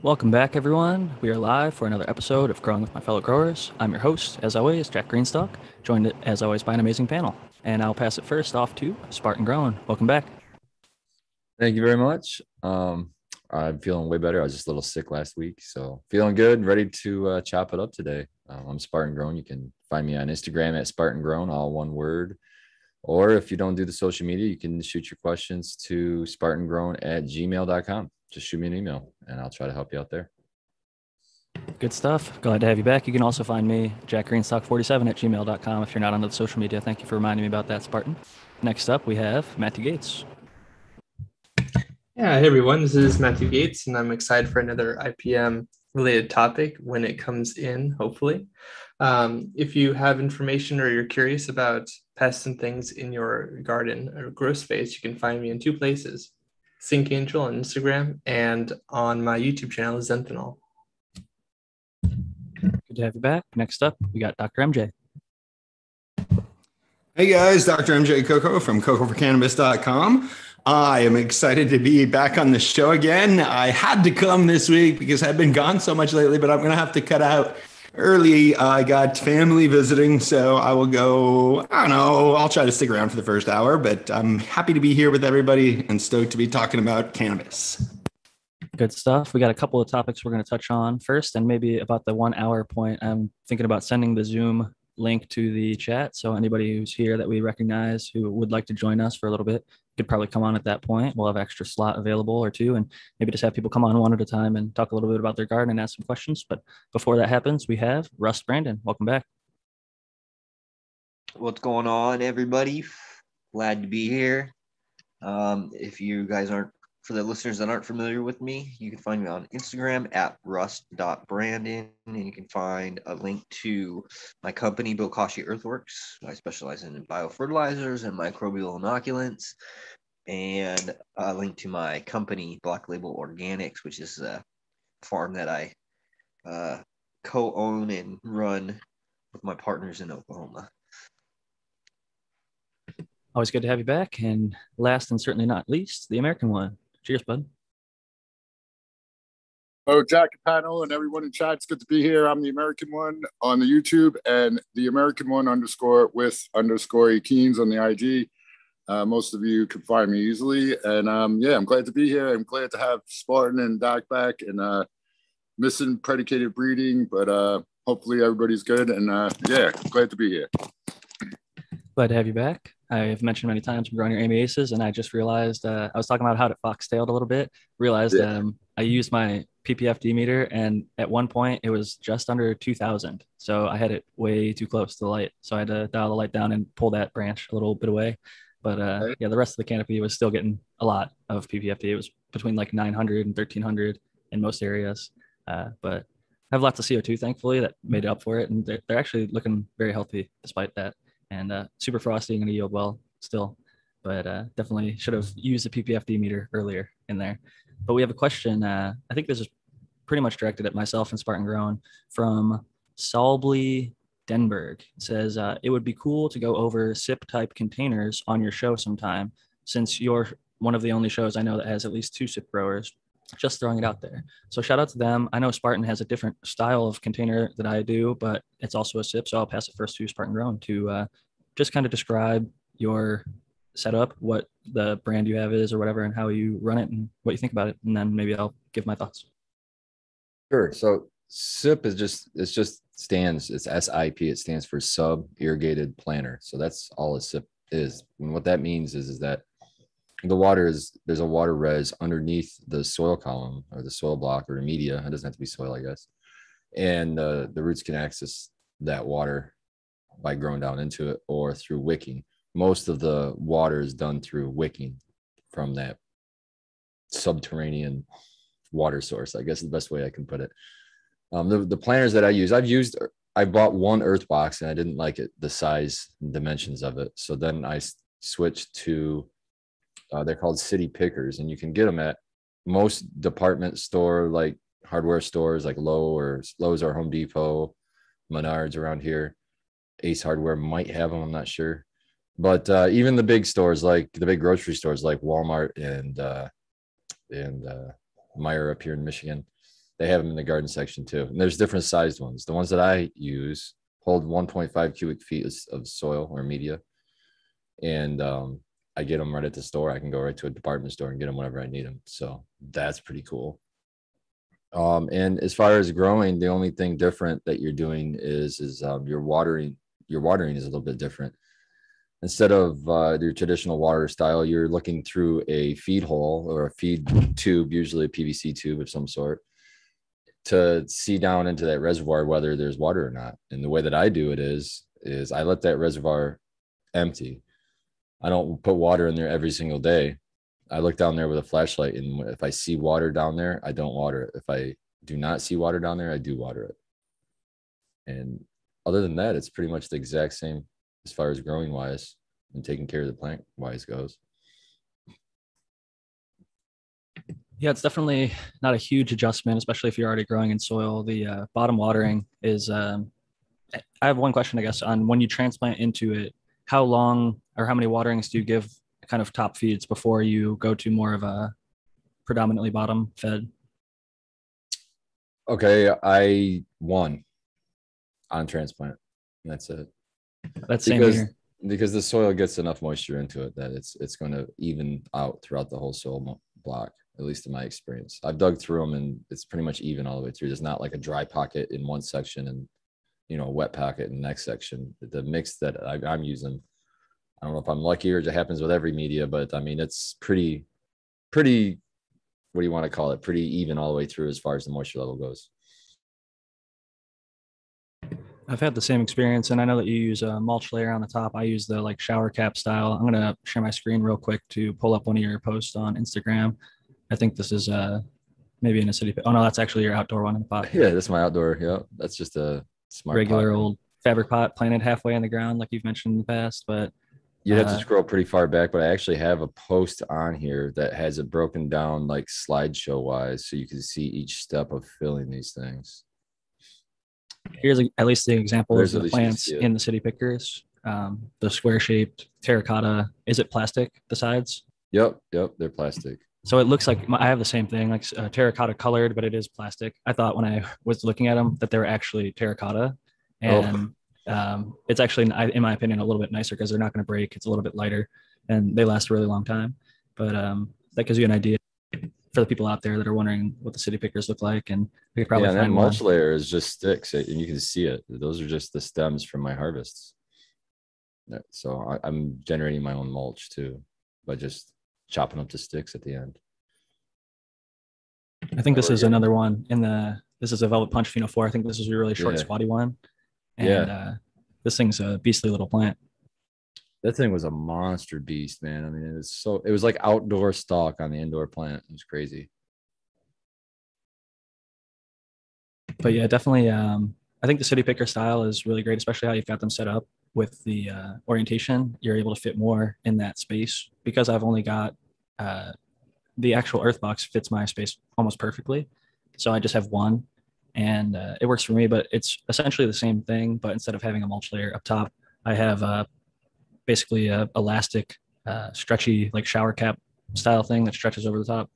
Welcome back, everyone. We are live for another episode of Growing with My Fellow Growers. I'm your host, as always, Jack Greenstalk, joined as always by an amazing panel. And I'll pass it first off to Spartan Grown. Welcome back. Thank you very much. Um, I'm feeling way better. I was just a little sick last week, so feeling good, ready to uh, chop it up today. Um, I'm Spartan Grown. You can find me on Instagram at Spartan Grown, all one word. Or if you don't do the social media, you can shoot your questions to spartangrown at gmail.com. Just shoot me an email and I'll try to help you out there. Good stuff. Glad to have you back. You can also find me, jackgreenstalk47 at gmail.com if you're not on the social media. Thank you for reminding me about that, Spartan. Next up, we have Matthew Gates. Yeah, hey everyone, this is Matthew Gates, and I'm excited for another IPM related topic when it comes in, hopefully. Um, if you have information or you're curious about pests and things in your garden or grow space, you can find me in two places Synch Angel on Instagram and on my YouTube channel, Zenthanol. Good to have you back. Next up, we got Dr. MJ. Hey guys, Dr. MJ Coco from cocoforcannabis.com. I am excited to be back on the show again. I had to come this week because I've been gone so much lately, but I'm going to have to cut out early. I got family visiting, so I will go. I don't know. I'll try to stick around for the first hour, but I'm happy to be here with everybody and stoked to be talking about cannabis. Good stuff. We got a couple of topics we're going to touch on first, and maybe about the one hour point. I'm thinking about sending the Zoom link to the chat. So anybody who's here that we recognize who would like to join us for a little bit could probably come on at that point. We'll have extra slot available or two, and maybe just have people come on one at a time and talk a little bit about their garden and ask some questions. But before that happens, we have Rust Brandon. Welcome back. What's going on, everybody? Glad to be here. Um, if you guys aren't for the listeners that aren't familiar with me, you can find me on Instagram at rust.brandon, and you can find a link to my company, Bokashi Earthworks. I specialize in biofertilizers and microbial inoculants, and a link to my company, Black Label Organics, which is a farm that I uh, co own and run with my partners in Oklahoma. Always good to have you back. And last and certainly not least, the American one, Cheers, bud. Oh, Jack and panel and everyone in chat. It's good to be here. I'm the American one on the YouTube and the American one underscore with underscore achenes on the IG. Uh, most of you can find me easily. And um, yeah, I'm glad to be here. I'm glad to have Spartan and Doc back and uh, missing predicative breeding, but uh, hopefully everybody's good. And uh, yeah, glad to be here. Glad to have you back. I've mentioned many times I'm growing your Amiaces, and I just realized uh, I was talking about how it foxtailed a little bit. Realized yeah. um, I used my PPFD meter, and at one point it was just under 2,000. So I had it way too close to the light. So I had to dial the light down and pull that branch a little bit away. But uh, yeah, the rest of the canopy was still getting a lot of PPFD. It was between like 900 and 1300 in most areas. Uh, but I have lots of CO2, thankfully, that made up for it. And they're, they're actually looking very healthy despite that and uh, super frosty going to yield well still. But uh, definitely should have used the PPFD meter earlier in there. But we have a question. Uh, I think this is pretty much directed at myself and Spartan Grown from Salbly Denberg. It says uh, it would be cool to go over SIP type containers on your show sometime, since you're one of the only shows I know that has at least two SIP growers. Just throwing it out there. So shout out to them. I know Spartan has a different style of container that I do, but it's also a SIP. So I'll pass it first to Spartan Grown to uh, just kind of describe your setup, what the brand you have is or whatever, and how you run it and what you think about it. And then maybe I'll give my thoughts. Sure. So SIP is just it's just stands it's SIP. It stands for sub irrigated planter. So that's all a SIP is. And what that means is is that the water is there's a water res underneath the soil column or the soil block or the media. It doesn't have to be soil, I guess. And uh, the roots can access that water by growing down into it or through wicking. Most of the water is done through wicking from that subterranean water source. I guess is the best way I can put it. Um, the, the planters that I use, I've used, I bought one earth box and I didn't like it, the size and dimensions of it. So then I switched to, uh, they're called city pickers and you can get them at most department store, like hardware stores like Lowe or Lowe's or Home Depot, Menards around here. Ace Hardware might have them. I'm not sure, but uh, even the big stores, like the big grocery stores, like Walmart and uh, and uh, Meijer up here in Michigan, they have them in the garden section too. And there's different sized ones. The ones that I use hold 1.5 cubic feet of, of soil or media. And um, I get them right at the store. I can go right to a department store and get them whenever I need them. So that's pretty cool. Um, and as far as growing, the only thing different that you're doing is is um, your watering. Your watering is a little bit different. Instead of uh, your traditional water style, you're looking through a feed hole or a feed tube, usually a PVC tube of some sort, to see down into that reservoir whether there's water or not. And the way that I do it is is I let that reservoir empty. I don't put water in there every single day. I look down there with a flashlight, and if I see water down there, I don't water it. If I do not see water down there, I do water it. And other than that, it's pretty much the exact same as far as growing wise and taking care of the plant wise goes. Yeah, it's definitely not a huge adjustment, especially if you're already growing in soil. The uh, bottom watering is. Um, I have one question, I guess, on when you transplant into it. How long or how many waterings do you give kind of top feeds before you go to more of a predominantly bottom fed? Okay, I won on transplant. That's it. That's same because, here. Because the soil gets enough moisture into it that it's it's going to even out throughout the whole soil block at least in my experience. I've dug through them and it's pretty much even all the way through. There's not like a dry pocket in one section and you know a wet packet in the next section. The mix that I, I'm using, I don't know if I'm lucky or it happens with every media, but I mean it's pretty, pretty. What do you want to call it? Pretty even all the way through as far as the moisture level goes. I've had the same experience, and I know that you use a mulch layer on the top. I use the like shower cap style. I'm gonna share my screen real quick to pull up one of your posts on Instagram. I think this is uh maybe in a city. Oh no, that's actually your outdoor one in the pot. Yeah, that's my outdoor. Yeah, that's just a smart regular pot. old fabric pot planted halfway in the ground, like you've mentioned in the past. But you'd have uh, to scroll pretty far back. But I actually have a post on here that has it broken down like slideshow wise, so you can see each step of filling these things. Here's a, at least the example There's of the plants in the city pickers. Um, the square shaped terracotta. Is it plastic? The sides? Yep, yep, they're plastic. So it looks like my, I have the same thing, like uh, terracotta colored, but it is plastic. I thought when I was looking at them that they were actually terracotta, oh. and oh. um, it's actually, in my opinion, a little bit nicer because they're not going to break. It's a little bit lighter, and they last a really long time. But um, that gives you an idea for the people out there that are wondering what the city pickers look like, and we could probably yeah, that mulch one. layer is just sticks, and you can see it. Those are just the stems from my harvests. So I, I'm generating my own mulch too by just chopping up the sticks at the end. I think this is another one in the. This is a Velvet Punch Pheno 4. I think this is a really short, yeah. squatty one. And yeah. uh, this thing's a beastly little plant. That thing was a monster beast, man. I mean, it was so. It was like outdoor stock on the indoor plant. It was crazy. But yeah, definitely. Um, I think the city picker style is really great, especially how you've got them set up with the uh, orientation. You're able to fit more in that space because I've only got uh, the actual earth box fits my space almost perfectly. So I just have one and uh, it works for me, but it's essentially the same thing. But instead of having a mulch layer up top, I have uh, basically a elastic, uh, stretchy, like shower cap style thing that stretches over the top.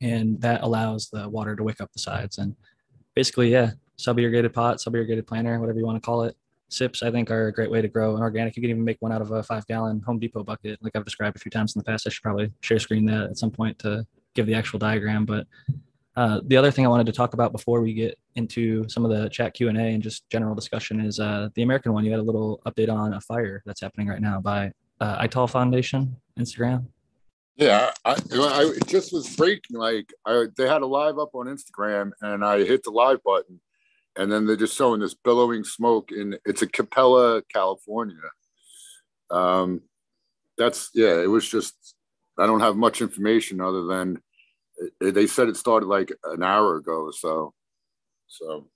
And that allows the water to wick up the sides. And basically, yeah, sub irrigated pot, sub irrigated planter, whatever you want to call it. Sips, I think, are a great way to grow an organic. You can even make one out of a five gallon Home Depot bucket, like I've described a few times in the past. I should probably share screen that at some point to give the actual diagram. But uh, the other thing I wanted to talk about before we get into some of the chat Q and just general discussion is uh, the American one. You had a little update on a fire that's happening right now by uh, ITAL Foundation Instagram. Yeah, I, I just was breaking. Like I, they had a live up on Instagram, and I hit the live button, and then they're just showing this billowing smoke in it's Calpella, California. Um, that's yeah. It was just I don't have much information other than it, they said it started like an hour ago or so. So.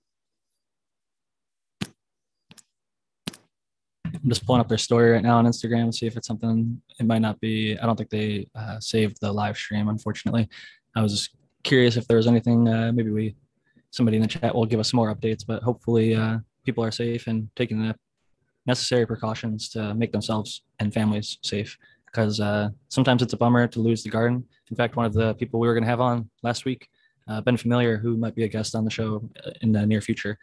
I'm just pulling up their story right now on Instagram, to see if it's something. It might not be. I don't think they uh, saved the live stream, unfortunately. I was just curious if there was anything. Uh, maybe we somebody in the chat will give us more updates, but hopefully uh, people are safe and taking the necessary precautions to make themselves and families safe because uh, sometimes it's a bummer to lose the garden. In fact, one of the people we were going to have on last week uh, Ben Familiar, who might be a guest on the show uh, in the near future,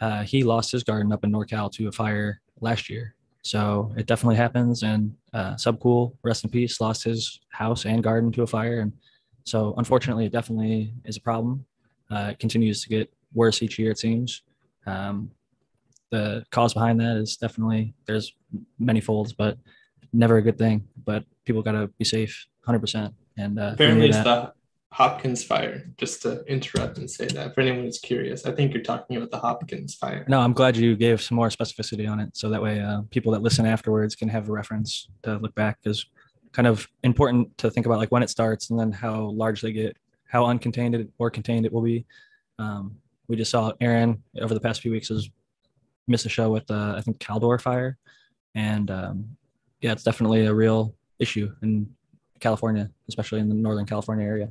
uh, he lost his garden up in NorCal to a fire last year. So it definitely happens. And uh, Subcool, rest in peace, lost his house and garden to a fire. And so unfortunately, it definitely is a problem. Uh, it continues to get worse each year, it seems. Um, the cause behind that is definitely there's many folds, but never a good thing. But people got to be safe 100%. And uh, apparently, it's the Hopkins fire. Just to interrupt and say that for anyone who's curious, I think you're talking about the Hopkins fire. No, I'm glad you gave some more specificity on it, so that way uh, people that listen afterwards can have a reference to look back. Because kind of important to think about like when it starts and then how large they get, how uncontained it or contained it will be. Um, we just saw Aaron over the past few weeks has missed a show with uh, I think Caldor fire, and um, yeah, it's definitely a real issue in California, especially in the Northern California area.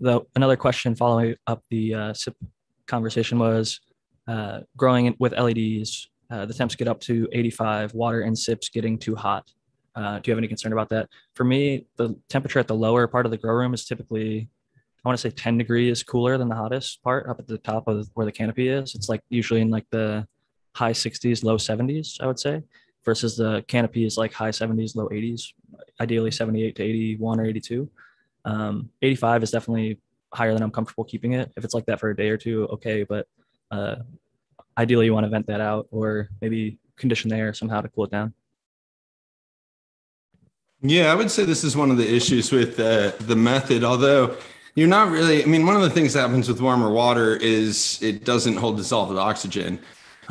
the another question following up the uh, SIP conversation was uh, growing with LEDs. Uh, the temps get up to 85. Water and SIPs getting too hot. Uh, do you have any concern about that? For me, the temperature at the lower part of the grow room is typically, I want to say 10 degrees cooler than the hottest part up at the top of where the canopy is. It's like usually in like the high 60s, low 70s, I would say, versus the canopy is like high 70s, low 80s, ideally 78 to 81 or 82. Um, 85 is definitely higher than I'm comfortable keeping it. If it's like that for a day or two, okay. But uh, ideally, you want to vent that out or maybe condition the air somehow to cool it down. Yeah, I would say this is one of the issues with uh, the method. Although you're not really, I mean, one of the things that happens with warmer water is it doesn't hold dissolved oxygen.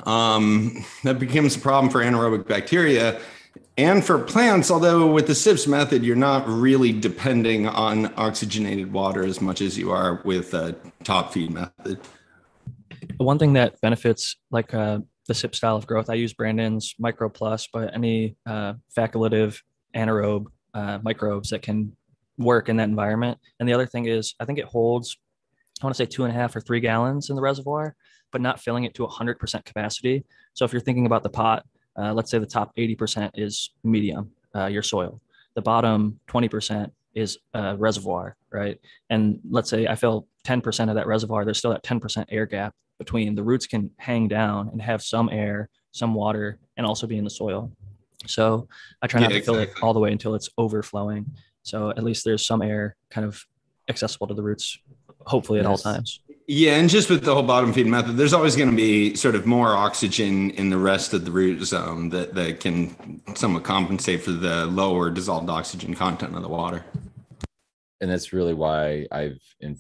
Um, that becomes a problem for anaerobic bacteria and for plants, although with the SIPS method, you're not really depending on oxygenated water as much as you are with a top feed method. One thing that benefits like uh, the SIP style of growth, I use Brandon's Micro Plus, but any uh, facultative anaerobe uh, microbes that can work in that environment. And the other thing is, I think it holds, I want to say two and a half or three gallons in the reservoir, but not filling it to 100% capacity. So if you're thinking about the pot, uh, let's say the top 80% is medium, uh, your soil. The bottom 20% is a reservoir, right? And let's say I fill 10% of that reservoir, there's still that 10% air gap between the roots can hang down and have some air, some water, and also be in the soil. So I try not yeah, to fill it all the way until it's overflowing. So at least there's some air kind of accessible to the roots, hopefully at yes. all times. Yeah, and just with the whole bottom feed method, there's always going to be sort of more oxygen in the rest of the root zone that, that can somewhat compensate for the lower dissolved oxygen content of the water. And that's really why I've, in,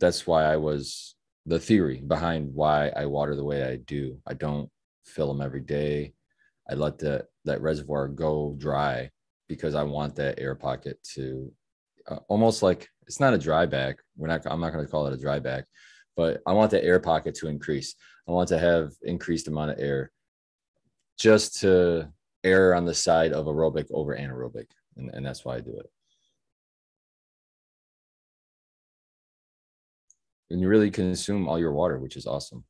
that's why I was the theory behind why I water the way I do. I don't fill them every day. I let the, that reservoir go dry because I want that air pocket to uh, almost like it's not a dry back. We're not, I'm not going to call it a dry back but I want the air pocket to increase. I want to have increased amount of air just to err on the side of aerobic over anaerobic. And, and that's why I do it. And you really consume all your water, which is awesome.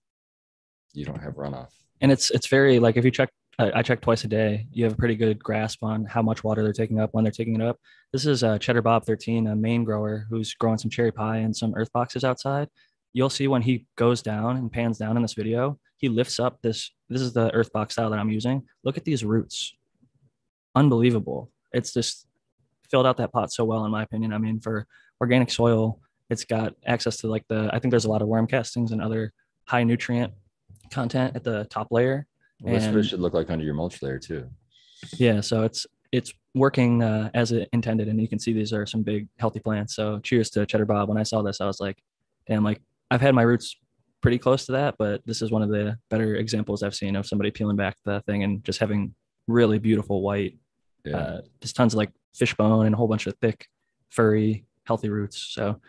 You don't have runoff. And it's it's very like if you check I check twice a day. You have a pretty good grasp on how much water they're taking up when they're taking it up. This is uh, Cheddar Bob 13, a Maine grower who's growing some cherry pie and some earth boxes outside you'll see when he goes down and pans down in this video, he lifts up this. This is the earth box style that I'm using. Look at these roots. Unbelievable. It's just filled out that pot so well, in my opinion. I mean, for organic soil, it's got access to like the, I think there's a lot of worm castings and other high nutrient content at the top layer. Well, that's what it should look like under your mulch layer too. Yeah. So it's, it's working uh, as it intended. And you can see these are some big healthy plants. So cheers to Cheddar Bob. When I saw this, I was like, damn, like I've had my roots pretty close to that, but this is one of the better examples I've seen of somebody peeling back the thing and just having really beautiful white, yeah. uh, just tons of like fishbone and a whole bunch of thick, furry, healthy roots. So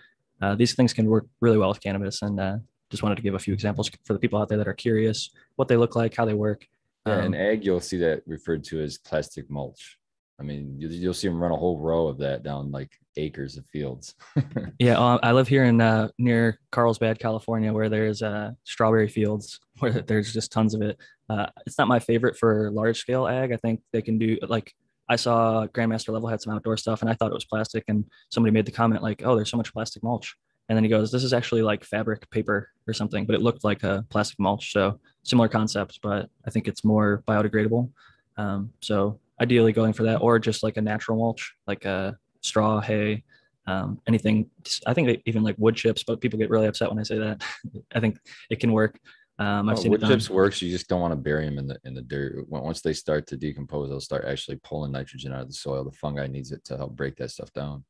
uh, these things can work really well with cannabis. And uh, just wanted to give a few examples for the people out there that are curious what they look like, how they work. Um, in ag, you'll see that referred to as plastic mulch. I mean, you, you'll see them run a whole row of that down like acres of fields. Yeah, uh, I live here in uh, near Carlsbad, California, where there's uh, strawberry fields where there's just tons of it. Uh, it's not my favorite for large scale ag. I think they can do like I saw Grandmaster Level had some outdoor stuff, and I thought it was plastic. And somebody made the comment like, "Oh, there's so much plastic mulch," and then he goes, "This is actually like fabric paper or something," but it looked like a plastic mulch. So similar concepts, but I think it's more biodegradable. Um, so ideally going for that, or just like a natural mulch, like a straw, hay, um, anything. I think even like wood chips, but people get really upset when I say that. I think it can work. Um, I've Well, seen wood chips works. You just don't want to bury them in the in the dirt. Once they start to decompose, they'll start actually pulling nitrogen out of the soil. The fungi needs it to help break that stuff down.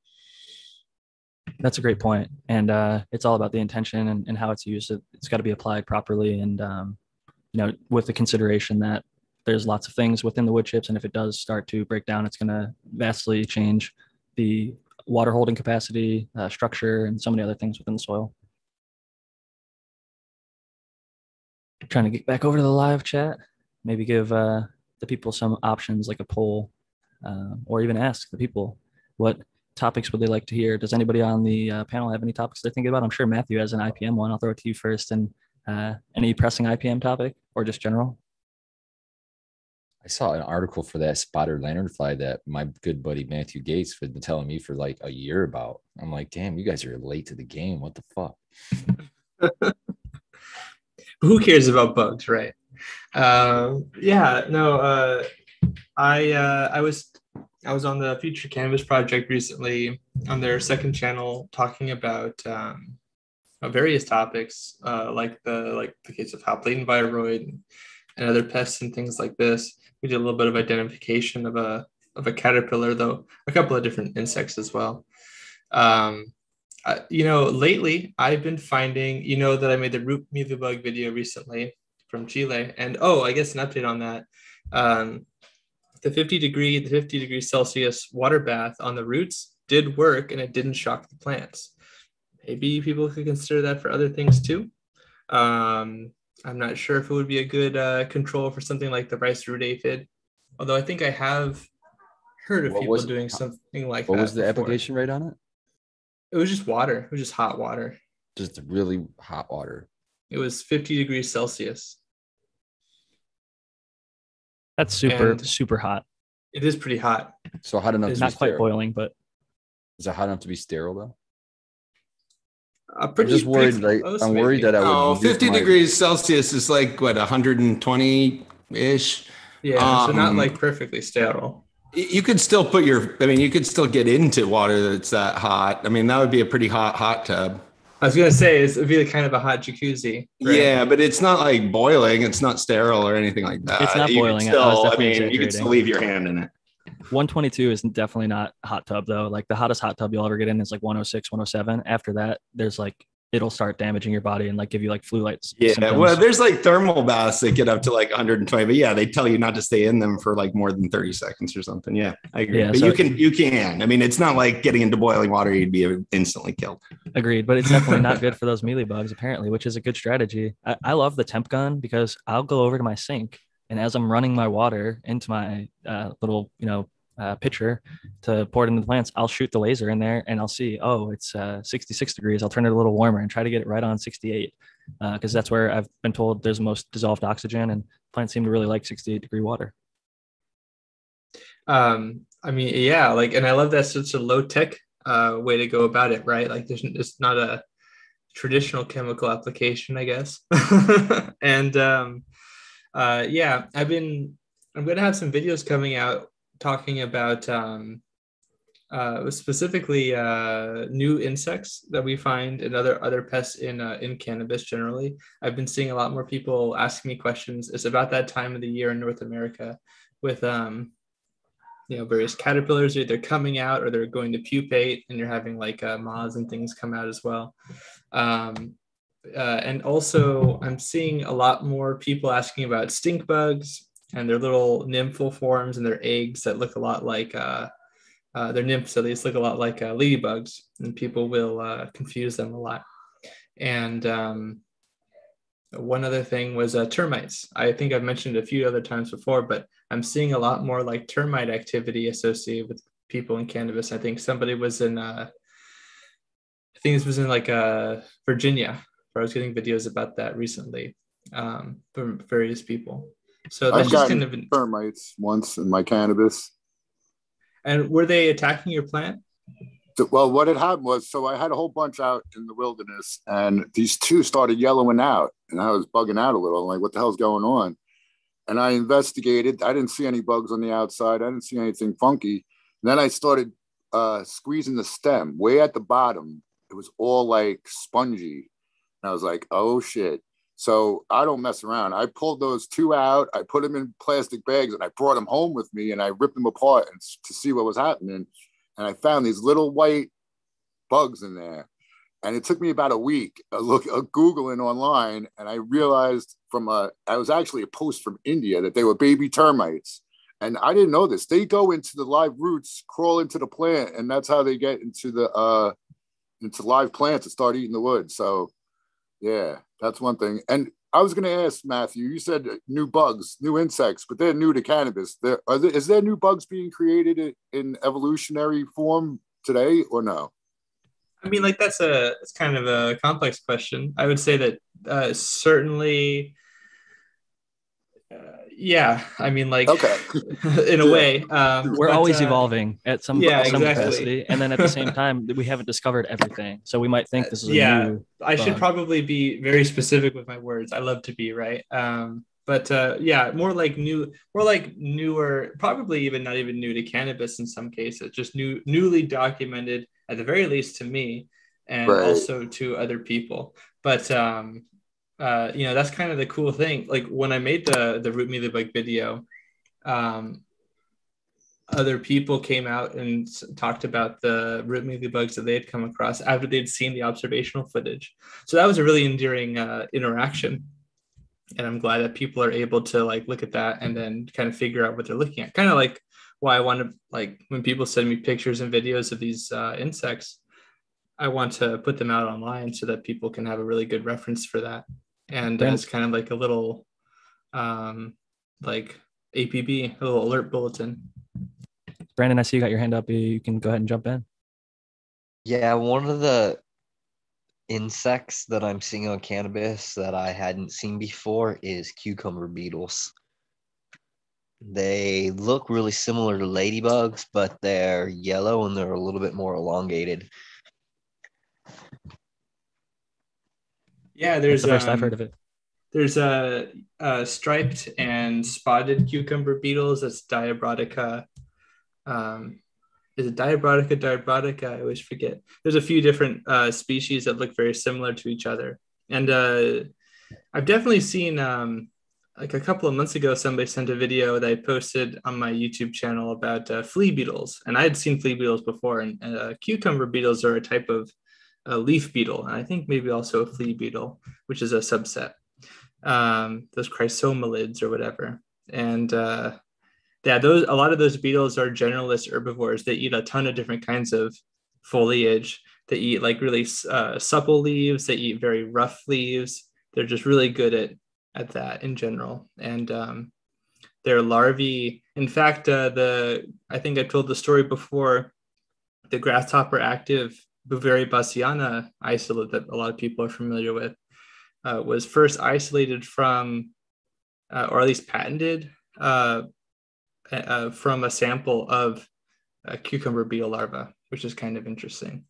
That's a great. And uh, it's all about the intention and, and how it's used. It, it's got to be applied properly. And, um, you know, with the consideration that there's lots of things within the wood chips. And if it does start to break down, it's going to vastly change the water holding capacity, uh, structure, and so many other things within the soil. Trying to get back over to the live chat, maybe give uh, the people some options like a poll uh, or even ask the people what topics would they like to hear? Does anybody on the uh, panel have any topics they're thinking about? I'm sure Matthew has an IPM one. I'll throw it to you first. And uh, any pressing IPM topic or just general? I saw an article for that spotted lanternfly that my good buddy Matthew Gates had been telling me for like a year about. I'm like, damn, you guys are late to the game. What the fuck? who cares about bugs, right? Um, yeah, no, uh, I uh, I was I was on the Future Cannabis project recently on their second channel talking about um, various topics uh, like the like the case of hop latent viroid and, and other pests and things like this. We did a little bit of identification of a of a caterpillar, though a couple of different insects as well. Um, uh, you know, lately I've been finding, you know, that I made the root mealybug video recently from Chile, and oh, I guess an update on that. Um, the 50 degree, the 50 degree Celsius water bath on the roots did work, and it didn't shock the plants. Maybe people could consider that for other things too. Um, I'm not sure if it would be a good uh, control for something like the rice root aphid, although I think I have heard of What people doing something like What that. What was the before. application rate on it? It was just water. It was just hot water. Just really hot water. It was 50 degrees Celsius. That's super, And- super hot. It is pretty hot. So hot enough It's to Not be quite sterile. boiling, but Is it hot enough to be sterile though? Uh, I'm pretty, just worried. pretty Like, close, I'm worried maybe. that I would. Oh, 50 my- degrees Celsius is like what 120 ish. Yeah, so not um, like perfectly sterile. You could still put your, I mean, you could still get into water that's that hot. I mean, that would be a pretty hot hot tub. I was gonna say it's, it'd be like kind of a hot jacuzzi. right? Yeah, but it's not like boiling. It's not sterile or anything like that. It's not You boiling. I Still, I, definitely mean, you could still leave your hand in it. 122 is definitely not hot tub though. Like the hottest hot tub you'll ever get in is like 106, 107. After that, there's like it'll start damaging your body and like give you like flu lights. Yeah, symptoms. well, there's like thermal baths that get up to like 120, but yeah, they tell you not to stay in them for like more than 30 seconds or something. Yeah, I agree. Yeah, but so- you can, you can. I mean, it's not like getting into boiling water; you'd be instantly killed. Agreed, but it's definitely not good for those mealy bugs, apparently, which is a good strategy. I, I love the temp gun because I'll go over to my sink and as I'm running my water into my uh, little, you know, uh, pitcher to pour it into the plants, I'll shoot the laser in there and I'll see, oh, it's uh, 66 degrees. I'll turn it a little warmer and try to get it right on 68 because that's where I've been told there's the most dissolved oxygen and plants seem to really like 68 degree water. Um, I mean, yeah, like, and I love that such a low tech uh, way to go about it, right? Like, there's it's not a traditional chemical application, I guess. and um, uh, yeah, I've been, I'm gonna have some videos coming out talking about um, uh, specifically uh, new insects that we find and other other pests in uh, in cannabis generally. I've been seeing a lot more people asking me questions. It's about that time of the year in North America with um, you know various caterpillars are either coming out or they're going to pupate and you're having like uh, moths and things come out as well um, uh, and also i'm seeing a lot more people asking about stink bugs and their little nymphal forms and their eggs that look a lot like uh, uh, their nymphs at least look a lot like uh, ladybugs and people will uh, confuse them a lot and um, one other thing was uh, termites. I think I've mentioned a few other times before, but I'm seeing a lot more like termite activity associated with people in cannabis. I think somebody was in, uh, I think this was in like uh, Virginia, where I was getting videos about that recently um, from various people. So that's I've just kind of. termites once in my cannabis. And were they attacking your plant? Well, what had happened was, so I had a whole bunch out in the wilderness, and these two started yellowing out, and I was bugging out a little, like, what the hell's going on? And I investigated. I didn't see any bugs on the outside. I didn't see anything funky. And then I started uh, squeezing the stem way at the bottom. It was all like spongy. And I was like, oh shit. So I don't mess around. I pulled those two out. I put them in plastic bags, and I brought them home with me, and I ripped them apart and, to see what was happening and I found these little white bugs in there. And it took me about a week a look a googling online, and I realized from a I was actually a post from India that they were baby termites. And I didn't know this. They go into the live roots, crawl into the plant, and that's how they get into the uh into live plants and start eating the wood. So yeah, that's one thing. And I was going to ask Matthew. You said new bugs, new insects, but they're new to cannabis. There, are there is there new bugs being created in, evolutionary form today, or no? I mean, like that's a it's kind of a complex question. I would say that uh, certainly, uh, yeah. I mean, like Okay. in a Yeah. way, um, We're but, always uh, evolving at some, yeah, some exactly. capacity, and then at the same time, we haven't discovered everything. So we might think this is a Yeah. new. I should bug. probably be very specific with my words. I love to be right. Um, but uh, yeah, more like new, more like newer, probably even not even new to cannabis in some cases, just new, newly documented at the very least to me, and Right. also to other people. But um, uh, you know, that's kind of the cool thing. Like when I made the the root mealy bug video, um, other people came out and talked about the root mealy bugs that they had come across after they'd seen the observational footage. So that was a really endearing uh, interaction. And I'm glad that people are able to like look at that and then kind of figure out what they're looking at. Kind of like why I want to like when people send me pictures and videos of these uh, insects, I want to put them out online so that people can have a really good reference for that. And Brand- as kind of like a little um, like APB, a little alert bulletin. Brandon, I see you got your hand up. You can go ahead and jump in. Yeah, one of the insects that I'm seeing on cannabis that I hadn't seen before is cucumber beetles. They look really similar to ladybugs, but they're yellow and they're a little bit more elongated. Yeah, That's there's the first I've um, heard of it. There's a, uh striped and spotted cucumber beetles. That's Diabrotica. Um, is it Diabrotica? Diabrotica? I always forget. There's a few different uh, species that look very similar to each other, and uh, I've definitely seen. Um, like a couple of months ago, somebody sent a video that I posted on my YouTube channel about uh, flea beetles, and I had seen flea beetles before. And uh, cucumber beetles are a type of uh, leaf beetle, and I think maybe also a flea beetle, which is a subset um, those chrysomelids or whatever. And uh, yeah, those a lot of those beetles are generalist herbivores. They eat a ton of different kinds of foliage. They eat like really uh, supple leaves. They eat very rough leaves. They're just really good at at that in general. And um, their larvae, in fact, uh, the I think I told the story before. The grasshopper active Beauveria bassiana isolate that a lot of people are familiar with uh, was first isolated from, uh, or at least patented, uh, uh, from a sample of a cucumber beetle larva, which is kind of interesting.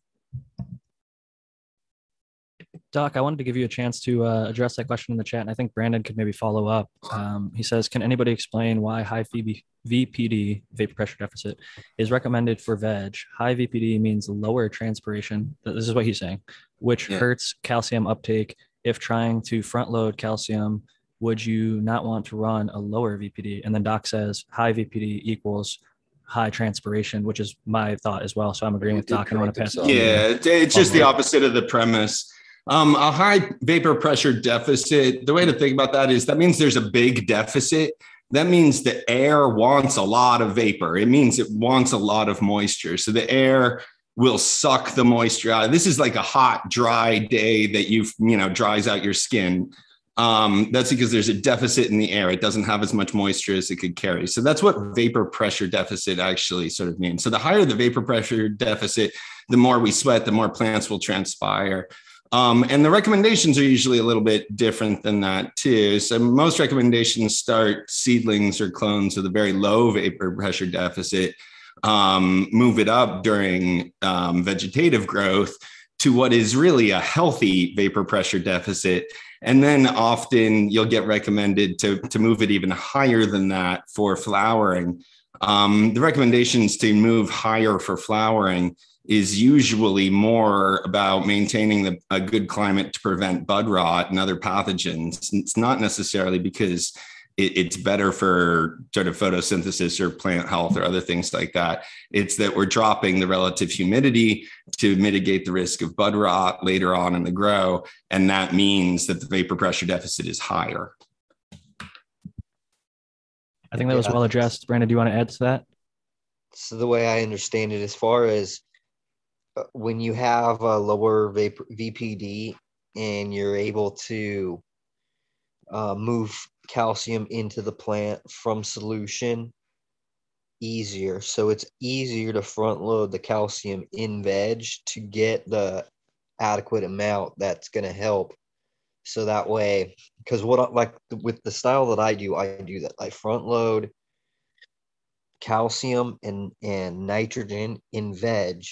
Doc, I wanted to give you a chance to uh, address that question in the chat, and I think Brandon could maybe follow up. Um, he says, "Can anybody explain why high VB, VPD vapor pressure deficit is recommended for veg? High VPD means lower transpiration. This is what he's saying, which Yeah. hurts calcium uptake. If trying to front load calcium, would you not want to run a lower VPD?" And then Doc says, "High VPD equals." High transpiration, which is my thought as well. So I'm agreeing with Doc. and I want to pass it. himself. to you. Yeah, it- it's just the opposite of the premise. Um, a high vapor pressure deficit, the way to think about that is that means there's a big deficit. That means the air wants a lot of vapor. It means it wants a lot of moisture. So the air will suck the moisture out. This is like a hot, dry day that you've, you know, dries out your skin. Um, that's because there's a deficit in the air. It doesn't have as much moisture as it could carry. So that's what vapor pressure deficit actually sort of means. So the higher the vapor pressure deficit, the more we sweat, the more plants will transpire. Um, and the recommendations are usually a little bit different than that too. So most recommendations start seedlings or clones with a very low vapor pressure deficit, um, move it up during um, vegetative growth to what is really a healthy vapor pressure deficit. And then often you'll get recommended to, to move it even higher than that for flowering. Um, the recommendations to move higher for flowering is usually more about maintaining the, a good climate to prevent bud rot and other pathogens. It's not necessarily because it, it's better for sort of photosynthesis or plant health or other things like that. It's that we're dropping the relative humidity to mitigate the risk of bud rot later on in the grow. And that means that the vapor pressure deficit is higher. I think that was well addressed. Brandon, do you want to add to that? So the way I understand it, as far as when you have a lower vapor, VPD and you're able to uh, move calcium into the plant from solution easier. So it's easier to front load the calcium in veg to get the adequate amount that's going to help. So that way, because what like with the style that I do, I do that I front load calcium and and nitrogen in veg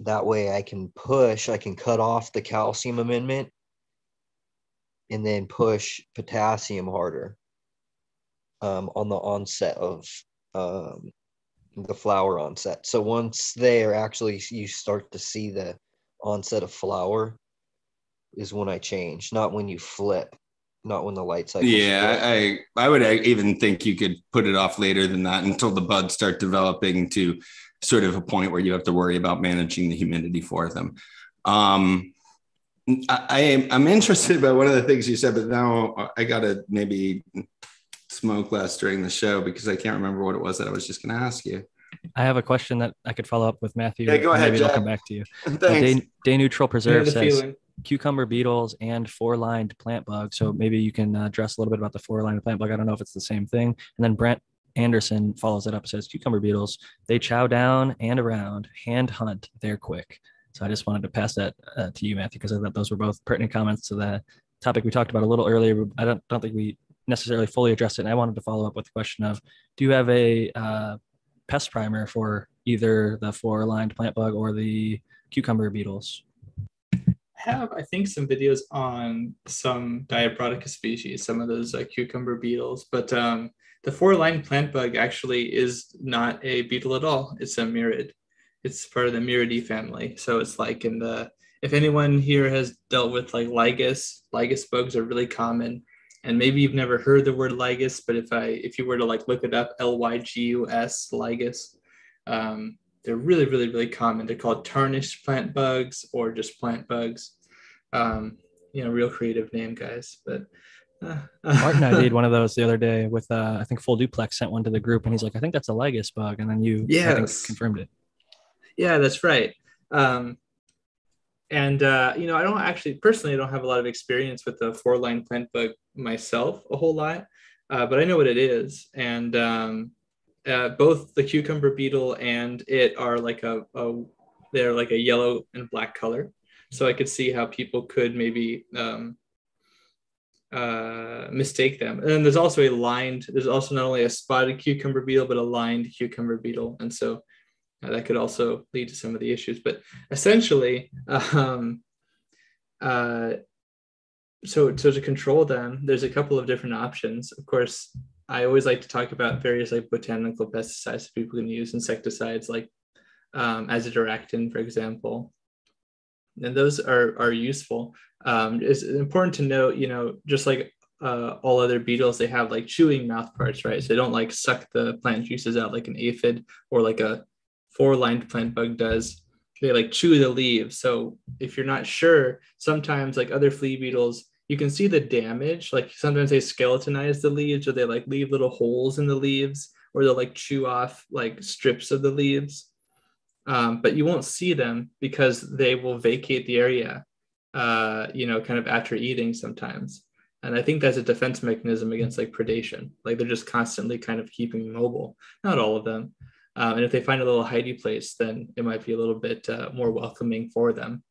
that way I can push, I can cut off the calcium amendment and then push potassium harder um, on the onset of um, the flower onset. So once there, actually, you start to see the onset of flower is when I change, not when you flip, not when the light cycle. Yeah, I I would even think you could put it off later than that until the buds start developing to sort of a point where you have to worry about managing the humidity for them. Um, I, I'm interested by one of the things you said, but now I got to maybe smoke less during the show because I can't remember what it was that I was just going to ask you. I have a question that I could follow up with Matthew. Yeah, go ahead. Maybe Jack. I'll come back to you. Thanks. Uh, day, day Neutral Preserve says feeling. Cucumber beetles and four lined plant bug. So maybe you can uh, address a little bit about the four lined plant bug. I don't know if it's the same thing. And then Brent Anderson follows it up says cucumber beetles, they chow down and around, hand hunt, they're quick. So I just wanted to pass that uh, to you, Matthew, because I thought those were both pertinent comments to the topic we talked about a little earlier. I don't, don't think we necessarily fully addressed it. And I wanted to follow up with the question of do you have a uh, pest primer for either the four lined plant bug or the cucumber beetles? Have, I think, some videos on some Diabrotica species, some of those uh, cucumber beetles, but um, the four-line plant bug actually is not a beetle at all. It's a mirid. It's part of the Miridae family. So it's like in the, if anyone here has dealt with like lygus, lygus bugs are really common. And maybe you've never heard the word lygus, but if I, if you were to like look it up, L-Y-G-U-S, lygus, um, they're really, really, really common. They're called tarnished plant bugs or just plant bugs. Um, you know, real creative name, guys. But uh, Martin and I did one of those the other day with, uh, I think Full Duplex sent one to the group and he's like, I think that's a lygus bug. And then you Yes. confirmed it. Yeah, that's right. Um, and uh, you know, I don't actually personally I don't have a lot of experience with the four line plant bug myself, a whole lot, uh, but I know what it is. And um, uh, both the cucumber beetle and it are like a, a they're like a yellow and black color. So I could see how people could maybe um, uh, mistake them. And then there's also a lined. There's also not only a spotted cucumber beetle, but a lined cucumber beetle, and so uh, that could also lead to some of the issues. But essentially, um, uh, so so to control them, there's a couple of different options. Of course, I always like to talk about various like botanical pesticides that people can use, insecticides like um, azadirachtin, for example. And those are are useful. Um, it's important to note, you know, just like uh, all other beetles, they have like chewing mouth parts, right? So they don't like suck the plant juices out like an aphid or like a four-lined plant bug does. They like chew the leaves. So if you're not sure, sometimes like other flea beetles, you can see the damage. Like sometimes they skeletonize the leaves or they like leave little holes in the leaves or they'll like chew off like strips of the leaves. Um, but you won't see them because they will vacate the area, uh, you know, kind of after eating sometimes. And I think that's a defense mechanism against like predation. Like they're just constantly kind of keeping mobile. Not all of them. Um, and if they find a little hidey place, then it might be a little bit uh, more welcoming for them.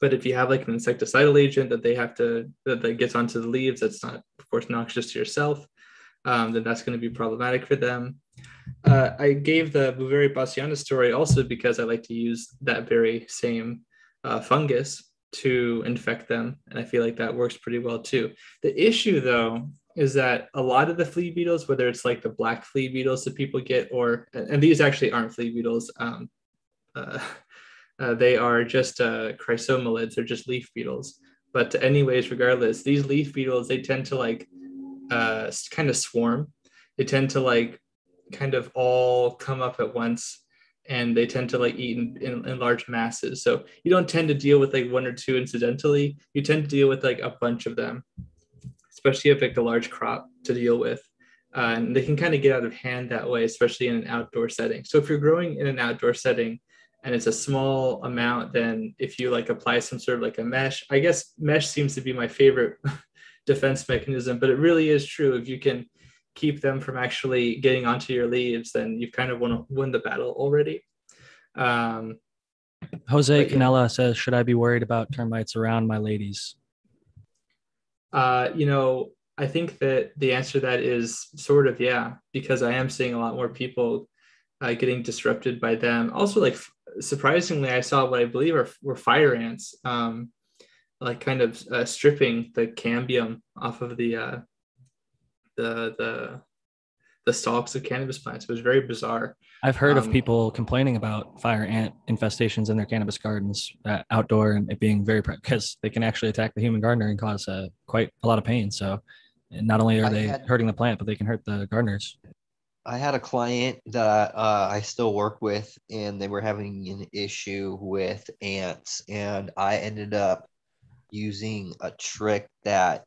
But if you have like an insecticidal agent that they have to that, that gets onto the leaves, that's not, of course, noxious to yourself, um, then that's going to be problematic for them. Uh, I gave the Beauveria bassiana story also because I like to use that very same uh, fungus to infect them, and I feel like that works pretty well too. The issue, though, is that a lot of the flea beetles, whether it's like the black flea beetles that people get, or and these actually aren't flea beetles. Um, uh, uh, they are just uh, chrysomelids. They're just leaf beetles. But anyways, regardless, these leaf beetles they tend to like uh, kind of swarm. They tend to like kind of all come up at once, and they tend to like eat in, in, in large masses. So you don't tend to deal with like one or two incidentally. You tend to deal with like a bunch of them, especially if like a large crop to deal with. Uh, and they can kind of get out of hand that way, especially in an outdoor setting. So if you're growing in an outdoor setting, and it's a small amount, then if you like apply some sort of like a mesh, I guess mesh seems to be my favorite defense mechanism, but it really is true. If you can keep them from actually getting onto your leaves, then you've kind of won, won the battle already. Um, Jose Canella yeah. says, should I be worried about termites around my ladies? Uh, you know, I think that the answer to that is sort of yeah, because I am seeing a lot more people uh, getting disrupted by them. Also, like surprisingly, I saw what I believe are were fire ants, um, like kind of uh, stripping the cambium off of the uh, the the the stalks of cannabis plants. It was very bizarre. I've heard um, of people complaining about fire ant infestations in their cannabis gardens uh, outdoor and it being very because they can actually attack the human gardener and cause uh, quite a lot of pain. So not only are I they had, hurting the plant, but they can hurt the gardeners. I had a client that uh, I still work with, and they were having an issue with ants, and I ended up using a trick that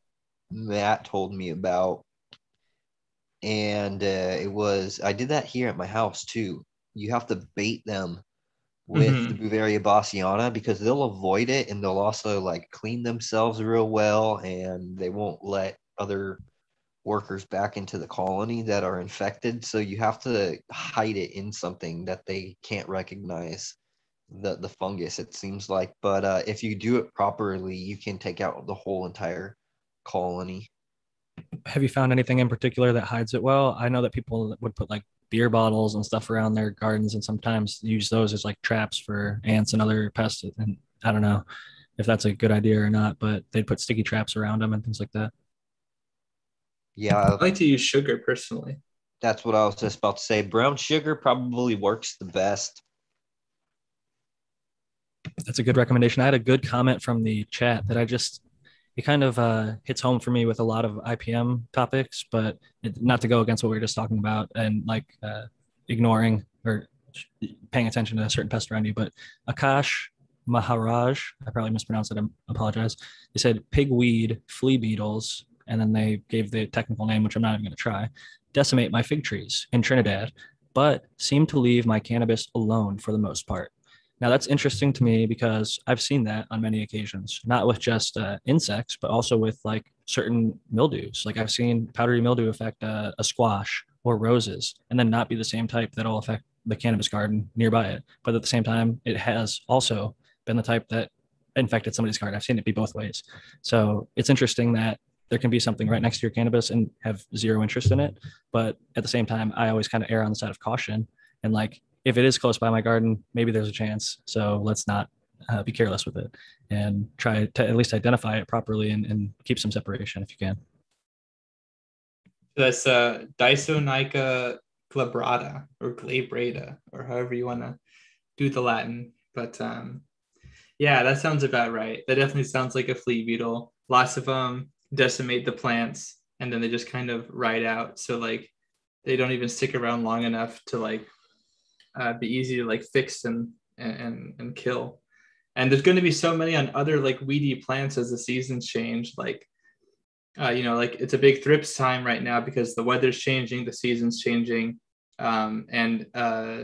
Matt told me about, and uh, it was I did that here at my house too. You have to bait them with mm-hmm. the Beauveria bassiana because they'll avoid it, and they'll also like clean themselves real well, and they won't let other workers back into the colony that are infected. So you have to hide it in something that they can't recognize the, the fungus, it seems like. But uh, if you do it properly, you can take out the whole entire colony. Have you found anything in particular that hides it well? I know that people would put like beer bottles and stuff around their gardens and sometimes use those as like traps for ants and other pests. And I don't know if that's a good idea or not, but they'd put sticky traps around them and things like that. Yeah. I like to use sugar personally. That's what I was just about to say. Brown sugar probably works the best. That's a good recommendation. I had a good comment from the chat that I just it kind of uh, hits home for me with a lot of IPM topics, but it, not to go against what we were just talking about and like uh, ignoring or paying attention to a certain pest around you. But Akash Maharaj, I probably mispronounced it. I apologize. He said pigweed, flea beetles, and then they gave the technical name, which I'm not even going to try, decimate my fig trees in Trinidad, but seem to leave my cannabis alone for the most part. Now, that's interesting to me because I've seen that on many occasions, not with just uh, insects, but also with like certain mildews. Like I've seen powdery mildew affect uh, a squash or roses and then not be the same type that'll affect the cannabis garden nearby it. But at the same time, it has also been the type that infected somebody's garden. I've seen it be both ways. So it's interesting that there can be something right next to your cannabis and have zero interest in it. But at the same time, I always kind of err on the side of caution. And like, if it is close by my garden, maybe there's a chance. So let's not uh, be careless with it and try to at least identify it properly and, and keep some separation if you can. That's uh, Disonycha glabrata or glabrata or however you want to do the Latin. But um, yeah, that sounds about right. That definitely sounds like a flea beetle. Lots of them decimate the plants and then they just kind of ride out. So like they don't even stick around long enough to like uh, be easy to like fix and and and kill. And there's going to be so many on other like weedy plants as the seasons change. Like uh, you know like it's a big thrips time right now because the weather's changing the season's changing. Um, and uh,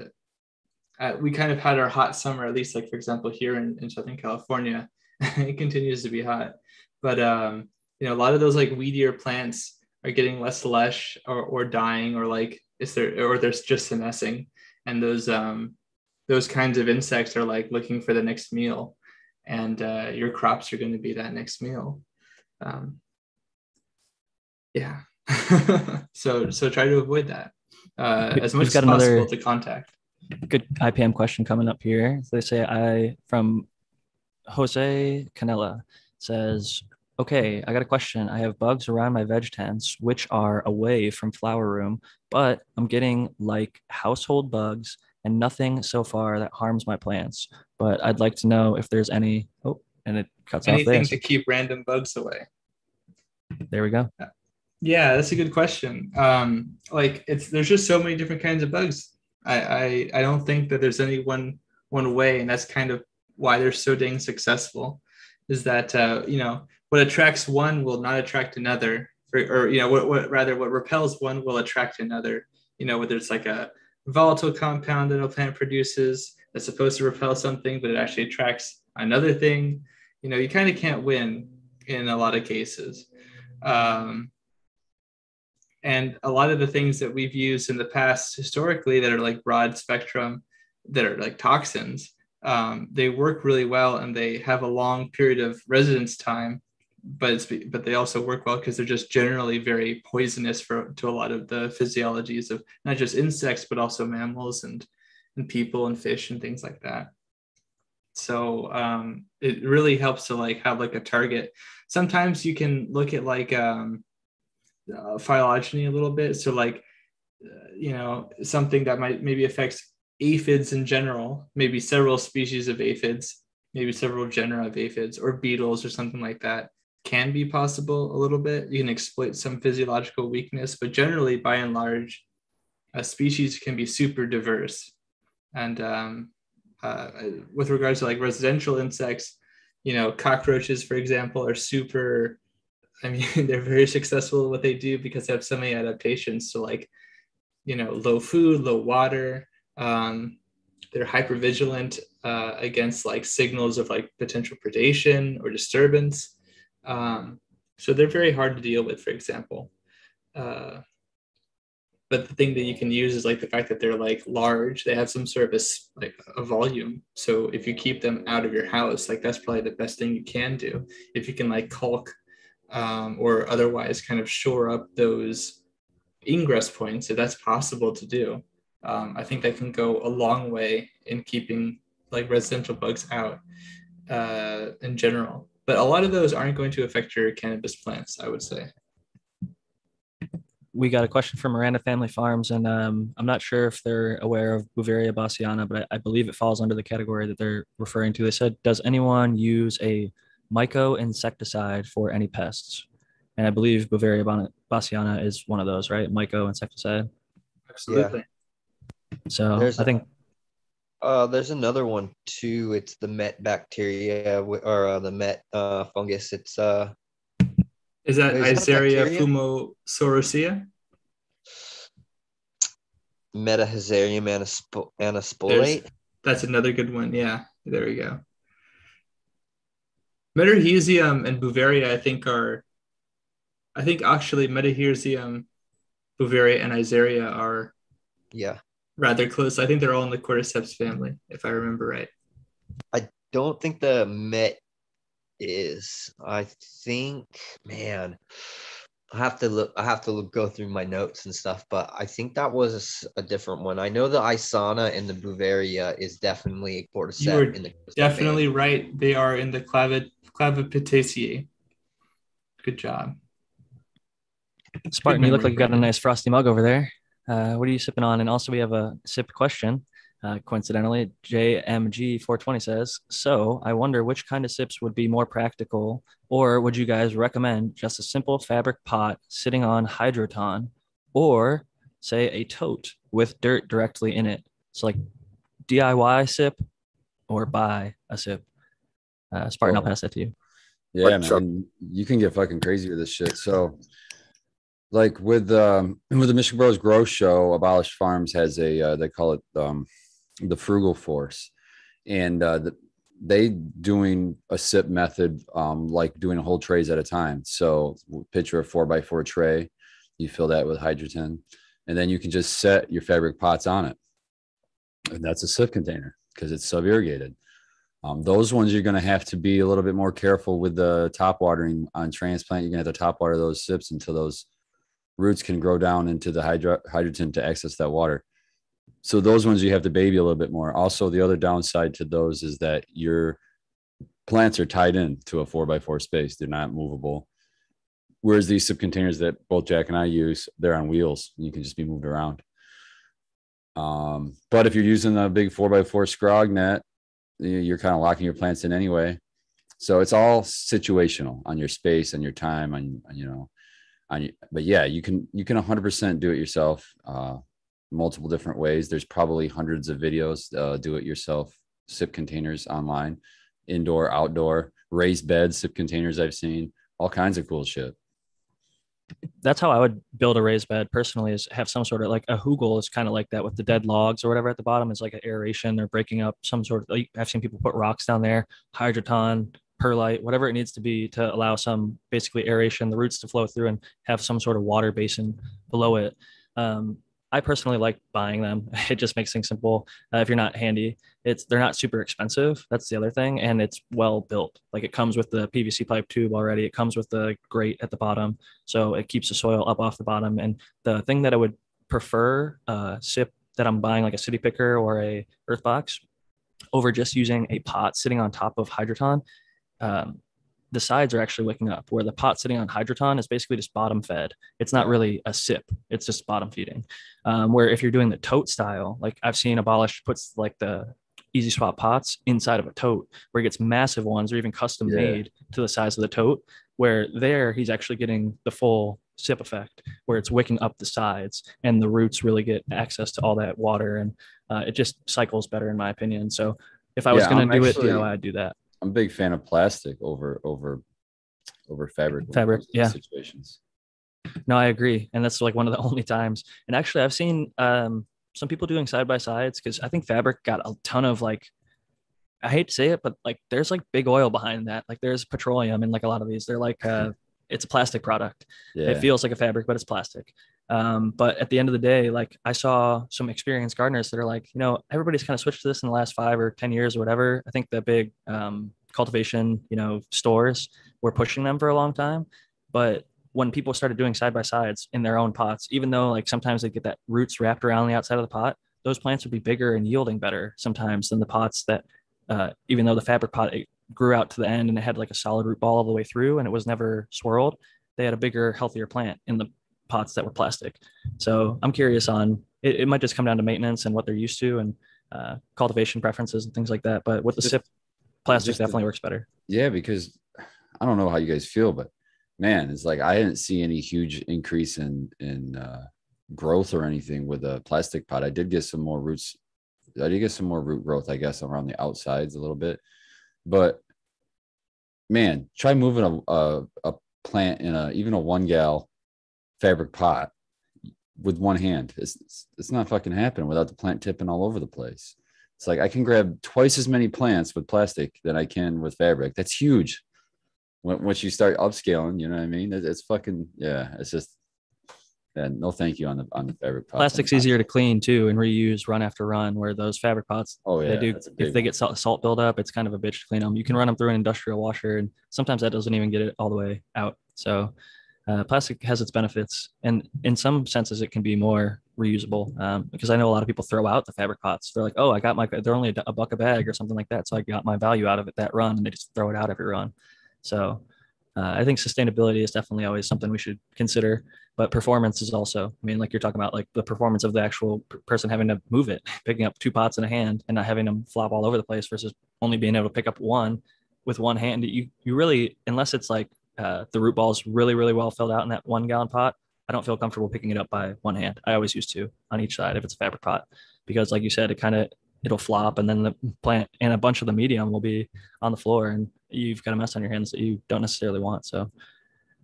uh, we kind of had our hot summer at least like for example here in, in southern california. It continues to be hot. But um, you know, a lot of those like weedier plants are getting less lush or, or dying or like is there or there's just senescing and those um those kinds of insects are like looking for the next meal. And uh, your crops are going to be that next meal. Um, yeah. So so try to avoid that uh, as much as possible another... to contact. good IPM question coming up here. They say I from Jose Canella says, Okay, I got a question. I have bugs around my veg tents, which are away from flower room, but I'm getting like household bugs and nothing so far that harms my plants. But I'd like to know if there's any. Oh, and it cuts Anything off there. to keep random bugs away. There we go. Yeah, that's a good question. Um, like it's there's just so many different kinds of bugs. I, I I don't think that there's any one one way, and that's kind of why they're so dang successful. Is that uh, you know what attracts one will not attract another, or, or you know what, what rather what repels one will attract another. You know whether it's like a volatile compound that a plant produces that's supposed to repel something, but it actually attracts another thing. You know you kind of can't win in a lot of cases. Um, and a lot of the things that we've used in the past historically that are like broad spectrum, that are like toxins, um, they work really well and they have a long period of residence time. But it's but they also work well because they're just generally very poisonous for to a lot of the physiologies of not just insects but also mammals and and people and fish and things like that. So um, it really helps to like have like a target. Sometimes you can look at like um, uh, phylogeny a little bit. So like, uh, you know, something that might maybe affects aphids in general, maybe several species of aphids, maybe several genera of aphids or beetles or something like that can be possible a little bit. You can exploit some physiological weakness, but generally, by and large, a species can be super diverse. And um, uh, with regards to like residential insects, you know, cockroaches, for example, are super I mean, they're very successful at what they do because they have so many adaptations. So like, you know, low food, low water. Um, they're hyper vigilant uh, against like signals of like potential predation or disturbance. Um, so they're very hard to deal with, for example. Uh, but the thing that you can use is like the fact that they're like large. They have some sort of a, like a volume. So if you keep them out of your house like that's probably the best thing you can do. If you can like caulk um, or otherwise kind of shore up those ingress points if that's possible to do um, i think that can go a long way in keeping like residential bugs out uh, in general but a lot of those aren't going to affect your cannabis plants i would say we got a question from Miranda Family Farms, and um, I'm not sure if they're aware of Beauveria bassiana, but I, I, believe it falls under the category that they're referring to. They said, "Does anyone use a myco insecticide for any pests. And I believe Beauveria bassiana is one of those, right? Myco insecticide. Absolutely. Yeah. So there's I think. Uh, there's another one too. It's the Met bacteria or uh, the Met uh, fungus. It's uh. Is that Isaria fumosorosea? Metarhizium anisopliae. That's another good one. Yeah, there we go. Metarhizium and Beauveria, I think, are, I think actually Metarhizium, Beauveria, and Isaria are, yeah, rather close. I think they're all in the Cordyceps family, if I remember right. I don't think the Met is. I think, man, I have to look. I have to look, go through my notes and stuff, but I think that was a different one. I know the Isaria and the Beauveria is definitely a cordyceps. You were definitely family. right. They are in the clavid Clavipitaceae. Good job. Spartan, Good you look like you got a nice frosty mug over there. Uh, what are you sipping on? And also, we have a sip question. Uh, coincidentally, JMG420 says, So I wonder which kind of sips would be more practical, or would you guys recommend just a simple fabric pot sitting on Hydroton, or say a tote with dirt directly in it? So, like DIY sip or buy a sip? Uh, Spartan, I'll pass that to you. Yeah, man, you can get fucking crazy with this shit. So, like with um with the Michigan Bros Grow Show, Abolished Farms has a uh, they call it um the Frugal Force, and uh, the they doing a sip method, um, like doing a whole trays at a time. So picture a four by four tray, you fill that with hydroton, and then you can just set your fabric pots on it. And that's a sip container because it's sub irrigated. Um, those ones you're going to have to be a little bit more careful with the top watering on transplant. You're going to have to top water those sips until those roots can grow down into the hydro- hydroton to access that water. So those ones you have to baby a little bit more. Also, the other downside to those is that your plants are tied in to a four by four space. They're not movable. Whereas these sip containers that both Jack and I use, they're on wheels. You can just be moved around. Um, but if you're using a big four by four scrog net, you're kind of locking your plants in anyway. So it's all situational on your space and your time and you know, on but yeah, you can you can 100% do it yourself. Uh, multiple different ways. There's probably hundreds of videos, uh, do it yourself sip containers online, indoor, outdoor, raised bed sip containers. I've seen all kinds of cool shit. That's how I would build a raised bed personally is have some sort of like a hugel is kind of like that with the dead logs or whatever at the bottom is like an aeration or breaking up some sort of like I've seen people put rocks down there, hydroton, perlite, whatever it needs to be to allow some basically aeration, the roots to flow through and have some sort of water basin below it. Um, I personally like buying them. It just makes things simple. Uh, if you're not handy, it's they're not super expensive. That's the other thing, and it's well built. Like it comes with the PVC pipe tube already. It comes with the grate at the bottom, so it keeps the soil up off the bottom. And the thing that I would prefer uh, sip that I'm buying like a city picker or a earth box over just using a pot sitting on top of hydroton um, the sides are actually wicking up where the pot sitting on hydroton is basically just bottom fed. It's not really a sip it's just bottom feeding. Um, where if you're doing the tote style like i've seen abolish puts like the easy spot pots inside of a tote where he gets massive ones or even custom yeah. made to the size of the tote where there he's actually getting the full sip effect where it's wicking up the sides and the roots really get access to all that water and uh, it just cycles better in my opinion. So if i was yeah, going to do actually, it you know i'd do that I'm a big fan of plastic over over over fabric. Fabric, yeah. Situations. No, I agree, and that's like one of the only times. And actually, I've seen um, some people doing side by sides because I think fabric got a ton of like. I hate to say it, but like there's like big oil behind that. Like there's petroleum in like a lot of these. They're like uh, it's a plastic product. Yeah. It feels like a fabric, but it's plastic. Um, but at the end of the day, like I saw some experienced gardeners that are like, you know, everybody's kind of switched to this in the last five or 10 years or whatever. I think the big um, cultivation, you know, stores were pushing them for a long time. But when people started doing side by sides in their own pots, even though like sometimes they get that roots wrapped around the outside of the pot, those plants would be bigger and yielding better sometimes than the pots that, uh, even though the fabric pot it grew out to the end and it had like a solid root ball all the way through and it was never swirled, they had a bigger, healthier plant in the pots that were plastic. So I'm curious on it, it might just come down to maintenance and what they're used to and uh, cultivation preferences and things like that. But with the just, sip, plastic definitely the, works better. Yeah, because I don't know how you guys feel, but man, it's like I didn't see any huge increase in in uh, growth or anything with a plastic pot. I did get some more roots. I did get some more root growth, I guess, around the outsides a little bit. But man, try moving a, a, a plant in a even a one gal fabric pot with one hand. It's, it's, not fucking happening without the plant tipping all over the place. It's like I can grab twice as many plants with plastic than I can with fabric. That's huge. When, once you start upscaling, you know what I mean? It's, it's fucking yeah. It's just yeah, no thank you on the on the fabric pots. Plastic's easier to clean too and reuse run after run. Where those fabric pots, oh yeah, they do if they get salt, salt buildup, it's kind of a bitch to clean them. You can run them through an industrial washer, and sometimes that doesn't even get it all the way out. So uh, plastic has its benefits, and in some senses, it can be more reusable. Um, because I know a lot of people throw out the fabric pots. They're like, "Oh, I got my they're only a, a, buck a bag or something like that, so I got my value out of it that run," and they just throw it out every run. So uh, I think sustainability is definitely always something we should consider, but performance is also. I mean, like you're talking about, like the performance of the actual person having to move it, picking up two pots in a hand, and not having them flop all over the place versus only being able to pick up one with one hand. You you really, unless it's like uh, the root ball is really, really well filled out in that one gallon pot. I don't feel comfortable picking it up by one hand. I always use two on each side if it's a fabric pot, because like you said, it kind of it'll flop and then the plant and a bunch of the medium will be on the floor and you've got a mess on your hands that you don't necessarily want. So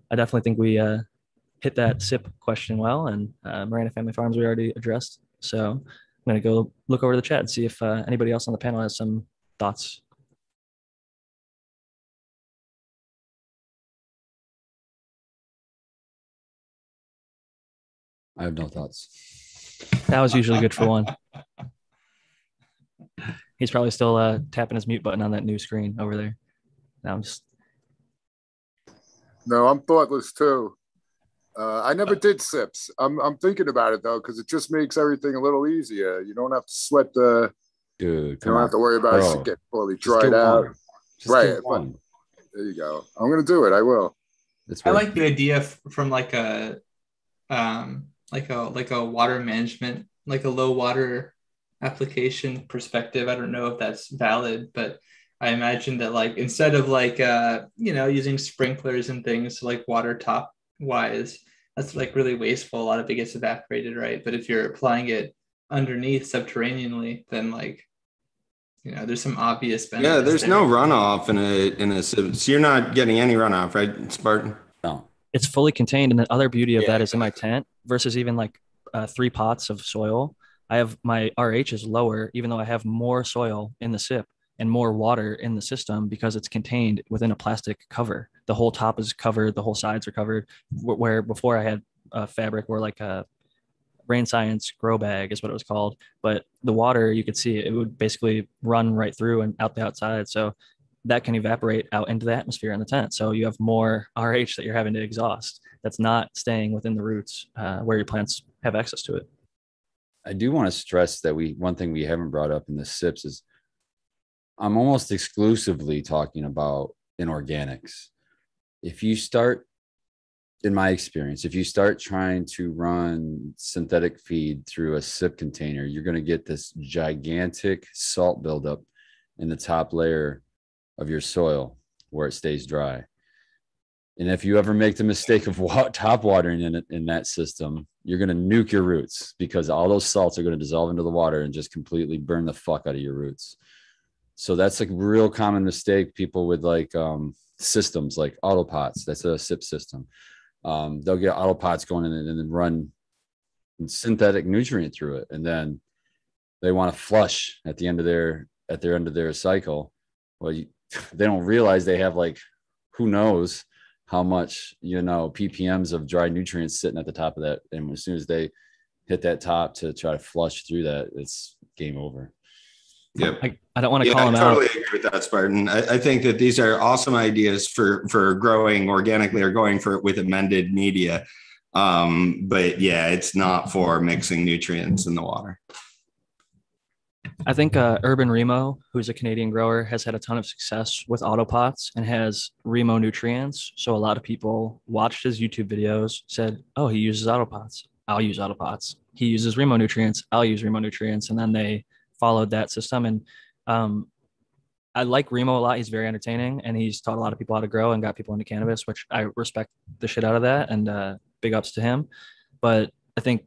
I definitely think we uh, hit that SIP question well and uh, Miranda Family Farms we already addressed. So I'm going to go look over the chat and see if uh, anybody else on the panel has some thoughts I have no thoughts. That was usually good for one. He's probably still uh, tapping his mute button on that new screen over there. Now I'm just No, I'm thoughtless too. Uh, I never did sips. I'm I'm thinking about it though because it just makes everything a little easier. You don't have to sweat the. Dude, You don't on. have to worry about Bro, it getting fully dried get out. Just Right, but- There you go. I'm gonna do it. I will. It's I like the idea from like a um like a like a water management like a low water application perspective. I don't know if that's valid, but I imagine that like instead of like uh you know using sprinklers and things like water top wise, that's like really wasteful. A lot of it gets evaporated, right? But if you're applying it underneath subterraneanly, then like you know there's some obvious benefits. Yeah, there's there. no runoff in a in a so you're not getting any runoff, right, Spartan? no. It's fully contained. And the other beauty of Yeah. that is in my tent versus even like uh, three pots of soil. I have my RH is lower, even though I have more soil in the sip and more water in the system because it's contained within a plastic cover. The whole top is covered, the whole sides are covered. Where before I had a fabric or like a rain science grow bag is what it was called. But the water, you could see it would basically run right through and out the outside. So that can evaporate out into the atmosphere in the tent. So you have more RH that you're having to exhaust that's not staying within the roots uh, where your plants have access to it. I do want to stress that we one thing we haven't brought up in the sips is I'm almost exclusively talking about inorganics. If you start, in my experience, if you start trying to run synthetic feed through a sip container, you're going to get this gigantic salt buildup in the top layer of your soil where it stays dry. And if you ever make the mistake of top watering in it in that system, you're going to nuke your roots because all those salts are going to dissolve into the water and just completely burn the fuck out of your roots. So that's a real common mistake. People with like um, systems like autopots, that's a SIP system. Um, they'll get autopots going in and then run synthetic nutrient through it, and then they want to flush at the end of their at their end of their cycle. Well, you, they don't realize they have like who knows how much you know ppms of dry nutrients sitting at the top of that and as soon as they hit that top to try to flush through that it's game over Yep. I, I don't want to Yeah, call them I totally out. agree with that, Spartan. I, I think that these are awesome ideas for for growing organically or going for it with amended media. Um, but yeah, it's not for mixing nutrients in the water. I think uh, Urban Remo, who's a Canadian grower, has had a ton of success with autopots and has Remo nutrients. So a lot of people watched his YouTube videos, said, "Oh, he uses autopots. I'll use autopots. He uses Remo nutrients. I'll use Remo nutrients." And then they followed that system. And um, I like Remo a lot. He's very entertaining, and he's taught a lot of people how to grow and got people into cannabis, which I respect the shit out of that. And uh, big ups to him. But I think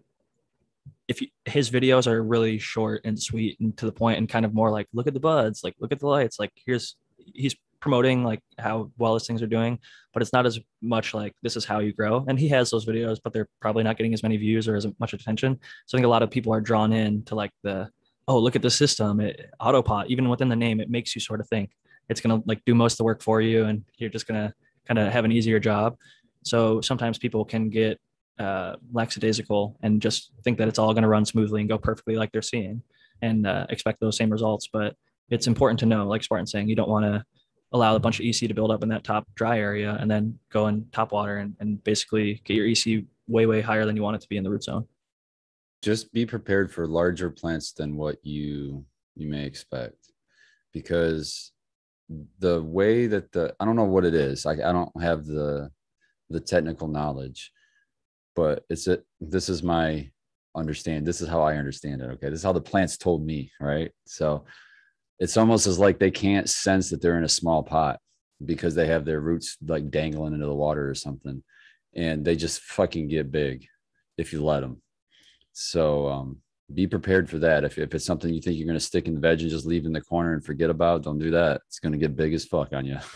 if you, his videos are really short and sweet and to the point and kind of more like look at the buds like look at the lights like here's he's promoting like how well his things are doing but it's not as much like this is how you grow and he has those videos but they're probably not getting as many views or as much attention. So i think a lot of people are drawn in to like the oh look at the system it, autopot even within the name it makes you sort of think. It's going to like do most of the work for you and you're just going to kind of have an easier job. So sometimes people can get uh, lackadaisical and just think that it's all going to run smoothly and go perfectly like they're seeing and uh, expect those same results. But it's important to know, like Spartan saying, you don't want to allow a bunch of EC to build up in that top dry area and then go in top water and, and basically get your EC way, way higher than you want it to be in the root zone. just be prepared for larger plants than what you you may expect because the way that the i don't know what it is i, I don't have the the technical knowledge but it's a this is my understand this is how i understand it okay this is how the plants told me right so it's almost as like they can't sense that they're in a small pot because they have their roots like dangling into the water or something and they just fucking get big if you let them so um, be prepared for that. If, if it's something you think you're going to stick in the veg and just leave in the corner and forget about, don't do that. It's going to get big as fuck on you.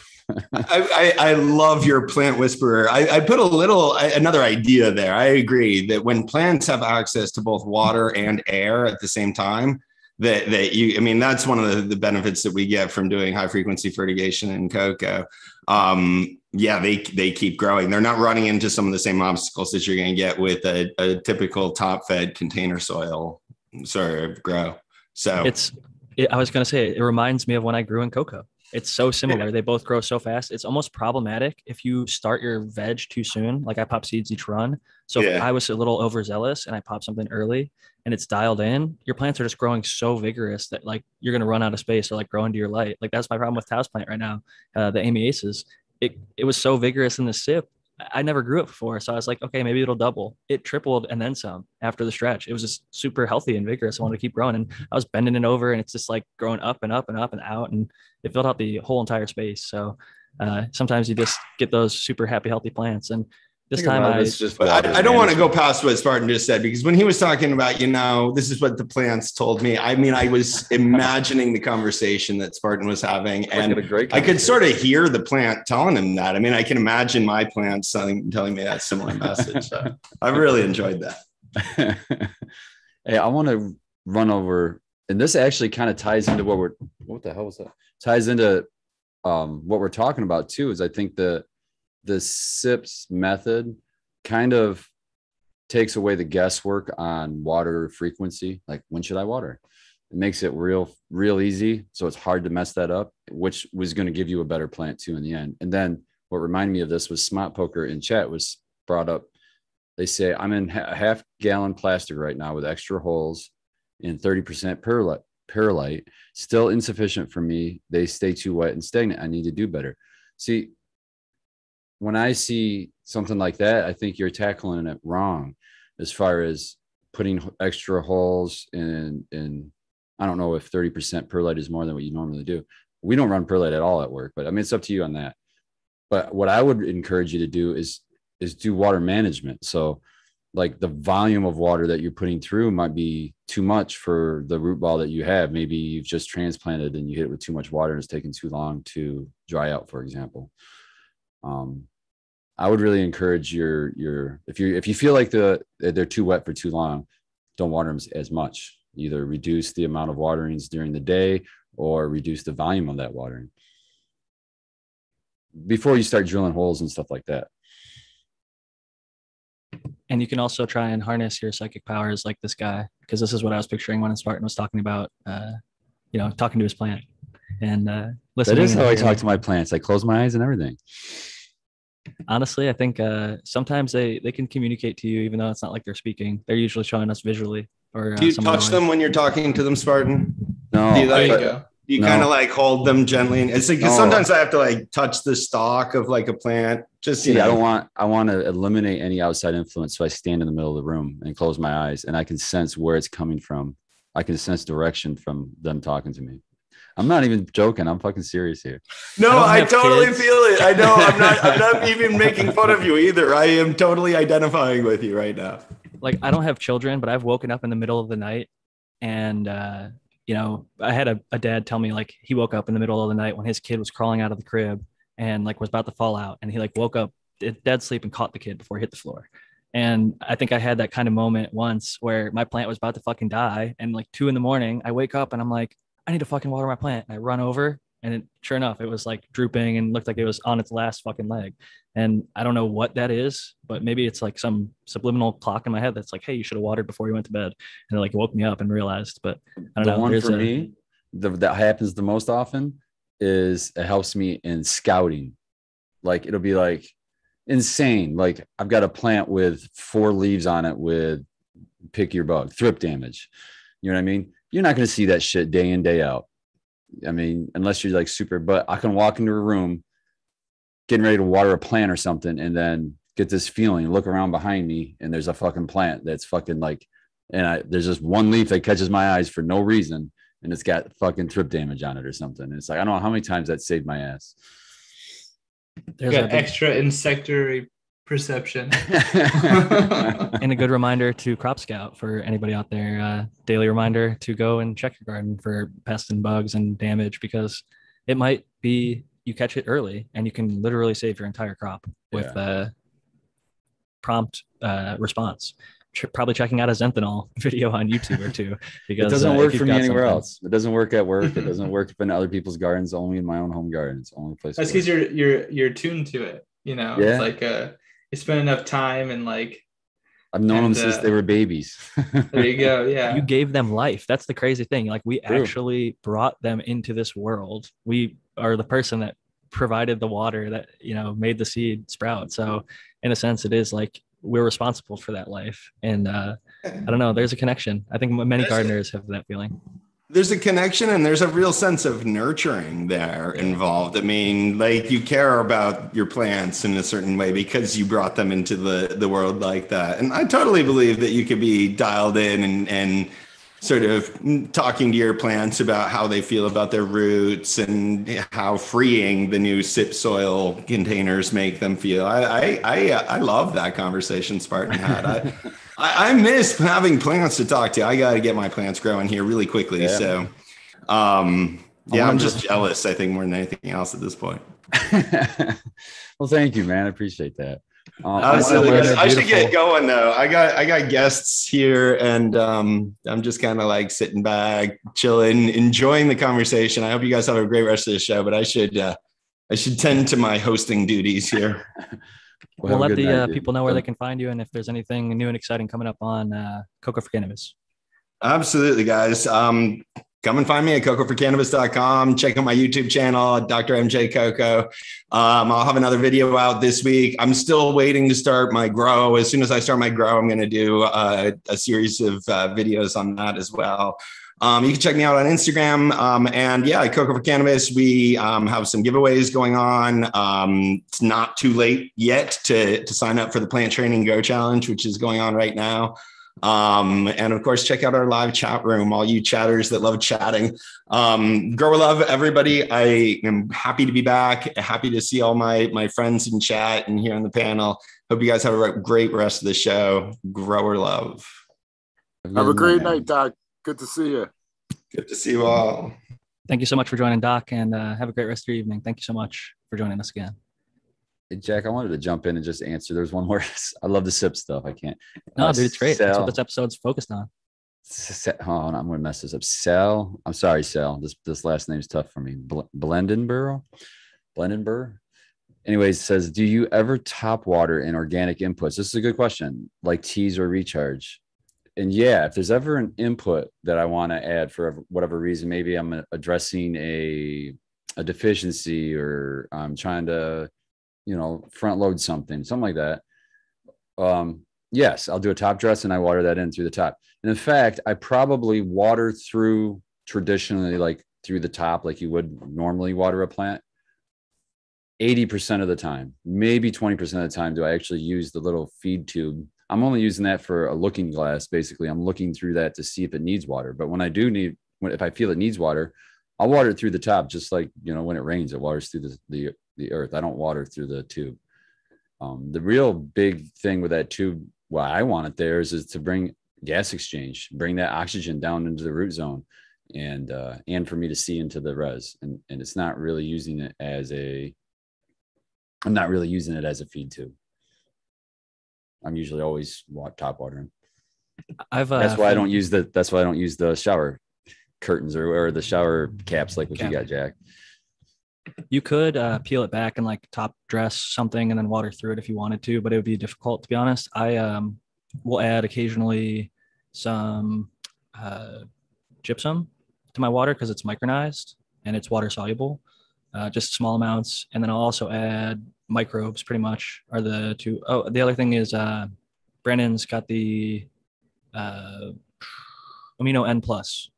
I, I, I love your plant whisperer. I, I put a little another idea there. I agree that when plants have access to both water and air at the same time, that that you I mean that's one of the, the benefits that we get from doing high frequency fertigation in coco. Um, yeah, they they keep growing. They're not running into some of the same obstacles that you're going to get with a, a typical top fed container soil sort of grow. So It's. It, I was gonna say it reminds me of when I grew in coco. It's so similar. They both grow so fast. It's almost problematic if you start your veg too soon. Like I pop seeds each run. So if I was a little overzealous and I pop something early and it's dialed in, your plants are just growing so vigorous that like you're gonna run out of space or like grow into your light. Like that's my problem with Taos plant right now. Uh, the Amy Aces. It it was so vigorous in the sip. I never grew it before. So I was like, okay, maybe it'll double. It tripled and then some after the stretch. It was just super healthy and vigorous. I wanted to keep growing. And I was bending it over and it's just like growing up and up and up and out. And it filled out the whole entire space. So uh, sometimes you just get those super happy, healthy plants. And this Think time I, it's just I, I don't want to go past what Spartan just said because when he was talking about, you know, this is what the plants told me. I mean, I was imagining the conversation that Spartan was having, Like, and great I could sort of hear the plant telling him that. I mean, I can imagine my plant telling, telling me that similar message. So I really enjoyed that. hey, I want to run over, and this actually kind of ties into what we're what the hell was that? Ties into um, what we're talking about too. Is I think the the SIPS method kind of takes away the guesswork on water frequency. Like when should I water? It makes it real real easy, so it's hard to mess that up, which was going to give you a better plant too in the end. And then what reminded me of this was Smart Poker in chat was brought up they say I'm in a half gallon plastic right now with extra holes and 30% perlite, perlite. Still insufficient for me. They stay too wet and stagnant. I need to do better. See, when I see something like that, I think you're tackling it wrong as far as putting extra holes in in I don't know if 30% perlite is more than what you normally do. We don't run perlite at all at work, but I mean it's up to you on that. But what I would encourage you to do is is do water management. So like the volume of water that you're putting through might be too much for the root ball that you have. Maybe you've just transplanted and you hit it with too much water and it's taking too long to dry out, for example. Um, I would really encourage your your if you if you feel like the they're too wet for too long, don't water them as much. Either reduce the amount of waterings during the day or reduce the volume of that watering before you start drilling holes and stuff like that. and you can also try and harness your psychic powers like this guy, because this is what I was picturing when Spartan was talking about, uh, you know, talking to his plant and uh, listening. That is how I talk to my plants. I close my eyes and everything. honestly i think uh sometimes they they can communicate to you even though it's not like they're speaking they're usually showing us visually or uh, Do you some touch them when you're talking to them, Spartan? No, Do you There you go. you No. kind of like hold them gently? And it's like 'cause No. sometimes I have to like touch the stalk of like a plant. Just you See, know, I don't want I want to eliminate any outside influence. So I stand in the middle of the room and close my eyes and I can sense where it's coming from. I can sense direction from them talking to me. I'm not even joking. I'm fucking serious here. No, I I, totally kids. feel it. I know. I'm not. I'm not even making fun of you either. I am totally identifying with you right now. like i don't have children but i've woken up in the middle of the night and uh you know i had a, a dad tell me like he woke up in the middle of the night when his kid was crawling out of the crib and like was about to fall out and he like woke up dead sleep and caught the kid before he hit the floor and i think i had that kind of moment once where my plant was about to fucking die and like two in the morning i wake up and i'm like i need to fucking water my plant and i run over and it, sure enough it was like drooping and looked like it was on its last fucking leg and I don't know what that is, but maybe it's like some subliminal clock in my head that's like, hey, you should have watered before you went to bed. And it like woke me up and realized. But I don't the know. one for a- me the, that happens the most often is it helps me in scouting. Like it'll be like insane. Like I've got a plant with four leaves on it with pick your bug, thrip damage. You know what I mean? You're not going to see that shit day in, day out. I mean, unless you're like super, but I can walk into a room getting ready to water a plant or something and then get this feeling, look around behind me, and there's a fucking plant that's fucking like, and I, there's just one leaf that catches my eyes for no reason and it's got fucking thrip damage on it or something. And it's like, I don't know how many times that saved my ass. there's Got big, extra insectary perception. and a good reminder to Crop Scout for anybody out there. Uh, daily reminder to go and check your garden for pests and bugs and damage because it might be you catch it early and you can literally save your entire crop with uh, prompt uh, response. ch- probably checking out a Zenthanol video on YouTube or two because it doesn't uh, work for me anywhere something- else. It doesn't work at work. It doesn't work in other people's gardens. Only in my own home garden. It's the only place. That's because you're you're you're tuned to it. You know, Yeah. it's like uh, you spend enough time and like I've known them since uh, they were babies. there you go. Yeah. You gave them life. That's the crazy thing. Like we True. actually brought them into this world. We are the person that provided the water that you know made the seed sprout. So in a sense, it is like we're responsible for that life. And uh, I don't know. There's a connection. I think many gardeners have that feeling. There's a connection and there's a real sense of nurturing there involved. I mean, like you care about your plants in a certain way because you brought them into the the world like that. And I totally believe that you could be dialed in and and sort of talking to your plants about how they feel about their roots and how freeing the new sip soil containers make them feel. I I I, uh, I love that conversation Spartan had. I, I I miss having plants to talk to. I got to get my plants growing here really quickly. Yeah. So, um, yeah, I'm just jealous. I think more than anything else at this point. well, thank you, man. I appreciate that. Um, I I should get going though. I got I got guests here, and um, I'm just kind of like sitting back, chilling, enjoying the conversation. I hope you guys have a great rest of the show. But I should uh, I should tend to my hosting duties here. We'll, have a let the night, uh, people know where they can find you and if there's anything new and exciting coming up on uh, Coco for Cannabis. Absolutely, guys. Um, come and find me at cocoforcannabis.com. Check out my YouTube channel, Dr. MJ Coco. Um, I'll have another video out this week. I'm still waiting to start my grow. As soon as I start my grow, I'm going to do uh, a series of uh, videos on that as well. Um, you can check me out on Instagram. Um, and yeah, at Coco for Cannabis, we um, have some giveaways going on. Um, it's not too late yet to, to sign up for the Plant Training Go Challenge, which is going on right now. Um, and of course, check out our live chat room, all you chatters that love chatting. Um, grow love, everybody. I am happy to be back. Happy to see all my my friends in chat and here on the panel. Hope you guys have a great rest of the show. Grower love. Have a great night, Doc. Good to see you. Good to see you all. Thank you so much for joining, Doc, and uh, have a great rest of your evening. Thank you so much for joining us again. Hey, Jack, I wanted to jump in and just answer. There's one more. I love the sip stuff. I can't. No, Uh, dude, it's great. That's what this episode's focused on. Sa- Hold on, I'm gonna mess this up. Sal, I'm sorry, Sal. This this last name's tough for me. Bl- Blendenborough, Blendenburg. Anyways, it says, do you ever top water in organic inputs? This is a good question, like teas or recharge. And yeah, if there's ever an input that I want to add for whatever reason, maybe I'm addressing a a deficiency or I'm trying to, you know, front load something, something like that. Um, yes, I'll do a top dress and I water that in through the top. And in fact, I probably water through traditionally like through the top, like you would normally water a plant. 80% of the time, maybe 20% of the time, do I actually use the little feed tube. I'm only using that for a looking glass. Basically, I'm looking through that to see if it needs water. But when I do need, when, if I feel it needs water, I'll water it through the top, just like, you know, when it rains, it waters through the, the, the earth. I don't water through the tube. Um, the real big thing with that tube, why I want it there is, is to bring gas exchange, bring that oxygen down into the root zone and, uh, and for me to see into the res. And, and it's not really using it as a, I'm not really using it as a feed tube. I'm usually always top watering. I've uh, That's why I don't use the, that's why I don't use the shower curtains or, or the shower caps like what Cap. you got, Jack. You could uh, peel it back and like top dress something and then water through it if you wanted to, but it would be difficult to be honest. I um, will add occasionally some uh, gypsum to my water because it's micronized and it's water soluble, uh, just small amounts. And then I'll also add microbes. Pretty much are the two. Oh, the other thing is uh, Brandon's got the uh, amino N plus,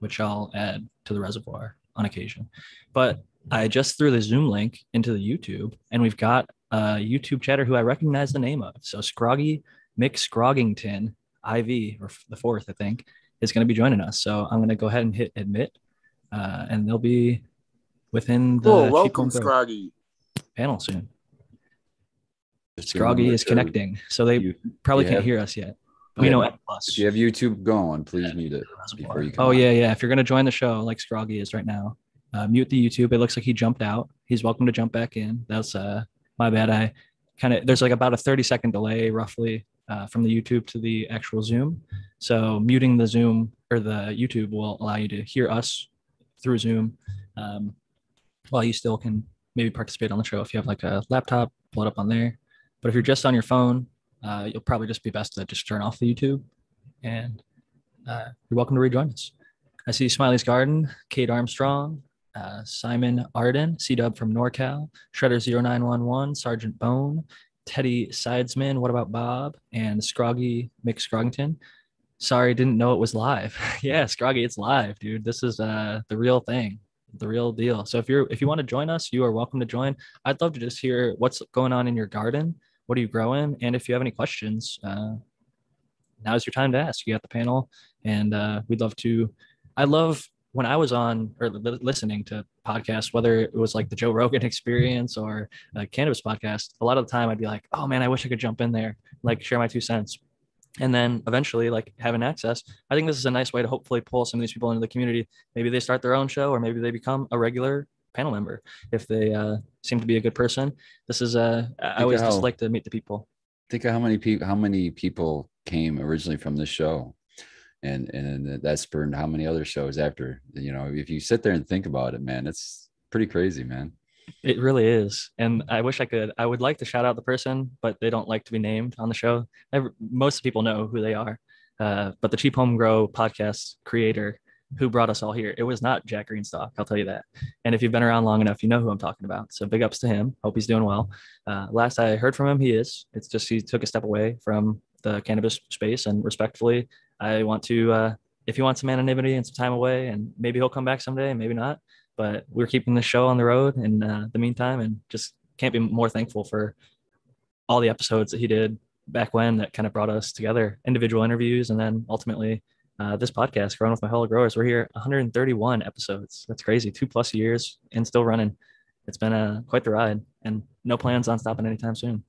which I'll add to the reservoir on occasion. But I just threw the Zoom link into the YouTube, and we've got a YouTube chatter who I recognize the name of. So Scroggy Mick Scroggington, IV, or the fourth, I think, is going to be joining us. So I'm going to go ahead and hit admit, uh, and they'll be within the Cool. Welcome, Scroggy. panel soon. Scroggy is connecting, so they you- probably you can't have- hear us yet. We know N plus. If you have YouTube going, please mute it before you come Oh yeah, yeah. If you're gonna join the show like Scroggy is right now, uh, mute the YouTube. It looks like he jumped out. He's welcome to jump back in. That's uh my bad. I kind of there's like about a 30 second delay roughly uh, from the YouTube to the actual Zoom. So muting the Zoom or the YouTube will allow you to hear us through Zoom, um, while you still can maybe participate on the show if you have like a laptop, pull it up on there. But if you're just on your phone, uh, you'll probably just be best to just turn off the YouTube, and uh, you're welcome to rejoin us. I see Smiley's Garden, Kate Armstrong, uh, Simon Arden, C Dub from NorCal, Shredder 0911, Sergeant Bone, Teddy Sidesman, What About Bob, and Scroggy Mick Scroggington. Sorry, didn't know it was live. yeah, Scroggy, it's live, dude. This is uh, the real thing, the real deal. So if you're if you want to join us, you are welcome to join. I'd love to just hear what's going on in your garden. What are you growing? And if you have any questions, uh, now's your time to ask. You got the panel, and uh, we'd love to. I love when I was on or li- listening to podcasts, whether it was like the Joe Rogan experience or a cannabis podcast, a lot of the time I'd be like, oh man, I wish I could jump in there, like share my two cents. And then eventually, like having access, I think this is a nice way to hopefully pull some of these people into the community. Maybe they start their own show, or maybe they become a regular panel member if they uh, seem to be a good person. This is a, I always just like to meet the people. Think of how many people how many people came originally from this show. And and that spurred how many other shows after. You know, if you sit there and think about it, man, it's pretty crazy, man. It really is. And I wish I could. I would like to shout out the person, but they don't like to be named on the show. Ever, most people know who they are. Uh, but the Cheap Home Grow podcast creator who brought us all here, it was not Jack Greenstock. I'll tell you that. And if you've been around long enough, you know who I'm talking about. So big ups to him. Hope he's doing well. Uh, last I heard from him, he is. It's just he took a step away from the cannabis space. And respectfully, I want to, uh, if he wants some anonymity and some time away, and maybe he'll come back someday, maybe not but we're keeping the show on the road in uh, the meantime and just can't be more thankful for all the episodes that he did back when that kind of brought us together individual interviews and then ultimately uh, this podcast growing with my fellow growers we're here 131 episodes that's crazy two plus years and still running it's been a quite the ride and no plans on stopping anytime soon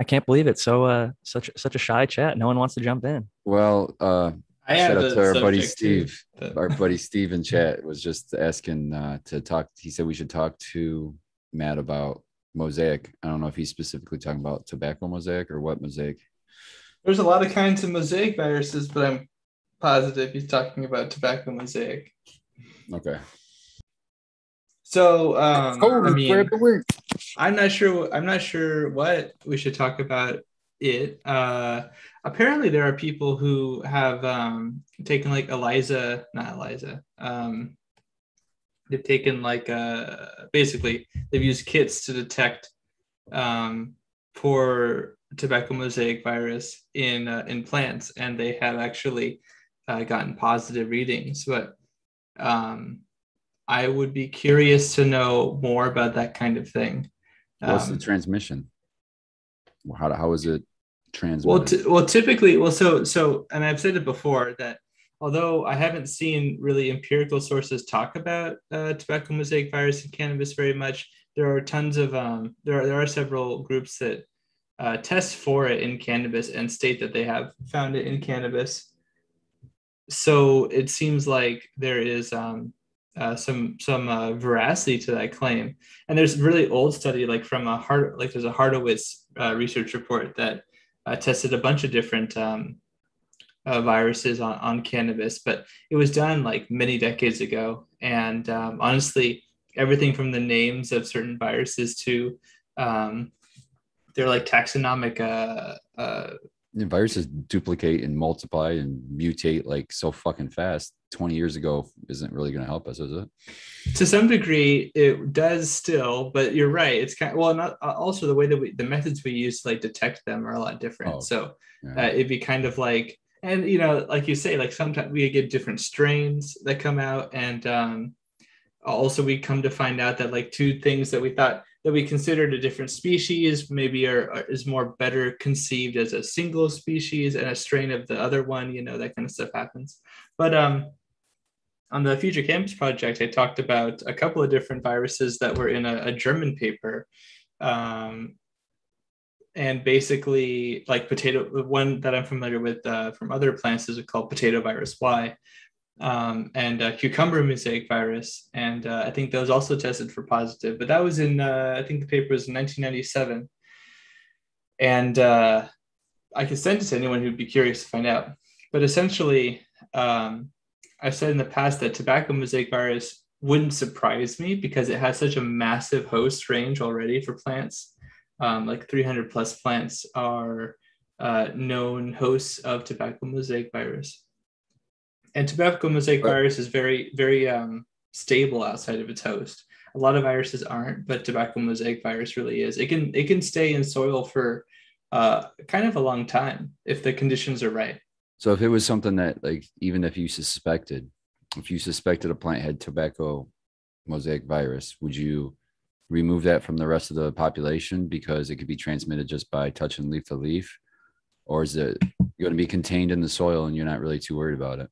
i can't believe it so uh such such a shy chat no one wants to jump in Well, uh I shout out to our buddy Steve. but- Our buddy Steve in chat was just asking uh to talk. He said we should talk to Matt about mosaic. I don't know if he's specifically talking about tobacco mosaic or what mosaic. There's a lot of kinds of mosaic viruses, but I'm positive he's talking about tobacco mosaic. Okay. So um, Cold I as mean, spread the wings. I'm not sure. I'm not sure what we should talk about it. Uh, apparently, there are people who have um, taken like Eliza, not Eliza. Um, they've taken like uh, basically they've used kits to detect um, for tobacco mosaic virus in uh, in plants, and they have actually uh, gotten positive readings. But um, I would be curious to know more about that kind of thing. What's the Um, transmission? How how is it transmitted? well, t- well, typically, well, so so, and I've said it before that although I haven't seen really empirical sources talk about uh, tobacco mosaic virus in cannabis very much, there are tons of um, there are there are several groups that uh, test for it in cannabis and state that they have found it in cannabis. So it seems like there is um, uh, some some uh, veracity to that claim. And there's really old study, like from a hard like there's a Hardowitz uh, research report that uh, tested a bunch of different um, uh, viruses on, on cannabis, but it was done like many decades ago. And um, honestly, everything from the names of certain viruses to um, they're like taxonomic uh, uh, The viruses duplicate and multiply and mutate like so fucking fast. 20 years ago isn't really going to help us, is it? to some degree it does still but you're right it's kind of well not uh, also the way that we the methods we use to like detect them are a lot different Oh, so Yeah. uh, it'd be kind of like and you know like you say like sometimes we get different strains that come out and um also we come to find out that like two things that we thought that we considered a different species maybe are, are is more better conceived as a single species and a strain of the other one you know that kind of stuff happens but um on the Future Campus project, I talked about a couple of different viruses that were in a, a German paper. Um, and basically, like potato, one that I'm familiar with uh, from other plants is called potato virus Y, um, and uh, cucumber mosaic virus. And uh, I think those also tested for positive, but that was in, uh, I think the paper was in 1997. and uh, I can send it to anyone who'd be curious to find out. But essentially, um, I've said in the past that tobacco mosaic virus wouldn't surprise me because it has such a massive host range already for plants. Um, like 300 plus plants are uh, known hosts of tobacco mosaic virus. And tobacco mosaic Right. virus is very, very um, stable outside of its host. A lot of viruses aren't, but tobacco mosaic virus really is. It can it can stay in soil for uh, kind of a long time if the conditions are right. So if it was something that like even if you suspected, if you suspected a plant had tobacco mosaic virus, would you remove that from the rest of the population because it could be transmitted just by touching leaf to leaf? Or is it going to be contained in the soil and you're not really too worried about it?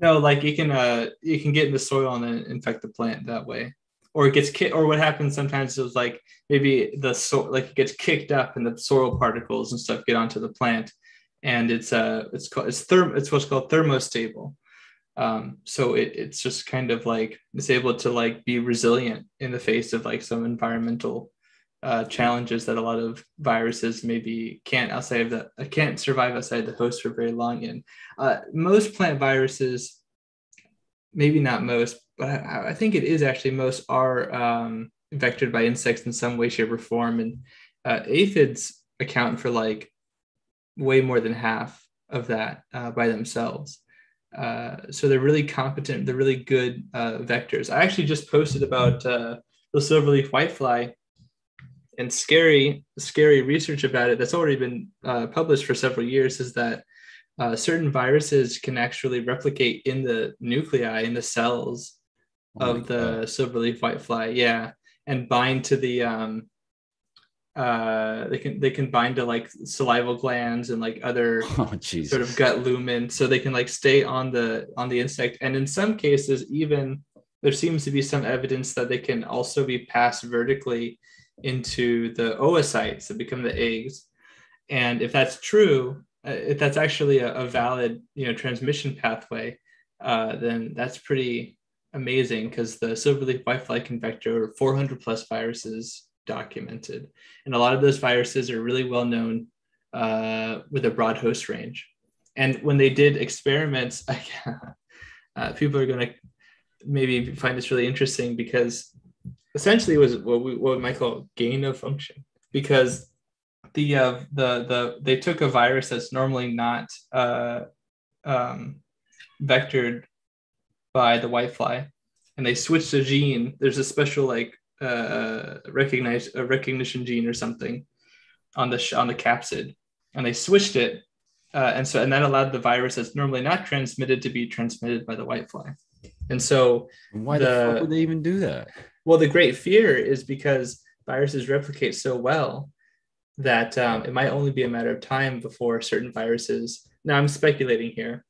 No, like you can uh you can get in the soil and then infect the plant that way. Or it gets kicked or what happens sometimes is like maybe the soil like it gets kicked up and the soil particles and stuff get onto the plant and it's uh it's called it's therm it's what's called thermostable. Um, so it, it's just kind of like it's able to like be resilient in the face of like some environmental uh, challenges that a lot of viruses maybe can't outside the can't survive outside the host for very long in. Uh, most plant viruses, maybe not most, but I, I think it is actually most are um, vectored by insects in some way, shape, or form. And uh, aphids account for like way more than half of that uh, by themselves. Uh, so they're really competent. They're really good uh, vectors. I actually just posted about uh, the silverleaf whitefly and scary, scary research about it that's already been uh, published for several years is that uh, certain viruses can actually replicate in the nuclei in the cells Oh of the silverleaf whitefly. Yeah, and bind to the um, uh, they can they can bind to like salival glands and like other Oh sort of gut lumen so they can like stay on the on the insect and in some cases even there seems to be some evidence that they can also be passed vertically into the oocytes that become the eggs and if that's true uh, if that's actually a, a valid you know transmission pathway uh, then that's pretty amazing because the silverleaf whitefly vector 400 plus viruses documented and a lot of those viruses are really well known uh, with a broad host range. And when they did experiments, uh, people are going to maybe find this really interesting because essentially it was what we, what we might call gain of function because the uh, the the they took a virus that's normally not uh, um, vectored by the whitefly and they switched a gene. There's a special like uh, recognize a recognition gene or something on the sh- on the capsid, and they switched it, uh, and so and that allowed the virus that's normally not transmitted to be transmitted by the whitefly. And so, Why the, the- fuck would they even do that? Well, the great fear is because viruses replicate so well that um, it might only be a matter of time before certain viruses. Now, I'm speculating here.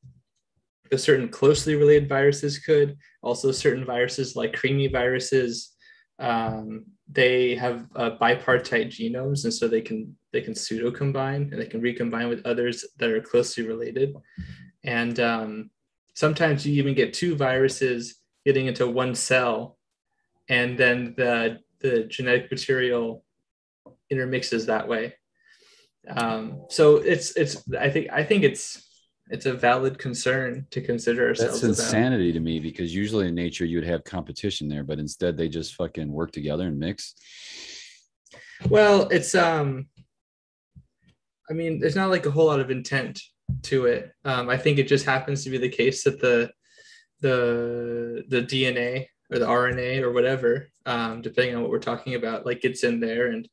Because certain closely related viruses could, also certain viruses like creamy viruses, um, they have uh, bipartite genomes, and so they can they can pseudo combine and they can recombine with others that are closely related. And um, sometimes you even get two viruses getting into one cell and then the the genetic material intermixes that way. Um, so it's it's I think I think it's it's a valid concern to consider ourselves. That's about. insanity to me because usually in nature you would have competition there, but instead they just fucking work together and mix. Well, it's um, I mean, there's not like a whole lot of intent to it. Um, I think it just happens to be the case that the the the DNA or the RNA or whatever, um, depending on what we're talking about, like gets in there and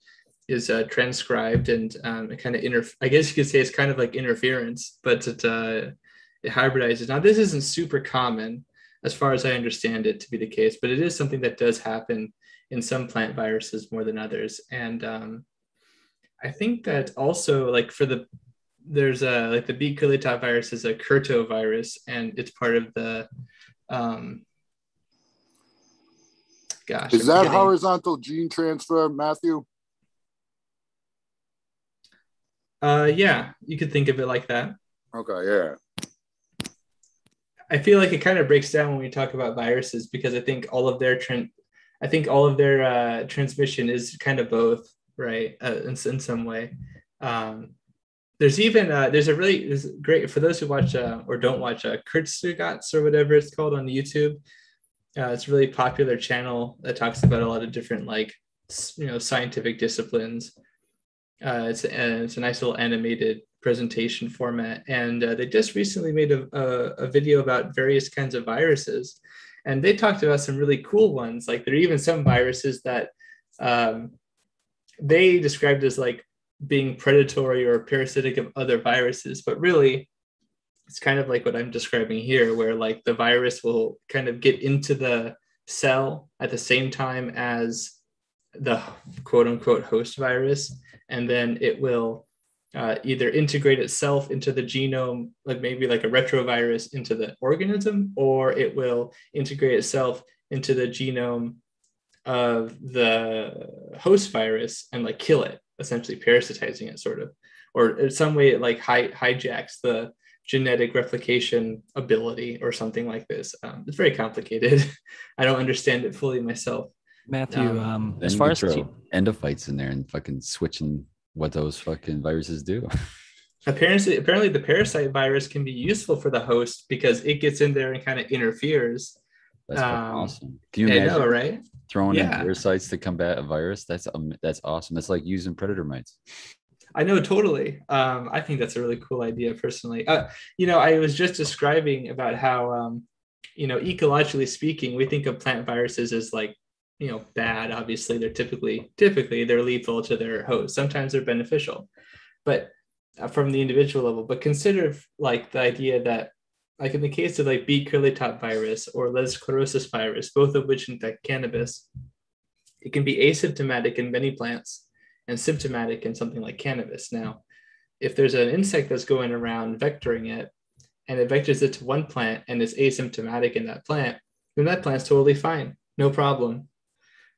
is uh, transcribed and um, it kind of inter. I guess you could say it's kind of like interference, but it uh, it hybridizes. Now, this isn't super common, as far as I understand it to be the case, but it is something that does happen in some plant viruses more than others. And um, I think that also like for the there's a like the B. virus is a Curto virus, and it's part of the um, gosh. Is that horizontal gene transfer, Matthew? Uh, yeah, you could think of it like that. Okay, yeah. I feel like it kind of breaks down when we talk about viruses because I think all of their tran I think all of their uh, transmission is kind of both. right? Uh, in, in some way. Um, there's even uh, there's a really there's great for those who watch uh, or don't watch uh, Kurzgesagt or whatever it's called on YouTube. Uh, it's a really popular channel that talks about a lot of different like you know scientific disciplines. Uh, it's and it's a nice little animated presentation format, and uh, they just recently made a, a, a video about various kinds of viruses, and they talked about some really cool ones. Like there are even some viruses that um, they described as like being predatory or parasitic of other viruses, but really it's kind of like what I'm describing here, where like the virus will kind of get into the cell at the same time as the quote unquote host virus, and then it will uh, either integrate itself into the genome, like maybe like a retrovirus into the organism, or it will integrate itself into the genome of the host virus and like kill it, essentially parasitizing it, sort of, or in some way it like hi- hijacks the genetic replication ability or something like this. Um, it's very complicated. I don't understand it fully myself. Matthew, um, um as far as t- endophytes in there and fucking switching what those fucking viruses do. apparently, apparently the parasite virus can be useful for the host because it gets in there and kind of interferes. That's um, awesome. Can you imagine know, right? Throwing yeah. in parasites to combat a virus. That's um, that's awesome. It's like using predator mites. I know totally. Um, I think that's a really cool idea personally. Uh, you know, I was just describing about how, um, you know, ecologically speaking, we think of plant viruses as like, you know, bad. Obviously, they're typically typically they're lethal to their host. Sometimes they're beneficial, but uh, from the individual level. But consider like the idea that, like in the case of like B. curly top virus or Les virus, both of which infect cannabis, it can be asymptomatic in many plants and symptomatic in something like cannabis. Now, if there's an insect that's going around vectoring it and it vectors it to one plant and it's asymptomatic in that plant, then that plant's totally fine, no problem.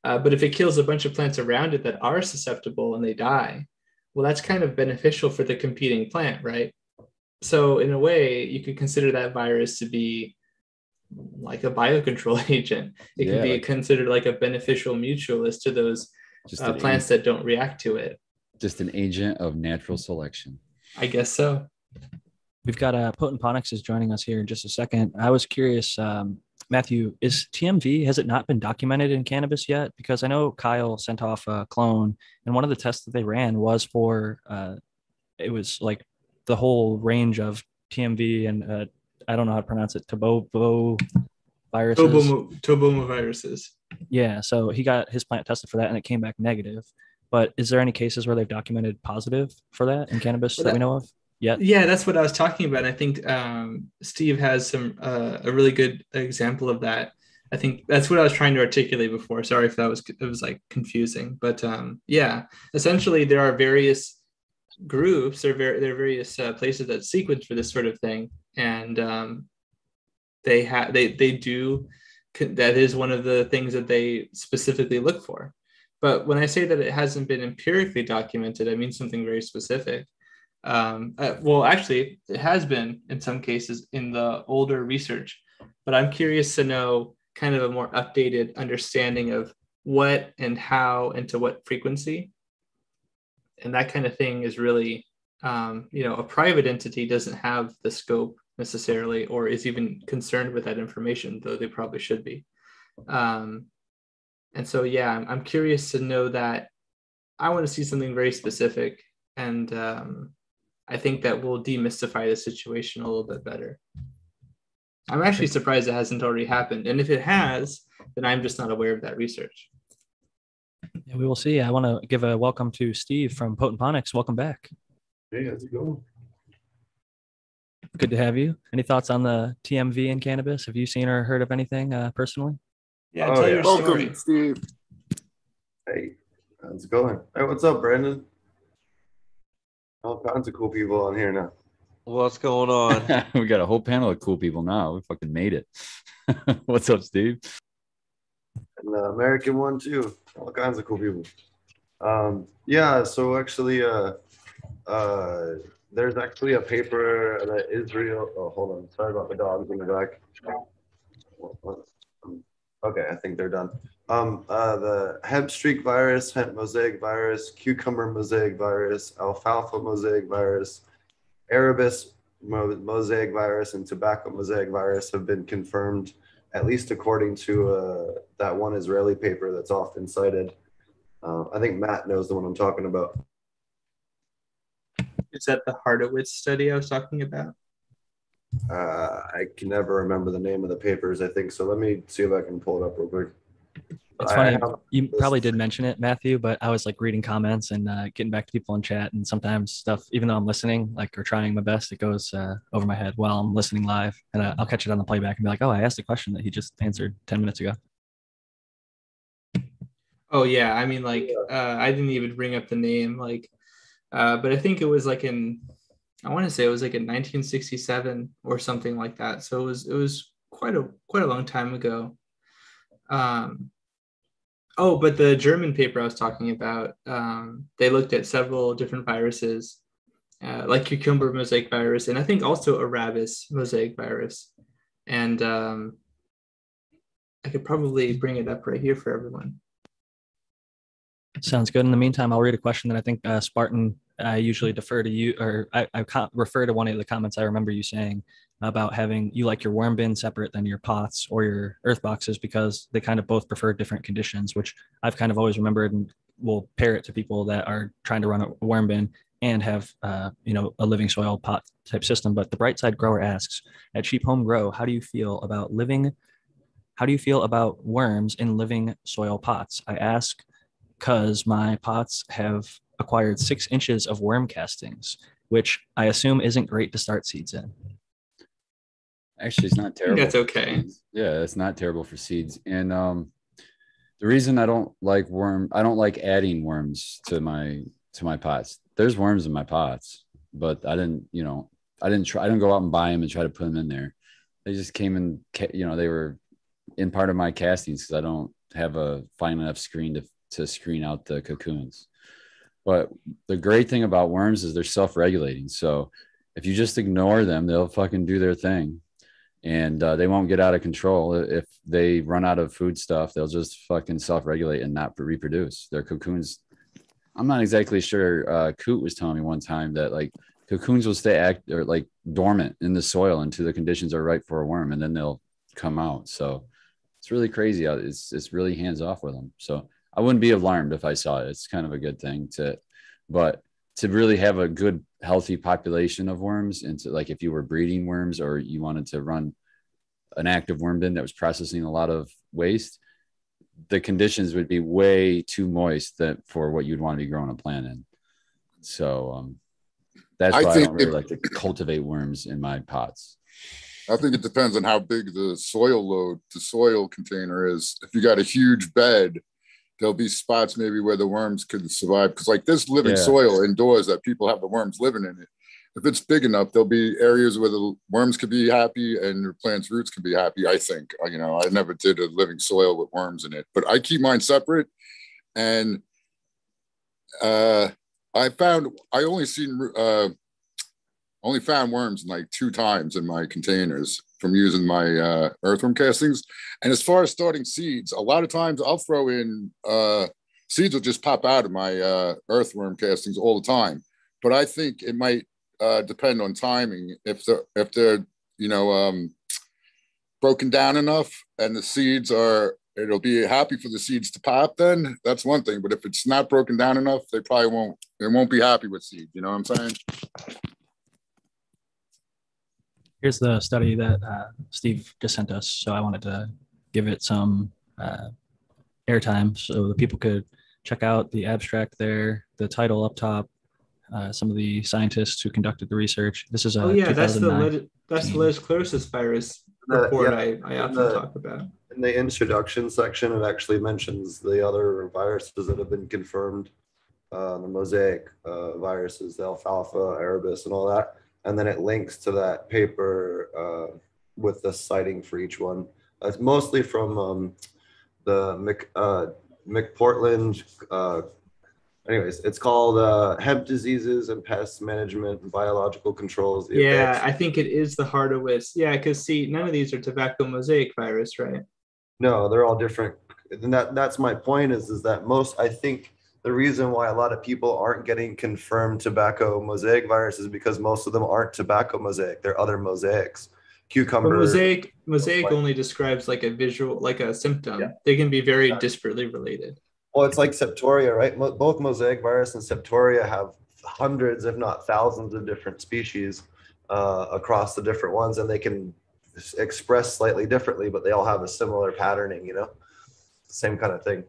Uh, but if it kills a bunch of plants around it that are susceptible and they die, well, that's kind of beneficial for the competing plant, right? So, in a way, you could consider that virus to be like a biocontrol agent. It yeah. can be considered like a beneficial mutualist to those just uh, plants that don't react to it. Just an agent of natural selection. I guess so. We've got uh, Potent Ponics is joining us here in just a second. I was curious, um, Matthew, is TMV has it not been documented in cannabis yet? Because I know Kyle sent off a clone, and one of the tests that they ran was for uh, it was like the whole range of TMV and uh, I don't know how to pronounce it, Tobovo viruses. Toboma viruses. Yeah, so he got his plant tested for that, and it came back negative. But is there any cases where they've documented positive for that in cannabis well, that, that, we know of? Yeah, yeah, that's what I was talking about. I think um, Steve has some uh, a really good example of that. I think that's what I was trying to articulate before. Sorry if that was it was like confusing, but um, yeah, essentially there are various groups or ver- there are various uh, places that sequence for this sort of thing, and um, they have they they do that is one of the things that they specifically look for. But when I say that it hasn't been empirically documented, I mean something very specific. Um, uh, well, actually, it has been in some cases in the older research, but I'm curious to know kind of a more updated understanding of what and how and to what frequency. And that kind of thing is really, um, you know, a private entity doesn't have the scope necessarily or is even concerned with that information, though they probably should be. Um, and so, yeah, I'm, I'm curious to know that I want to see something very specific. And um, I think that will demystify the situation a little bit better. I'm actually surprised it hasn't already happened. And if it has, then I'm just not aware of that research. Yeah, we will see. I want to give a welcome to Steve from Potent Ponics. Welcome back. Hey, how's it going? Good to have you. Any thoughts on the TMV in cannabis? Have you seen or heard of anything uh, personally? Yeah, oh, tell yeah. your Welcome, story. Steve. Hey, how's it going? Hey, what's up, Brandon? All kinds of cool people on here now. What's going on? we got a whole panel of cool people now. We fucking made it. what's up, Steve? And the American one too. All kinds of cool people. Um, yeah, so actually, uh, uh, there's actually a paper that Israel. Oh, hold on. Sorry about the dogs in the back. Okay, I think they're done. Um, uh, the hemp streak virus, hemp mosaic virus, cucumber mosaic virus, alfalfa mosaic virus, Arabis mosaic virus, and tobacco mosaic virus have been confirmed, at least according to uh, that one Israeli paper that's often cited. Uh, I think Matt knows the one I'm talking about. Is that the Hardowitz study I was talking about? Uh, I can never remember the name of the papers. I think so. Let me see if I can pull it up real quick. It's funny. You probably did mention it, Matthew, but I was like reading comments and uh, getting back to people in chat, and sometimes stuff, even though I'm listening, like or trying my best, it goes uh, over my head while I'm listening live, and uh, I'll catch it on the playback and be like, "Oh, I asked a question that he just answered ten minutes ago." Oh yeah, I mean like uh, I didn't even bring up the name like, uh, but I think it was like in, I want to say it was like in 1967 or something like that. So it was it was quite a quite a long time ago. Um, oh, but the German paper I was talking about, um, they looked at several different viruses, uh, like cucumber mosaic virus, and I think also Arabis mosaic virus, and um, I could probably bring it up right here for everyone. Sounds good. In the meantime, I'll read a question that I think uh, Spartan. I usually defer to you, or I, I refer to one of the comments I remember you saying about having you like your worm bin separate than your pots or your earth boxes because they kind of both prefer different conditions, which I've kind of always remembered and will pair it to people that are trying to run a worm bin and have uh, you know a living soil pot type system. But the bright side grower asks, at Cheap Home Grow, how do you feel about living? How do you feel about worms in living soil pots? I ask because my pots have acquired six inches of worm castings, which I assume isn't great to start seeds in. Actually, it's not terrible. that's okay. Yeah, it's not terrible for seeds. And um the reason I don't like worm, I don't like adding worms to my to my pots. There's worms in my pots, but I didn't, you know, I didn't try. I didn't go out and buy them and try to put them in there. They just came in, you know, they were in part of my castings because I don't have a fine enough screen to to screen out the cocoons. But the great thing about worms is they're self-regulating. So if you just ignore them, they'll fucking do their thing and uh, they won't get out of control. If they run out of food stuff, they'll just fucking self-regulate and not reproduce. Their cocoons. I'm not exactly sure. Uh, Coot was telling me one time that like cocoons will stay act or like dormant in the soil until the conditions are right for a worm, and then they'll come out. So it's really crazy. It's it's really hands off with them. So I wouldn't be alarmed if I saw it. It's kind of a good thing to, but to really have a good healthy population of worms and to like if you were breeding worms or you wanted to run an active worm bin that was processing a lot of waste the conditions would be way too moist that for what you'd want to be growing a plant in so um that's I why i, think don't really if- like to cultivate worms in my pots I think it depends on how big the soil load, the soil container is. If you got a huge bed, there'll be spots maybe where the worms could survive. Because like this living Yeah. soil indoors that people have the worms living in it. If it's big enough, there'll be areas where the worms could be happy and your plant's roots can be happy. I think. You know, I never did a living soil with worms in it, but I keep mine separate. And uh, I found I only seen uh, only found worms like two times in my containers from using my uh, earthworm castings. And as far as starting seeds, a lot of times I'll throw in uh, seeds will just pop out of my uh, earthworm castings all the time. But I think it might uh, depend on timing. If they're if they're you know um, broken down enough and the seeds are it'll be happy for the seeds to pop then that's one thing but if it's not broken down enough they probably won't they won't be happy with seeds you know what i'm saying Here's the study that uh, Steve just sent us. So I wanted to give it some uh, airtime so the people could check out the abstract there, the title up top, uh, some of the scientists who conducted the research. This is a Oh yeah, that's the 2009 that's the Lis sclerosis virus The- report yeah, I, I and often the- talk about. In the introduction section, it actually mentions the other viruses that have been confirmed, uh, the mosaic uh, viruses, the alfalfa, arabis, and all that. And then it links to that paper uh, with the citing for each one. It's mostly from um, the Mc, uh, McPortland. Uh, anyways, it's called uh, Hemp Diseases and Pest Management and Biological Controls. Yeah, Advanced I think it is the Hardowitz. Yeah, because see, none of these are tobacco mosaic virus, right? No, they're all different. And that that's my point is is that most I think the reason why a lot of people aren't getting confirmed tobacco mosaic virus is because most of them aren't tobacco mosaic. They're other mosaics. But Cucumber. mosaic mosaic like- only describes like a visual like a symptom. Yeah. They can be very Yeah. disparately related. Well, it's like Septoria, right? Mo- Both mosaic virus and Septoria have hundreds, if not thousands, of different species uh, across the different ones, and they can express slightly differently, but they all have a similar patterning. You know, same kind of thing.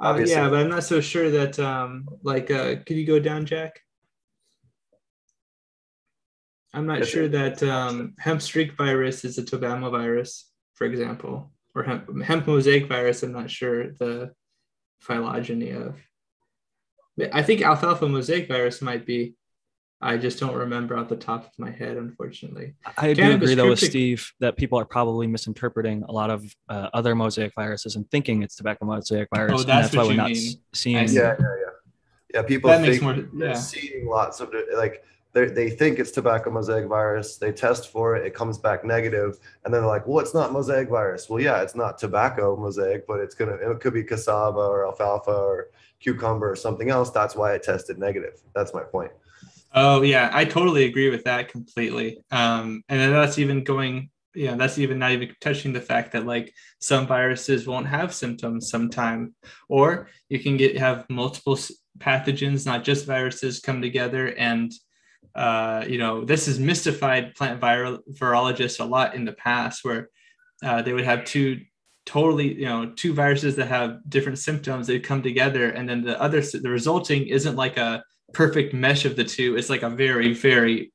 Uh, Obviously. yeah, but I'm not so sure that um like uh could you go down, Jack? I'm not Yes, sure that um, hemp streak virus is a tobacco virus, for example, or hemp, hemp mosaic virus. I'm not sure the phylogeny of. I think alfalfa mosaic virus might be. I just don't remember off the top of my head, unfortunately. I do agree though with Steve that people are probably misinterpreting a lot of uh, other mosaic viruses and thinking it's tobacco mosaic virus. Oh, and that's that's why what we're you not mean. seeing. Yeah, yeah, yeah. Yeah, people That makes think more- they're yeah. seeing lots of like they they think it's tobacco mosaic virus. They test for it, it comes back negative, and then they're like, "Well, it's not mosaic virus." Well, yeah, it's not tobacco mosaic, but it's gonna it could be cassava or alfalfa or cucumber or something else. That's why it tested negative. That's my point. Oh yeah, I totally agree with that completely. Um, and that's even going, yeah, that's even not even touching the fact that like some viruses won't have symptoms sometime, or you can get have multiple pathogens, not just viruses, come together and. Uh, you know, this has mystified plant viral virologists a lot in the past, where uh, they would have two totally, you know, two viruses that have different symptoms. They come together, and then the other, the resulting isn't like a perfect mesh of the two is like a very very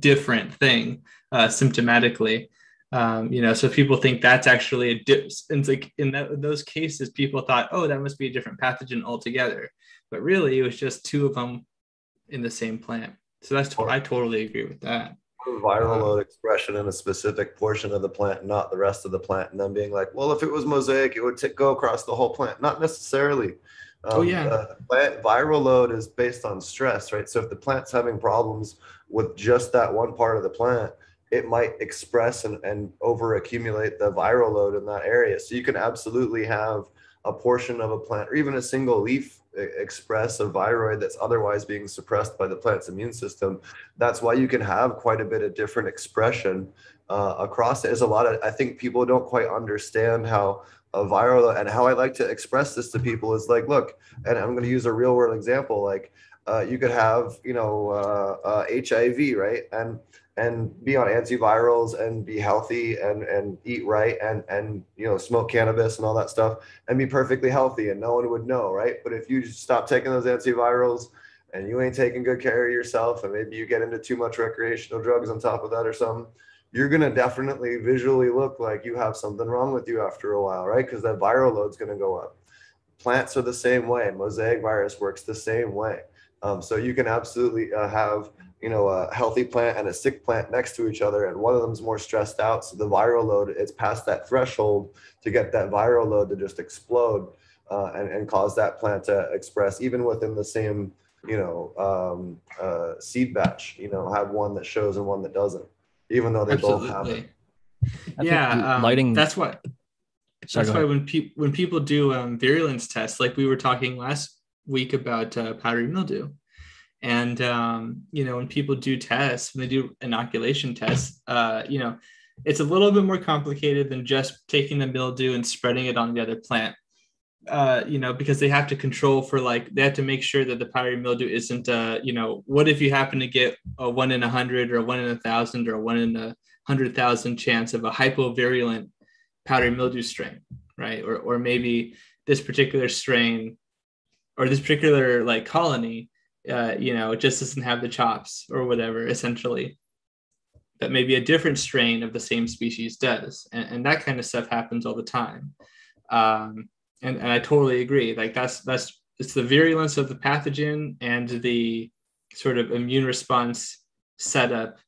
different thing uh, symptomatically um, you know so people think that's actually a dip and it's like in that, those cases people thought oh that must be a different pathogen altogether but really it was just two of them in the same plant so that's i totally agree with that Viral load expression in a specific portion of the plant, not the rest of the plant, and then being like, "Well, if it was mosaic, it would t- go across the whole plant." Not necessarily. Oh, yeah. uh, plant viral load is based on stress, right? So if the plant's having problems with just that one part of the plant, it might express and, and over accumulate the viral load in that area. So you can absolutely have a portion of a plant or even a single leaf express a viroid that's otherwise being suppressed by the plant's immune system. That's why you can have quite a bit of different expression uh, across it. There's a lot of, I think people don't quite understand how a viral and how I like to express this to people is like, look, and I'm going to use a real world example. Like, uh, you could have, you know, uh, uh, HIV, right, and and be on antivirals and be healthy and and eat right and and you know smoke cannabis and all that stuff and be perfectly healthy and no one would know, right? But if you stop taking those antivirals and you ain't taking good care of yourself and maybe you get into too much recreational drugs on top of that or something, you're gonna definitely visually look like you have something wrong with you after a while, right? Because that viral load's gonna go up. Plants are the same way. Mosaic virus works the same way. Um, so you can absolutely uh, have you know a healthy plant and a sick plant next to each other, and one of them's more stressed out. So the viral load it's past that threshold to get that viral load to just explode uh, and and cause that plant to express even within the same you know um, uh, seed batch. You know, have one that shows and one that doesn't, even though they both have it. absolutely I think yeah um, lighting. that's what Sorry, that's why ahead. when people when people do um, virulence tests, like we were talking last week about uh, powdery mildew, and um, you know when people do tests, when they do inoculation tests, uh, you know it's a little bit more complicated than just taking the mildew and spreading it on the other plant. Uh, you know, because they have to control for like they have to make sure that the powdery mildew isn't uh, you know, what if you happen to get a one in a hundred or a one in a thousand or a one in a hundred thousand chance of a hypovirulent powdery mildew strain, right? Or or maybe this particular strain or this particular like colony, uh, you know, just doesn't have the chops or whatever, essentially. That maybe a different strain of the same species does, and, and that kind of stuff happens all the time. Um, and, and I totally agree. Like that's that's it's the virulence of the pathogen and the sort of immune response setup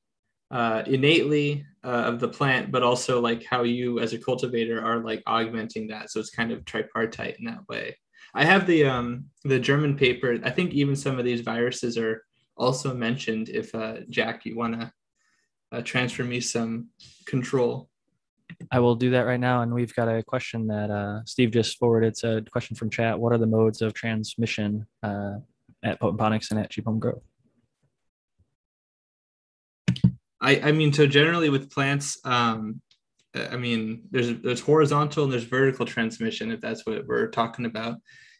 uh, innately uh, of the plant, but also like how you as a cultivator are like augmenting that. So it's kind of tripartite in that way. I have the um, the German paper. I think even some of these viruses are also mentioned. If uh, Jack, you want to uh, transfer me some control. I will do that right now. And we've got a question that uh, Steve just forwarded. It's a question from chat. What are the modes of transmission uh, at Potemponics and at Cheap Home? I, I mean, so generally with plants, um, I mean, there's there's horizontal and there's vertical transmission if that's what we're talking about.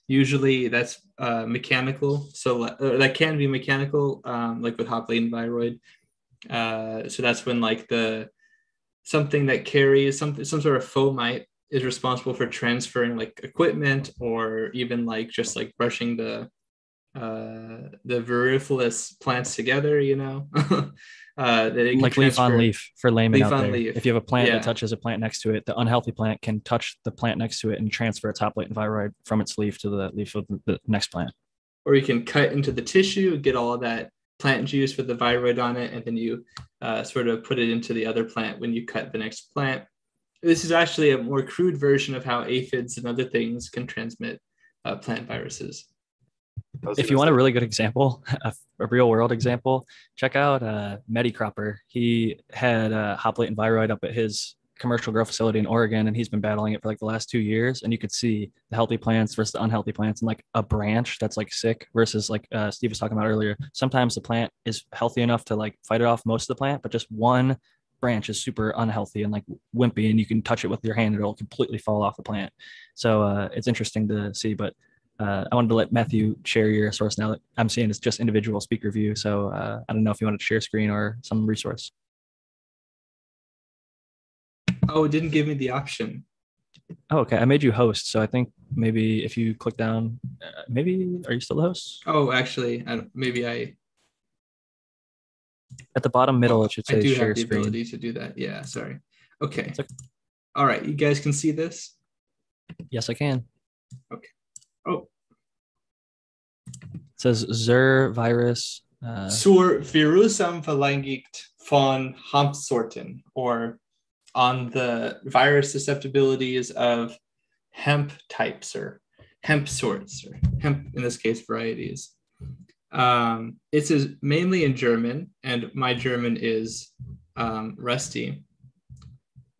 Usually that's uh, mechanical, so uh, that can be mechanical, um, like with hop latent viroid. Uh, so that's when like the something that carries something some sort of fomite is responsible for transferring like equipment or even like just like brushing the uh the virufolous plants together you know uh like leaf on leaf for layman leaf out there. Leaf. if you have a plant yeah. that touches a plant next to it the unhealthy plant can touch the plant next to it and transfer its hop latent viroid from its leaf to the leaf of the next plant or you can cut into the tissue get all of that plant juice with the viroid on it, and then you uh, sort of put it into the other plant when you cut the next plant. This is actually a more crude version of how aphids and other things can transmit uh, plant viruses. If you want a really good example, a, a real world example, check out uh, Medicropper. He had uh, hoplite and viroid up at his commercial grow facility in Oregon, and he's been battling it for like the last two years. And you could see the healthy plants versus the unhealthy plants, and like a branch that's like sick versus like uh, Steve was talking about earlier. Sometimes the plant is healthy enough to like fight it off most of the plant, but just one branch is super unhealthy and like wimpy, and you can touch it with your hand, it'll completely fall off the plant. So uh, it's interesting to see, but. Uh, I wanted to let Matthew share your source now that I'm seeing it's just individual speaker view. So uh, I don't know if you wanted to share screen or some resource. Oh, it didn't give me the option. Oh, okay. I made you host, so I think maybe if you click down, uh, maybe are you still the host? Oh, actually, I maybe I. At the bottom middle, it should say I do share have the screen. ability to do that. Yeah, sorry. Okay. okay. All right, you guys can see this. Yes, I can. Okay. Oh. It says Zur virus. Uh, Zur Virusam verlangigt von Hampsorten, or on the virus susceptibilities of hemp types or hemp sorts or hemp in this case varieties. Um, it is mainly in German, and my German is um, rusty.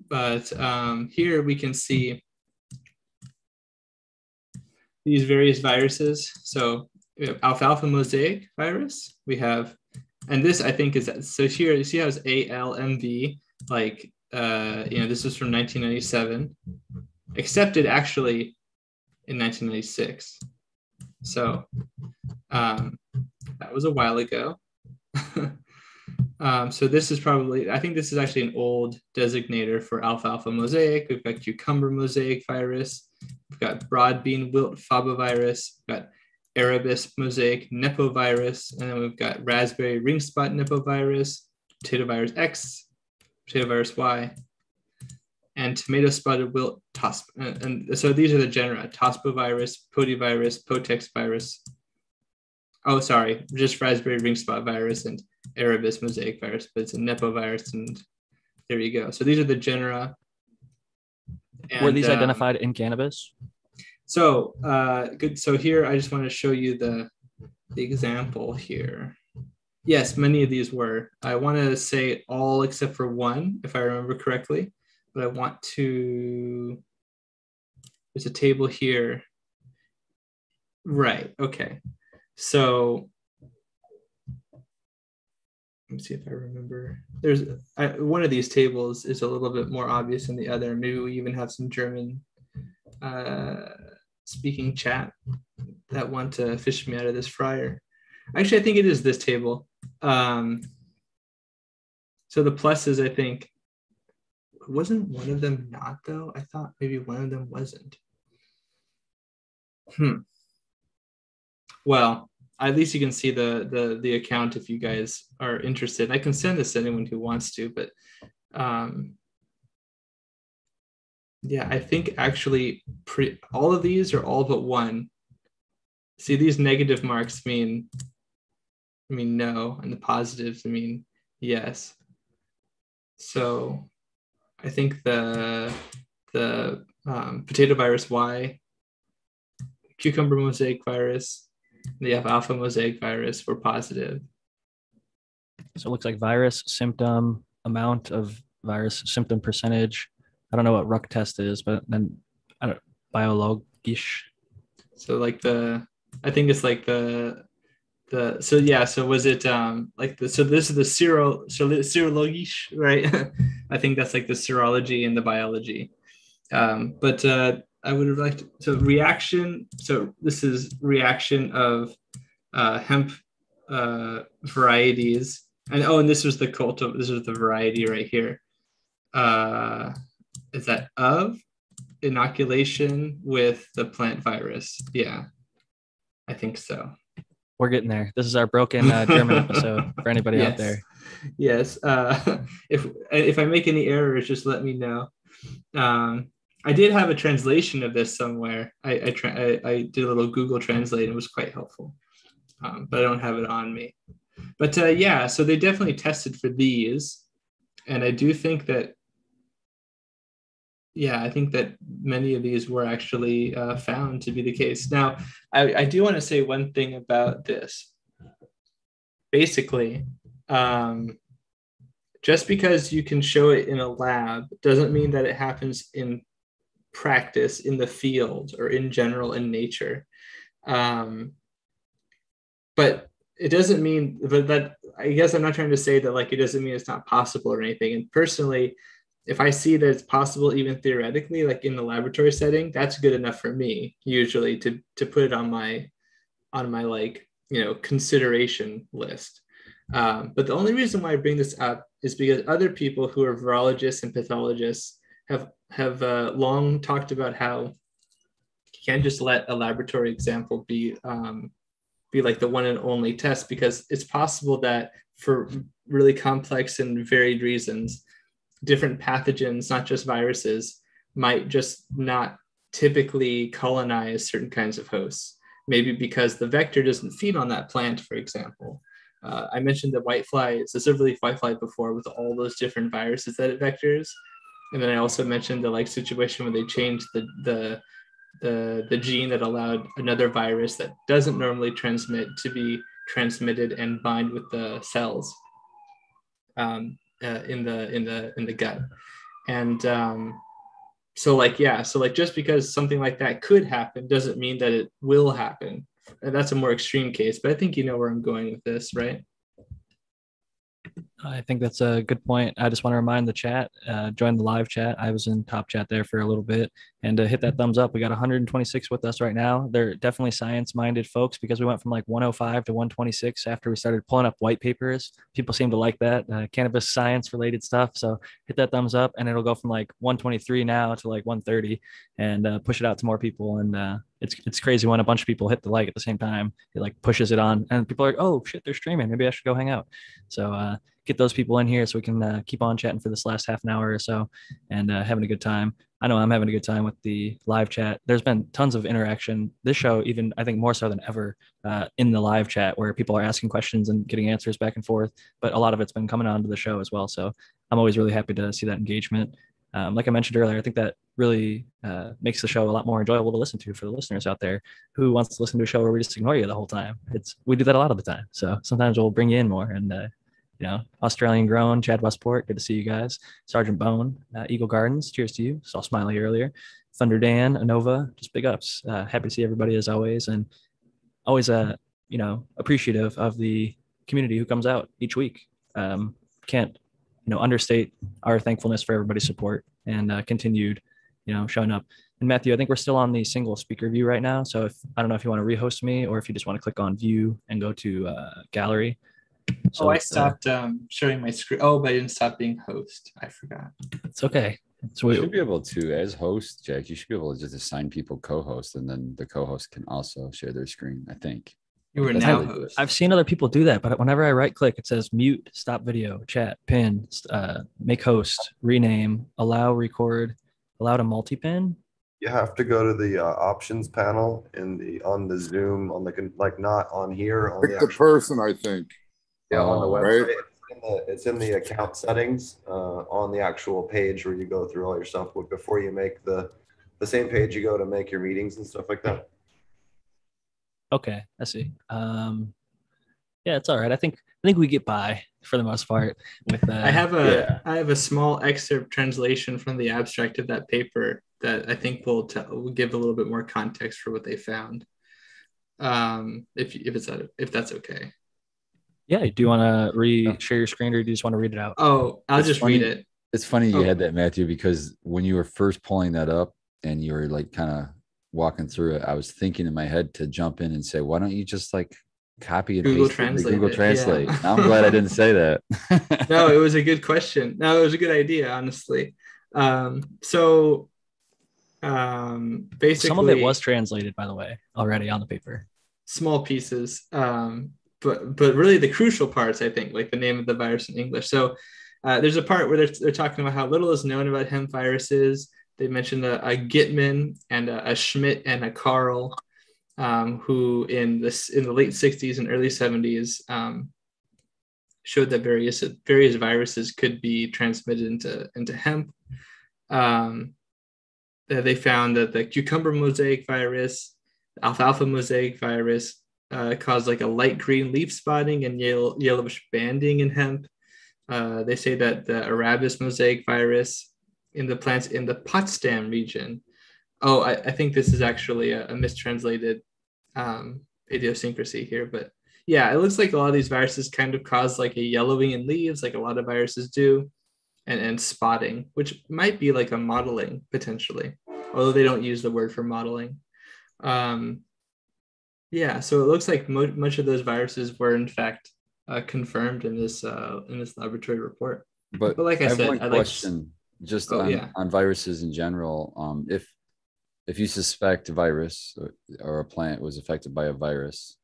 But um, here we can see these various viruses. So we have alfalfa mosaic virus. We have, and this I think is so here you see how it's ALMV, like uh, you know, this was from 1997, accepted actually in 1996. So um, that was a while ago. um, so this is probably, I think this is actually an old designator for alfalfa mosaic. We've got cucumber mosaic virus. We've got broadbean wilt fabavirus. We've got Arabis mosaic nepovirus. And then we've got raspberry ring spot nepovirus, potato virus X, potato virus Y, and tomato spotted wilt tosp. And, and so these are the genera: tospovirus, potivirus, potex virus. Oh, sorry, just raspberry ring spot virus and Arabis mosaic virus, but it's a Nepovirus, and there you go. So these are the genera. And, Were these um, identified in cannabis? So uh, good. So here, I just want to show you the the example here. Yes, many of these were. I want to say all except for one, if I remember correctly. But I want to, there's a table here. Right, okay. So let me see if I remember. There's I, one of these tables is a little bit more obvious than the other. Maybe we even have some German uh, speaking chat that want to fish me out of this fryer. Actually, I think it is this table. Um, so the pluses, I think, wasn't one of them not though? I thought maybe one of them wasn't. Hmm. Well, at least you can see the the the account if you guys are interested. I can send this to anyone who wants to, but um, yeah, I think actually pre- all of these are all but one. See, these negative marks mean I mean no, and the positives I mean yes. So I think the the um, potato virus Y, cucumber mosaic virus, the alpha mosaic virus were positive. So it looks like virus symptom amount of virus symptom percentage I don't know what ruck test is, but then I don't biologish. So like the, I think it's like the, the so yeah. So was it um like the so this is the sero so right? I think that's like the serology and the biology. Um, but uh, I would have liked so reaction. So this is reaction of uh, hemp uh, varieties, and oh, and this was the cult of this was the variety right here. Uh, is that of inoculation with the plant virus? Yeah, I think so. We're getting there. This is our broken uh, German episode for anybody yes. out there. Yes. Uh, if if I make any errors, just let me know. Um, I did have a translation of this somewhere. I I, tra- I, I did a little Google Translate. and It was quite helpful, um, but I don't have it on me. But uh, yeah, so they definitely tested for these, and I do think that. Yeah, I think that many of these were actually uh, found to be the case. Now, I, I do want to say one thing about this. Basically, um, just because you can show it in a lab doesn't mean that it happens in practice in the field or in general in nature. Um, but it doesn't mean but that I guess I'm not trying to say that like it doesn't mean it's not possible or anything. And personally, if I see that it's possible even theoretically, like in the laboratory setting, that's good enough for me usually to to put it on my on my like you know consideration list. Um, but the only reason why I bring this up is because other people who are virologists and pathologists have have uh, long talked about how you can't just let a laboratory example be um, be like the one and only test because it's possible that for really complex and varied reasons, different pathogens, not just viruses, might just not typically colonize certain kinds of hosts. Maybe because the vector doesn't feed on that plant, for example. Uh, I mentioned the whitefly, specifically whitefly before, with all those different viruses that it vectors and then I also mentioned the like situation where they changed the the the the gene that allowed another virus that doesn't normally transmit to be transmitted and bind with the cells um, uh, in the in the in the gut, and um, so like yeah, so like just because something like that could happen doesn't mean that it will happen. And that's a more extreme case, but I think you know where I'm going with this, right? I think that's a good point. I just want to remind the chat, uh, join the live chat. I was in top chat there for a little bit and uh, hit that thumbs up. We got 126 with us right now. They're definitely science minded folks because we went from like 105 to 126 after we started pulling up white papers. People seem to like that uh, cannabis science related stuff. So hit that thumbs up and it'll go from like 123 now to like 130 and uh, push it out to more people. And uh, it's it's crazy when a bunch of people hit the like at the same time. It like pushes it on, and people are like, "Oh shit, they're streaming. Maybe I should go hang out." So uh, get those people in here so we can uh, keep on chatting for this last half an hour or so and uh, having a good time. I know I'm having a good time with the live chat. There's been tons of interaction. This show, even I think more so than ever, uh, in the live chat where people are asking questions and getting answers back and forth. But a lot of it's been coming onto the show as well. So I'm always really happy to see that engagement. Um, like I mentioned earlier, I think that really uh, makes the show a lot more enjoyable to listen to for the listeners out there who wants to listen to a show where we just ignore you the whole time. It's we do that a lot of the time. So sometimes we'll bring you in more and uh, you know, Australian grown, Chad Westport. Good to see you guys. Sergeant Bone, uh, Eagle Gardens. Cheers to you. Saw Smiley earlier. Thunder Dan, Anova, just big ups. Uh, happy to see everybody as always, and always uh, you know, appreciative of the community who comes out each week. Um, can't you know understate our thankfulness for everybody's support and uh, continued, you know, showing up. And Matthew, I think we're still on the single speaker view right now. So if I don't know if you want to rehost me or if you just want to click on view and go to uh, gallery, so, oh, I uh, stopped uh, um, showing my screen. Oh, but I didn't stop being host. I forgot. It's okay. So you should be able to, as host, Jack. You should be able to just assign people co-host, and then the co-host can also share their screen. I think. You were now host. I've seen other people do that, but whenever I right click, it says mute, stop video, chat, pin, uh, make host, rename, allow record, allow to multi-pin. You have to go to the uh, options panel in the on the Zoom on the like not on here on Pick the, the person, I think. Yeah, on the website. Right? It's, in the, it's in the account settings uh, on the actual page where you go through all your stuff. But before you make the the same page, you go to make your meetings and stuff like that. Okay, I see. Um, yeah, it's all right. I think I think we get by for the most part with uh, I have a I yeah. have a small excerpt translation from the abstract of that paper that I think will tell will give a little bit more context for what they found. Um, if if it's if that's okay. Yeah do you want to re share your screen or do you just want to read it out Oh, I'll It's just funny- read it. It's funny you Oh. had that, Matthew, because when you were first pulling that up and you were like kind of walking through it, I was thinking in my head to jump in and say, why don't you just like copy and Google paste it Translate Google it, yeah. Translate? Now I'm glad I didn't say that. no, it was a good question. No, it was a good idea, honestly. Um, so um, basically, some of it was translated by the way already on the paper small pieces, um, but but really the crucial parts, I think, like the name of the virus in English. So uh, there's a part where they're, they're talking about how little is known about hemp viruses. They mentioned a, a Gitman and a, a Schmidt and a Carl, um, who in this in the late 60s and early 70s um, showed that various various viruses could be transmitted into into hemp. Um, they found that the cucumber mosaic virus, alfalfa mosaic virus, uh, caused like a light green leaf spotting and yellow, yellowish banding in hemp. Uh, they say that the Arabis mosaic virus in the plants in the Potsdam region. Oh, I, I think this is actually a, a mistranslated um, idiosyncrasy here, but yeah, it looks like a lot of these viruses kind of cause like a yellowing in leaves, like a lot of viruses do, and, and spotting, which might be like a mottling potentially, although they don't use the word for mottling. Um, yeah, so it looks like mo- much of those viruses were in fact uh, confirmed in this uh, in this laboratory report. But, But like I have said, one I'd like to- just Oh, on, yeah. on viruses in general. Um, if if you suspect a virus or, or a plant was affected by a virus,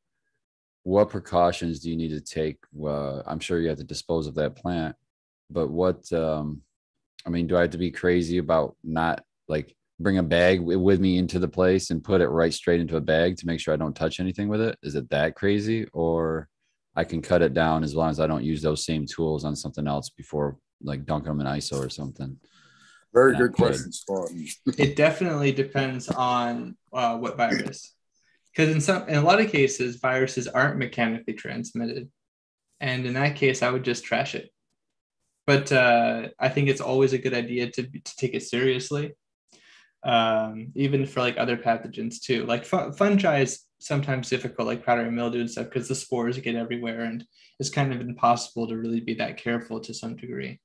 what precautions do you need to take? Uh, I'm sure you have to dispose of that plant, but what? Um, I mean, do I have to be crazy about not like bring a bag with me into the place and put it right straight into a bag to make sure I don't touch anything with it? Is it that crazy, or I can cut it down as long as I don't use those same tools on something else before like dunking them in ISO or something? Very good good. question, Spawn. it definitely depends on uh, what virus because in some in a lot of cases viruses aren't mechanically transmitted and in that case i would just trash it but uh, i think it's always a good idea to, to take it seriously um, even for like other pathogens too. Like fu- fungi is sometimes difficult like powdery mildew and stuff because the spores get everywhere and it's kind of impossible to really be that careful to some degree.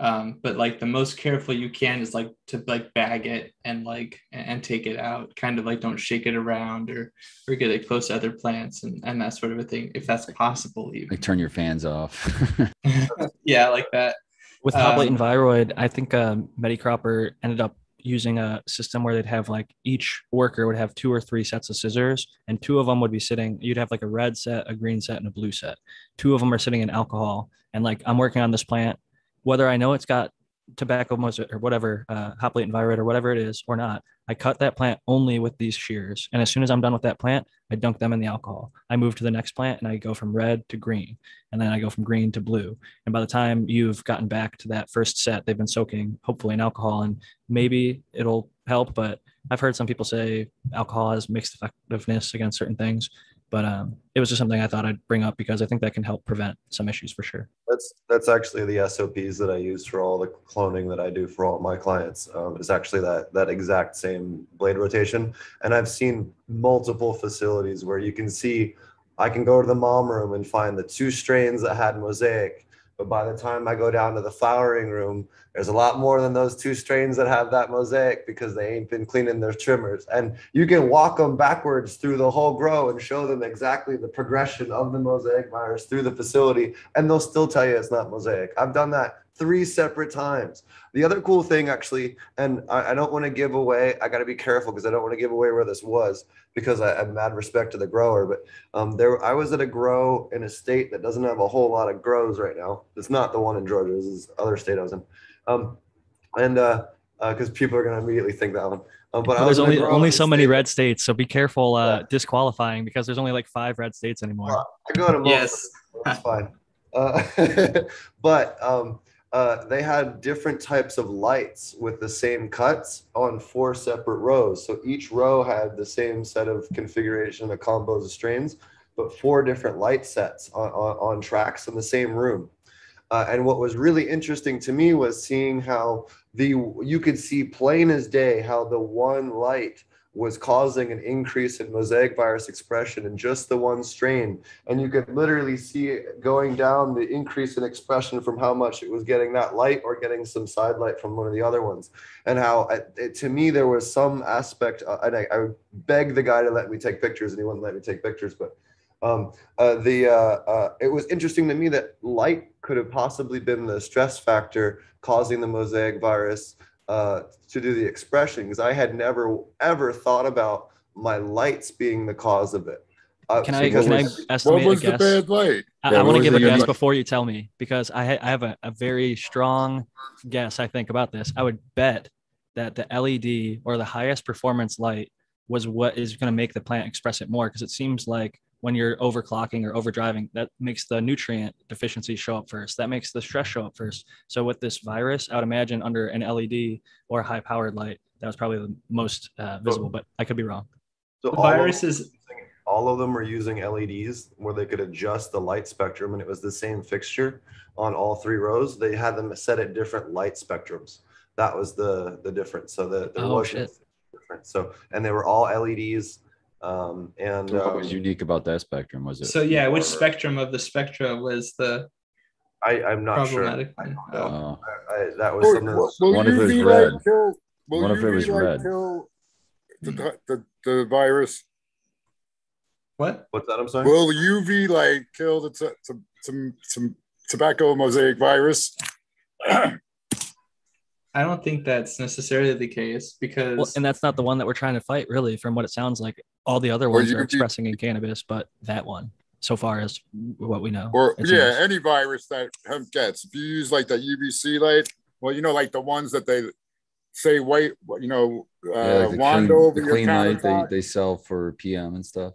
Um, but like the most careful you can is like to like bag it and like and, and take it out. Kind of like don't shake it around or or get it close to other plants and, and that sort of a thing if that's possible even. Like turn your fans off. yeah like that. With Hoplite Um, and Viroid, I think um, Medicropper ended up using a system where they'd have like each worker would have two or three sets of scissors, and two of them would be sitting. You'd have like a red set, a green set, and a blue set. Two of them are sitting in alcohol, and like I'm working on this plant, whether I know it's got tobacco mosaic or whatever, uh, Hop latent viroid or whatever it is or not. I cut that plant only with these shears, and as soon as I'm done with that plant, I dunk them in the alcohol. I move to the next plant, and I go from red to green, and then I go from green to blue. And by the time you've gotten back to that first set, they've been soaking hopefully in alcohol and maybe it'll help. But I've heard some people say alcohol has mixed effectiveness against certain things. But um, it was just something I thought I'd bring up because I think that can help prevent some issues for sure. That's that's actually the SOPs that I use for all the cloning that I do for all my clients. Um, is actually that that exact same blade rotation, and I've seen multiple facilities where you can see I can go to the mom room and find the two strains that had mosaic, but by the time I go down to the flowering room, there's a lot more than those two strains that have that mosaic because they ain't been cleaning their trimmers. And you can walk them backwards through the whole grow and show them exactly the progression of the mosaic virus through the facility, and they'll still tell you it's not mosaic. I've done that three separate times. The other cool thing, actually, and I, I don't want to give away, I got to be careful because I don't want to give away where this was because I have mad respect to the grower. But um, there, I was at a grow in a state that doesn't have a whole lot of grows right now. It's not the one in Georgia. This is other state I was in. Um, and uh, because people are going to immediately think that one. Um, but I was there's only only a so many red states, so be careful uh, Yeah. disqualifying because there's only like five red states anymore. Well, I go to most Yes. of them, so That's fine. Uh, but um, uh, they had different types of lights with the same cuts on four separate rows. So each row had the same set of configuration of combos of strains. but four different light sets on, on, on tracks in the same room. Uh, and what was really interesting to me was seeing how the you could see plain as day how the one light was causing an increase in mosaic virus expression in just the one strain. And you could literally see it going down the increase in expression from how much it was getting that light or getting some side light from one of the other ones. And how it, to me, there was some aspect, uh, and I, I begged the guy to let me take pictures and he wouldn't let me take pictures, but um, uh, the uh, uh, it was interesting to me that light could have possibly been the stress factor causing the mosaic virus uh, to do the expression because I had never ever thought about my lights being the cause of it. Uh, can I can I estimate what was a guess? the bad light? I, Yeah, I want to give a guess unique- before you tell me because I ha- I have a, a very strong guess. I think about this. I would bet that the LED or the highest performance light was what is going to make the plant express it more because it seems like when you're overclocking or overdriving, that makes the nutrient deficiency show up first. That makes the stress show up first. So with this virus, I would imagine under an LED or high powered light, that was probably the most uh, visible, but I could be wrong. So The all of virus them- all of them were using LEDs where they could adjust the light spectrum and it was the same fixture on all three rows. They had them set at different light spectrums. That was the the difference. So the, there Oh, wasn't shit. different. So and they were all LEDs. Um, and what um, was unique about that spectrum? Was it? so yeah. Which more- spectrum of the spectra was the I, I'm not sure. I. Uh, I, that was Will, something. will, That's, will it was red? light kill? Will What if it was red? Kill the, the, the virus. What? what's that? I'm sorry. Will UV light kill the t- t- some some tobacco mosaic virus? I don't think that's necessarily the case because Well, and that's not the one that we're trying to fight, really, from what it sounds like. All the other ones you are could be- expressing in cannabis, but that one, so far as what we know. or yeah, seems. any virus that hemp gets. If you use like the UVC light, well, you know, like the ones that they say white, you know, uh, yeah, like the wand clean, over the your clean light they, they sell for PM and stuff.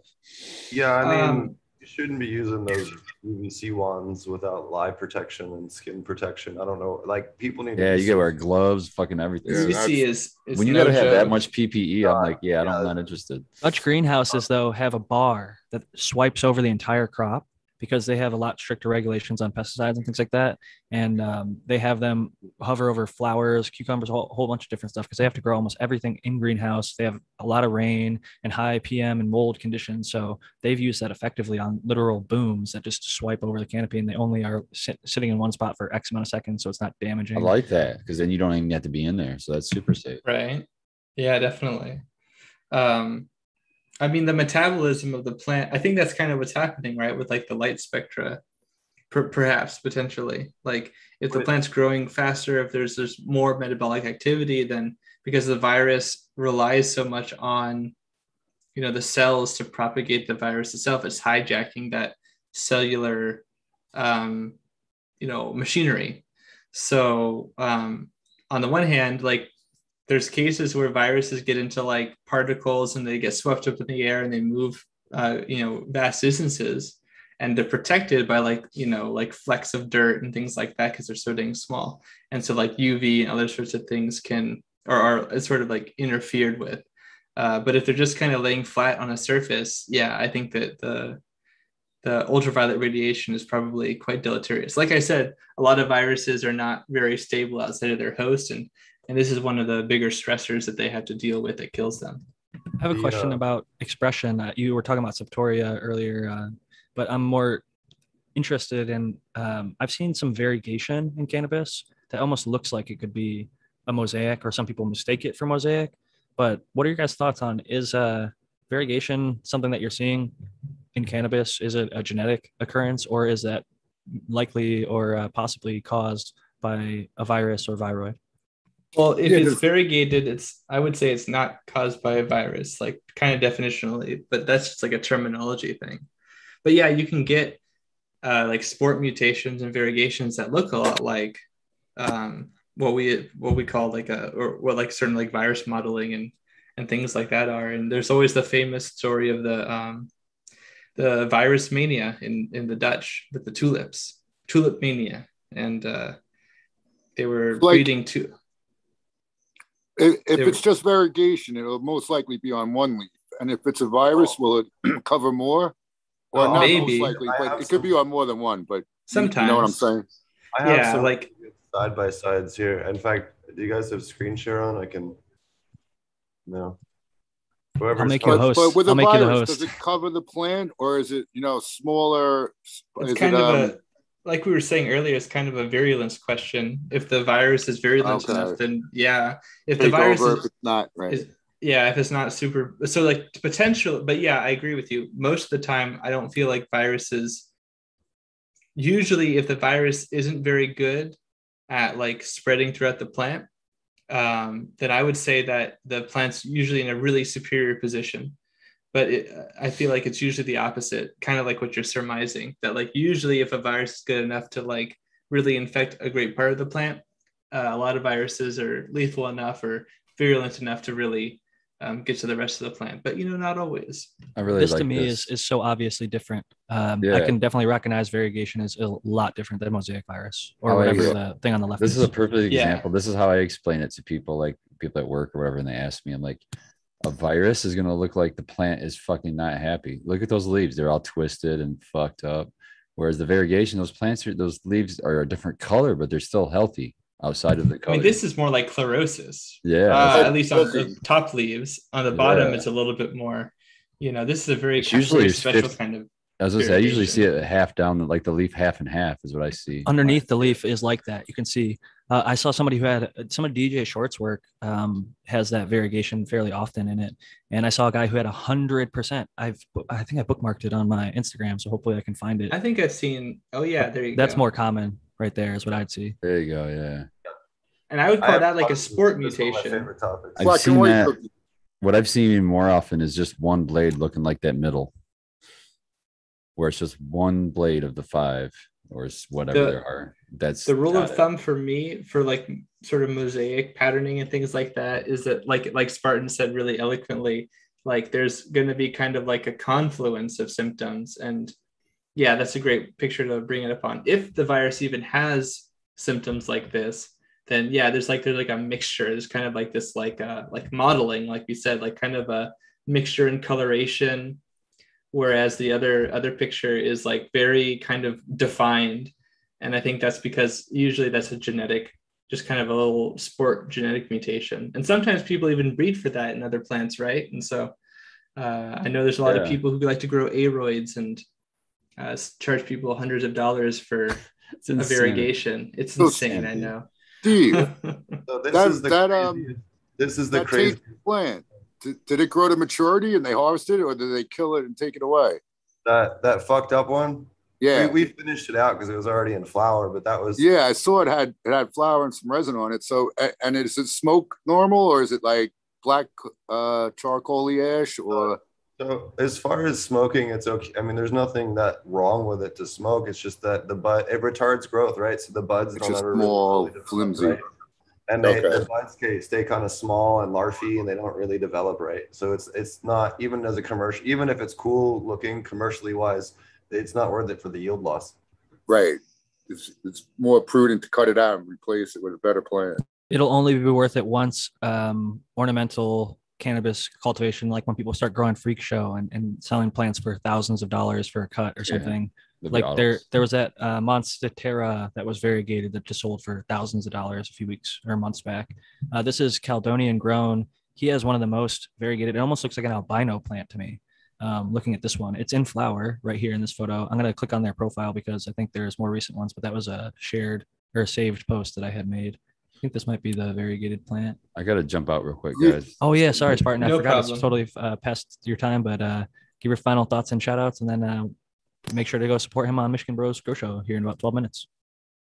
Yeah, I mean, Um, you shouldn't be using those UVC wands without live protection and skin protection. I don't know. Like people need. Yeah, to you gotta wear gloves, fucking everything. Yeah, UVC is, is when you no gotta have that much PPE, I'm like, yeah, yeah, I'm not interested. Dutch greenhouses, though, have a bar that swipes over the entire crop because they have a lot stricter regulations on pesticides and things like that. And um, they have them hover over flowers, cucumbers, a whole, whole bunch of different stuff because they have to grow almost everything in greenhouse. They have a lot of rain and high PM and mold conditions. So they've used that effectively on literal booms that just swipe over the canopy and they only are sit, sitting in one spot for X amount of seconds. So it's not damaging. I like that because then you don't even have to be in there. So that's super safe. right yeah definitely um i mean the metabolism of the plant i think that's kind of what's happening right with like the light spectra per- perhaps potentially. Like if the plant's growing faster if there's there's more metabolic activity then because the virus relies so much on you know the cells to propagate the virus itself it's hijacking that cellular um you know machinery. So um on the one hand like there's cases where viruses get into like particles and they get swept up in the air and they move uh, you know vast distances. And they're protected by like you know like flecks of dirt and things like that because they're so dang small. And so like uv and other sorts of things can or are sort of like interfered with. Uh, but if they're just kind of laying flat on a surface yeah i think that the the ultraviolet radiation is probably quite deleterious. Like i said a lot of viruses are not very stable outside of their host and and this is one of the bigger stressors that they have to deal with that kills them I have a question uh, about expression. Uh, you were talking about Septoria earlier, uh, but I'm more interested in. Um, I've seen some variegation in cannabis that almost looks like it could be a mosaic, or some people mistake it for mosaic. But what are your guys' thoughts on is uh, variegation something that you're seeing in cannabis? Is it a genetic occurrence, or is that likely or uh, possibly caused by a virus or viroid? Well if Yeah, it's variegated it's i would say it's not caused by a virus like kind of definitionally but that's just like a terminology thing. But yeah you can get uh, like sport mutations and variegations that look a lot like um, what we what we call like a or what like certain like virus mottling and and things like that are. And there's always the famous story of the um, the virus mania in in the Dutch with the tulips tulip mania. And uh, they were Like- breeding to If, if it's just variegation, it'll most likely be on one leaf. And if it's a virus, will it cover more? Or Oh, not maybe. most likely, but have it could be on more than one. But Sometimes. you know what I'm saying. I have Yeah, some like- side by sides here. In fact, do you guys have screen share on? I can. No. Whoever's make you a But, host. but with a I'll make you the virus, host. does it cover the plant, or is it you know smaller? It's is kind it, of um, a like we were saying earlier, it's kind of a virulence question. If the virus is virulent Okay. enough, then yeah. If the virus over is, if not right? is yeah, if it's not super so like potential, but yeah, I agree with you. Most of the time I don't feel like viruses usually if the virus isn't very good at like spreading throughout the plant, um, then I would say that the plant's usually in a really superior position. But it, I feel like it's usually the opposite, kind of like what you're surmising. That like usually if a virus is good enough to like really infect a great part of the plant, uh, a lot of viruses are lethal enough or virulent enough to really um, get to the rest of the plant. But you know, not always. I really this like to me this. is is so obviously different. Um, I can definitely recognize variegation is a lot different than mosaic virus or Oh, whatever agree. the thing on the left This is a is. perfect Yeah. example. This is how I explain it to people, like people at work or whatever, and they ask me, I'm like, a virus is gonna look like the plant is fucking not happy. Look at those leaves; they're all twisted and fucked up. Whereas the variegation, those plants, are, those leaves are a different color, but they're still healthy outside of the color. I mean, this is more like chlorosis. yeah, uh, at least on the top leaves. On the bottom, Yeah. it's a little bit more. You know, this is a very, usually special fif- kind of. As I say, I usually see it half down, like the leaf half and half is what I see. underneath the leaf is like that. You can see. Uh, I saw somebody who had some of DJ Short's work um, has that variegation fairly often in it, and I saw a guy who had a hundred percent. I've I think I bookmarked it on my Instagram, so hopefully I can find it. I think I've seen. Oh yeah, there you go. That's go. more common right there is what I'd see. There you go. Yeah, And I would call have that like a sport This is one of my mutation. I've Black seen that. cookie. what I've seen more often is just one blade looking like that middle, where it's just one blade of the five or whatever The- there are. That's The rule of it. thumb for me for like sort of mosaic patterning and things like that is that like like Spartan said really eloquently, like there's going to be kind of like a confluence of symptoms and yeah, that's a great picture to bring it upon. If the virus even has symptoms like this, then yeah, there's like there's like a mixture. There's kind of like this like uh like mottling, like we said, like kind of a mixture and coloration, whereas the other other picture is like very kind of defined. And I think that's because usually that's a genetic, just kind of a little sport genetic mutation. And sometimes people even breed for that in other plants, right? And so uh, I know there's a lot of people who like to grow aroids and uh, charge people hundreds of dollars for It's a insane. variegation. It's So insane, I know. Steve, So this That- is the that, um, craziest- this is the crazy. plant. Did, did it grow to maturity and they harvested it, or did they kill it and take it away? That that fucked up one. Yeah, We, we finished it out because it was already in flower, but that was yeah. I saw it had it had flower and some resin on it. So, and is it smoke normal, or is it like black uh charcoaly ash, or So as far as smoking, it's okay. I mean, there's nothing that wrong with it to smoke. It's just that the bud it retards growth, right? So the buds It's don't just ever more develop, flimsy. right? And they, Okay. the buds stay, stay kind of small and larfy, and they don't really develop right. So it's it's not even as a commercial, even if it's cool looking commercially wise, it's not worth it for the yield loss. right? It's it's more prudent to cut it out and replace it with a better plant. It'll only be worth it once um, ornamental cannabis cultivation, like when people start growing freak show and, and selling plants for thousands of dollars for a cut or Yeah. Something. The like there there was that uh, Monstera that was variegated that just sold for thousands of dollars a few weeks or months back. Uh, this is Caledonian grown. He has one of the most variegated. It almost looks like an albino plant to me. Um, looking at this one, it's in flower right here in this photo. I'm gonna click on their profile because I think there's more recent ones, but that was a shared or a saved post that I had made. I think this might be the variegated plant. I gotta jump out real quick, guys. Oh yeah, sorry, Spartan. I No forgot. It's totally uh, past your time, but uh, give your final thoughts and shout outs, and then uh, make sure to go support him on Michigan Bros Grow Show here in about 12 minutes.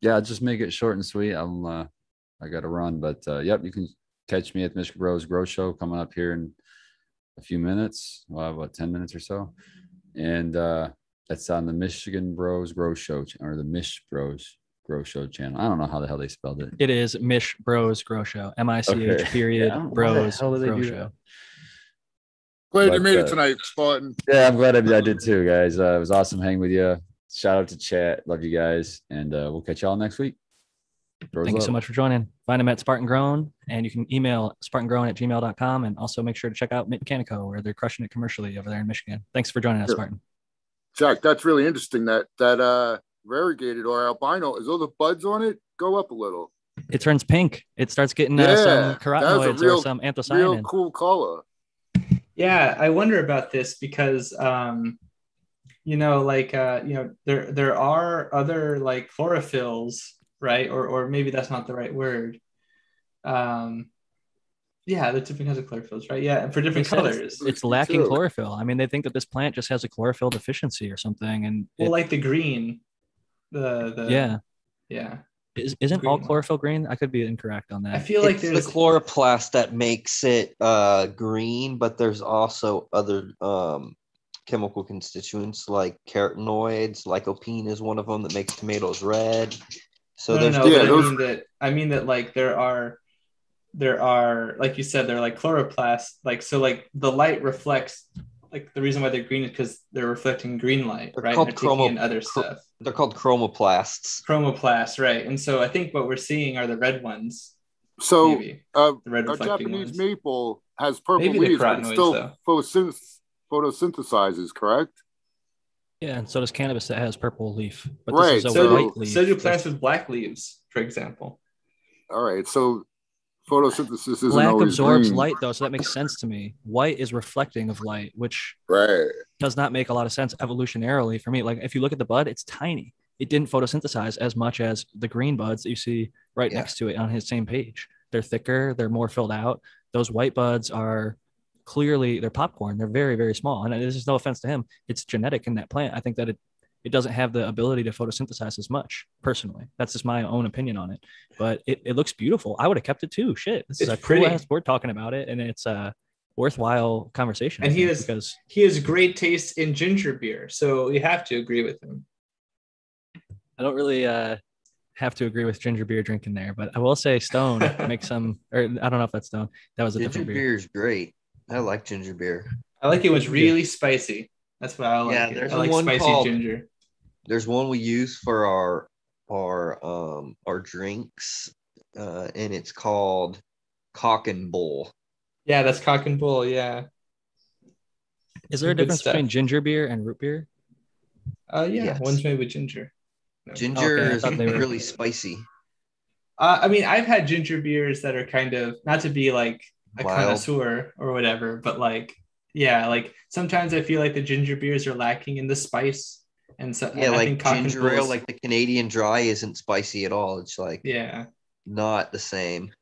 Yeah, just make it short and sweet. I'm uh I gotta run, but uh yep, you can catch me at the Michigan Bros Grow Show coming up here in a few minutes. Well, about 10 minutes or so. And uh that's on the Michigan Bros Grow Show or the Mish Bros Grow Show channel. I don't know how the hell they spelled it. It is Mish Bros Grow Show. M I C H period Yeah, I don't know why the Bros hell did they Grow Show. that? Glad you But, made it uh, tonight, Spartan. Yeah, I'm glad I, I did too, guys. Uh, it was awesome hanging with you. Shout out to chat. Love you guys. And uh, we'll catch y'all next week. Bros Thank you so much for joining. Find him at Spartan Grown, and you can email spartangrown at gmail.com. And also make sure to check out Mint Mechanico, where they're crushing it commercially over there in Michigan. Thanks for joining us, Sure. Spartan. Jack, that's really interesting. That that uh variegated or albino is all the buds on it go up a little. It turns pink. It starts getting uh, some that was a carotenoids real- or some Real cool color. Yeah, I wonder about this because um you know like uh you know there there are other like chlorophylls, right? Or or maybe that's not the right word. Um yeah, the different kinds of chlorophylls, right? Yeah, and for different Makes colors. It's Me lacking too. chlorophyll. I mean, they think that this plant just has a chlorophyll deficiency or something. And Well, it- like the green. The the yeah, yeah. Is, isn't all chlorophyll green? I could be incorrect on that. I that. feel like it's there's the chloroplast that makes it uh, green, but there's also other um, chemical constituents like carotenoids. Lycopene is one of them that makes tomatoes red. So no, there's no, Yeah, but I mean that I mean that like there are there are like you said they're like chloroplasts like so like the light reflects like the reason why they're green is because they're reflecting green light They're right called and they're taking in chromo- other chro- stuff they're called chromoplasts. chromoplasts right and so I think what we're seeing are the red ones So maybe uh, the red a reflecting Japanese ones maple has purple Maybe leaves, but still though. photosynth- photosynthesizes, correct? Yeah, and so does cannabis that has purple leaf. But Right, this is a so white do, leaf. so do plants with black leaves for example All right. So photosynthesis isn't Black absorbs green. light though, so that makes sense to me. White is reflecting of light, which Right. does not make a lot of sense evolutionarily for me. Like if you look at the bud, it's tiny. It didn't photosynthesize as much as the green buds that you see right Yeah. next to it on his same page. They're thicker, they're more filled out. Those white buds are clearly they're popcorn. They're very, very small. And this is no offense to him. It's genetic in that plant. I think that it it doesn't have the ability to photosynthesize as much personally. That's just my own opinion on it. But it, it looks beautiful. I would have kept it too. Shit. This is It's a cool pretty. ass board talking about it. And it's a worthwhile conversation. And he think, is- because he has great taste in ginger beer so you have to agree with him I don't really uh, have to agree with ginger beer drinking there, but I will say Stone makes some, or I don't know if that's Stone. That was a Ginger different beer. beer is great. I like ginger beer. I like it was really spicy that's what I like Yeah, there's I like one spicy called- ginger There's one we use for our our um our drinks, uh, and it's called Cock and Bull. Yeah, that's cock and bull. Yeah. Is there a Good difference stuff. between ginger beer and root beer? Uh, yeah. Yes. One's made with ginger. No. Ginger Okay, is thought they were- really spicy. Uh, I mean, I've had ginger beers that are kind of not to be like a Mild. connoisseur or whatever, but like, yeah, like sometimes I feel like the ginger beers are lacking in the spice, and so Yeah, I like think ginger ale, like the Canadian dry isn't spicy at all. It's like yeah. not the same.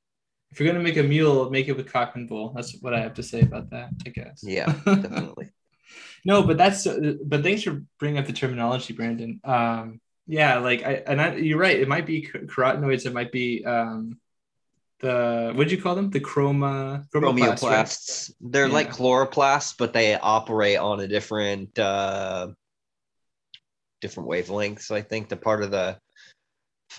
If you're gonna make a mule, make it with cock and bull. That's what I have to say about that. I guess. Yeah, definitely. no, but that's but thanks for bringing up the terminology, Brandon. Um, yeah, like I and I, you're right. It might be carotenoids. It might be um, the what'd you call them? The chroma chromoplasts, right? They're like chloroplasts, but they operate on a different uh different wavelengths. I think they're part of the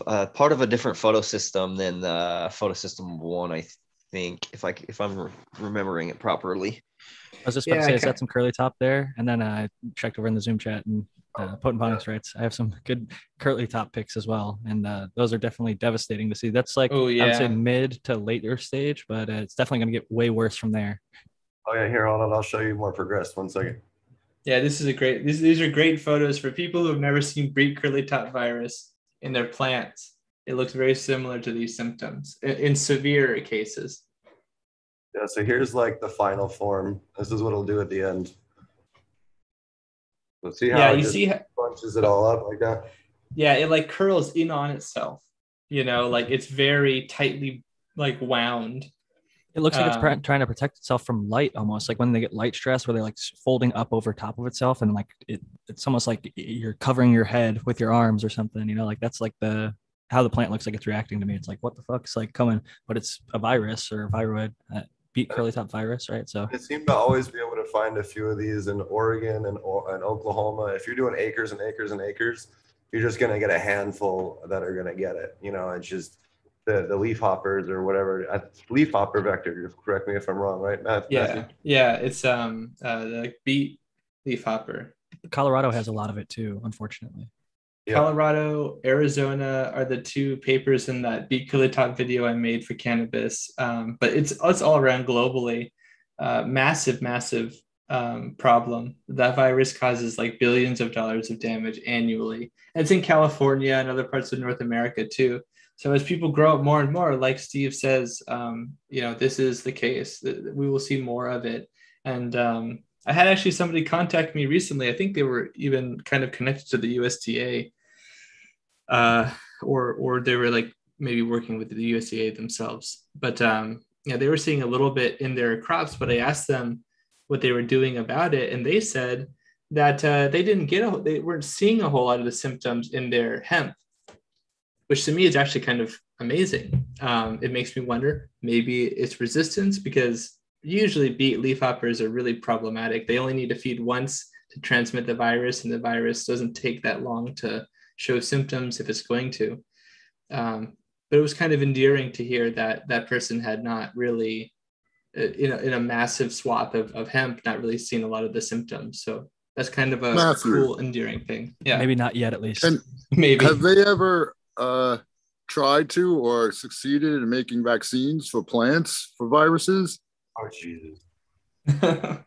uh, part of a different photosystem than the photosystem one. I think, if I if I'm re- remembering it properly. I was just about Yeah, to say, I is ca- that some curly top there? And then I checked over in the Zoom chat and uh, Potent Ponics writes, I have some good curly top picks as well. And uh, those are definitely devastating to see. That's like, Oh, I would say mid to later stage, but uh, it's definitely going to get way worse from there. Oh yeah, here hold on. I'll show you more progressed. One second. Yeah, this is a great. These these are great photos for people who have never seen Breed curly top virus in their plants. It looks very similar to these symptoms in, in severe cases. Yeah, so here's like the final form. This is what it'll do at the end. So see how yeah, it you see. how- bunches it all up like that? Yeah, it like curls in on itself. You know, like it's very tightly like wound. It looks like it's Um, trying to protect itself from light almost like when they get light stress where they're like folding up over top of itself and like it, it's almost like you're covering your head with your arms or something, you know, like that's like the how the plant looks like it's reacting to me. It's like, what the fuck's like coming, but it's a virus or a viroid, uh, beet curly top virus, right? So I seem to always be able to find a few of these in Oregon and, O- and Oklahoma. If you're doing acres and acres and acres, you're just gonna get a handful that are gonna get it. You know, it's just the, the leaf hoppers or whatever. Uh, Leaf hopper vector. Correct me if I'm wrong, right? Matt, Yeah, Matthew? yeah, it's um uh the like beet leaf hopper. Colorado has a lot of it too, unfortunately. Colorado, Arizona are the two papers in that curly top video I made for cannabis. Um, but it's it's all around globally. Uh, massive, massive um, problem. That virus causes like billions of dollars of damage annually. And it's in California and other parts of North America too. So as people grow up more and more, like Steve says, um, you know, this is the case. We will see more of it. And um, I had actually somebody contact me recently. I think they were even kind of connected to the USDA, uh, or or they were like maybe working with the USDA themselves. But um, yeah, they were seeing a little bit in their crops. But I asked them what they were doing about it, and they said that uh, they didn't get a, they weren't seeing a whole lot of the symptoms in their hemp, which to me is actually kind of amazing. Um, it makes me wonder maybe it's resistance because usually beet leafhoppers are really problematic. They only need to feed once to transmit the virus, and the virus doesn't take that long to show symptoms if it's going to. Um, but it was kind of endearing to hear that that person had not really, uh, in a, in a massive swath of, of hemp, not really seen a lot of the symptoms. So that's kind of a Matthew. cool, endearing thing. Yeah. Maybe not yet, at least. And Maybe. Have they ever uh, tried to or succeeded in making vaccines for plants for viruses? Oh Jesus.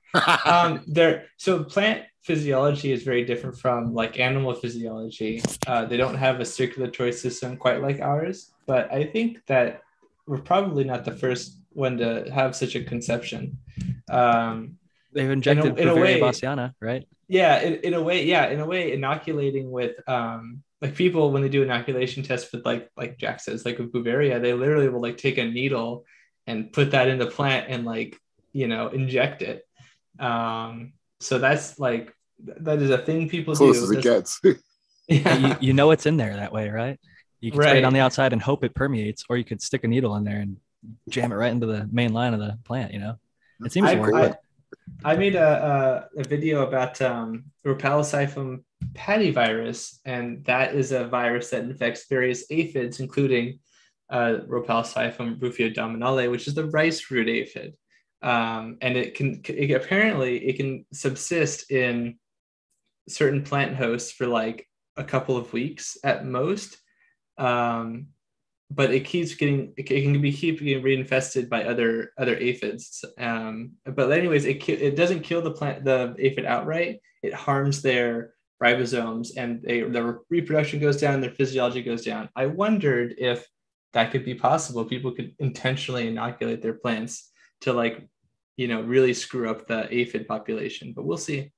um, there. So plant physiology is very different from like animal physiology. Uh, they don't have a circulatory system quite like ours, but I think that we're probably not the first one to have such a conception. Um, They've injected in a, in way, Bassiana, right? Yeah, in, in a way, yeah, in a way, inoculating with um, like people when they do inoculation tests with like like Jack says, like with Beauveria, they literally will like take a needle and put that in the plant and like you know inject it um so that's like that is a thing people Close do. as it gets. Yeah you, you, know it's in there that way right? You can right. spray it on the outside and hope it permeates or you could stick a needle in there and jam it right into the main line of the plant you know? It seems I, to work. I, I made a, a, a, video about um, Rhopalosiphum virus, and that is a virus that infects various aphids, including uh, Rhopalosiphum rufiabdominale, which is the rice root aphid. Um, and it can it, apparently it can subsist in certain plant hosts for like a couple of weeks at most. Um, but it keeps getting it can be keep getting reinfested by other other aphids. Um, but anyways, it it doesn't kill the plant the aphid outright. It harms their ribosomes and they, their reproduction goes down, their physiology goes down. I wondered if that could be possible. People could intentionally inoculate their plants to like, you know, really screw up the aphid population, but we'll see.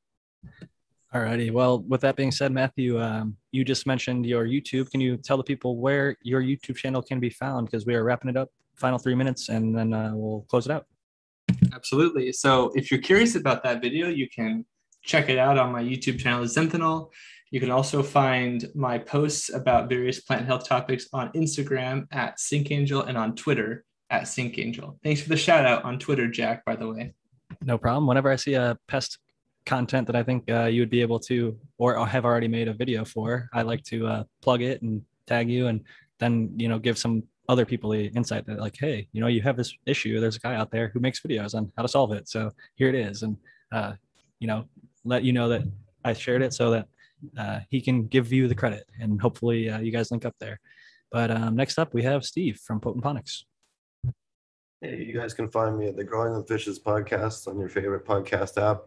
Alrighty. Well, with that being said, Matthew, um, you just mentioned your YouTube. Can you tell the people where your YouTube channel can be found? Because we are wrapping it up, final three minutes, and then uh, we'll close it out. Absolutely. So if you're curious about that video, you can check it out on my YouTube channel, Zenthanol. You can also find my posts about various plant health topics on Instagram at SynchAngel and on Twitter at SynchAngel. Thanks for the shout out on Twitter, Jack, by the way. No problem. Whenever I see a pest content that I think uh, you would be able to or have already made a video for, I like to uh, plug it and tag you and then, you know, give some other people the insight that like, hey, you know, you have this issue. There's a guy out there who makes videos on how to solve it. So here it is. And, uh, you know, let you know that I shared it so that uh, he can give you the credit and hopefully uh, you guys link up there. But um, next up, we have Steve from Potent Ponics. Hey, you guys can find me at the Growing with Fishes podcast on your favorite podcast app.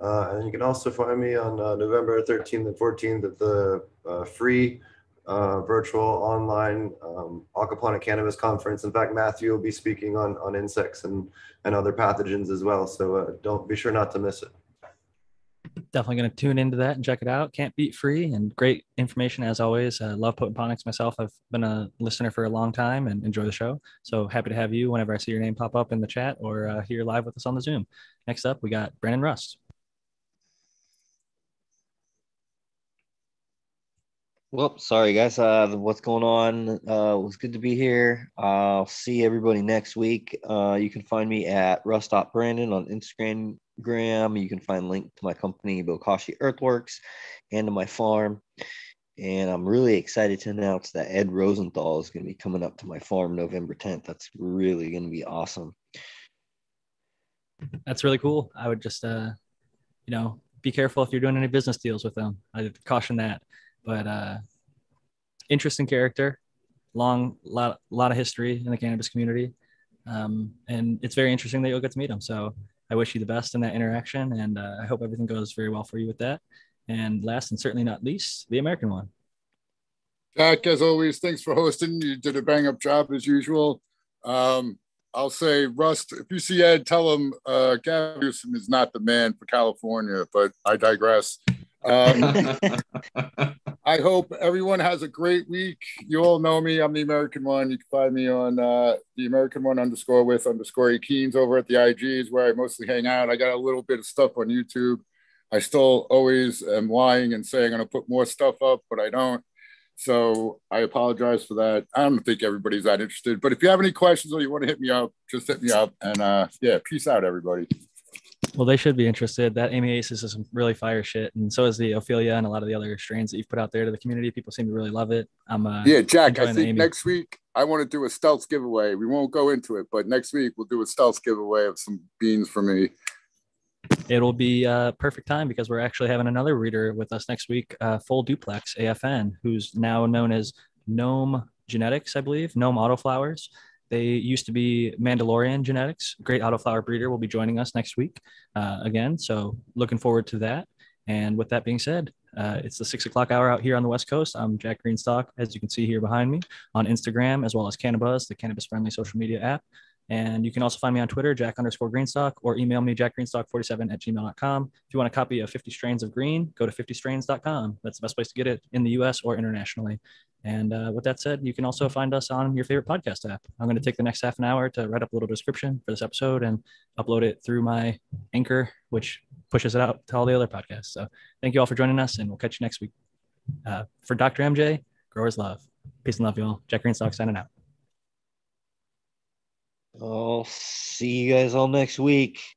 Uh, and you can also find me on uh, November 13th and 14th at the uh, free uh, virtual online um, aquaponic cannabis conference. In fact, Matthew will be speaking on, on insects and, and other pathogens as well. So don't be sure not to miss it definitely going to tune into that and check it out. Can't beat free and great information as always. I love Potent Ponics myself. I've been a listener for a long time and enjoy the show. So happy to have you whenever I see your name pop up in the chat or uh, here live with us on the Zoom. Next up, we got Brandon Rust. Well, sorry guys. Uh, what's going on? Uh, it was good to be here. I'll see everybody next week. Uh, you can find me at Rust Brandon on Instagram, You can find link to my company, Bokashi Earthworks, and to my farm. And I'm really excited to announce that Ed Rosenthal is going to be coming up to my farm November 10th. That's really going to be awesome. That's really cool. I would just, uh, you know, be careful if you're doing any business deals with them. I'd caution that. But uh, interesting character, long lot lot of history in the cannabis community, um, and it's very interesting that you'll get to meet him. So I wish you the best in that interaction, and uh, I hope everything goes very well for you with that. And last and certainly not least, the American one. Jack, as always, thanks for hosting. You did a bang up job as usual. Um, I'll say, Rust, if you see Ed, tell him uh, Gavin is not the man for California, but I digress. Um, I hope everyone has a great week. You all know me. I'm the American one. You can find me on uh, the American one underscore with underscore achenes over at the IGs where I mostly hang out. I got a little bit of stuff on YouTube. I still always am lying and saying I'm going to put more stuff up, but I don't. So I apologize for that. I don't think everybody's that interested, but if you have any questions or you want to hit me up, just hit me up. And uh, yeah, peace out, everybody. Well, they should be interested. That Amiasis is some really fire shit, and so is the Ophelia and a lot of the other strains that you've put out there to the community. People seem to really love it. I'm uh, yeah, Jack. I think Amy. next week I want to do a stealth giveaway. We won't go into it, but next week we'll do a stealth giveaway of some beans for me. it'll be a perfect time because we're actually having another reader with us next week, uh, Full Duplex AFN, who's now known as Gnome Genetics, I believe, Gnome Autoflowers. They used to be Mandalorian Genetics. Great autoflower breeder will be joining us next week uh, again. So looking forward to that. And with that being said, uh, it's the six o'clock hour out here on the West Coast. I'm Jack Greenstalk, as you can see here behind me on Instagram, as well as Cannabis, the cannabis friendly social media app. And you can also find me on Twitter, Jack underscore Greenstalk, or email me, jackgreenstalk47 at gmail.com. If you want a copy of 50 Strains of Green, go to 50strains.com. That's the best place to get it in the US or internationally. And uh, with that said, you can also find us on your favorite podcast app. I'm going to take the next half an hour to write up a little description for this episode and upload it through my Anchor, which pushes it out to all the other podcasts. So thank you all for joining us, and we'll catch you next week. Uh, for Dr. MJ, Growers Love. Peace and love, y'all. Jack Greenstalk signing out. I'll see you guys all next week.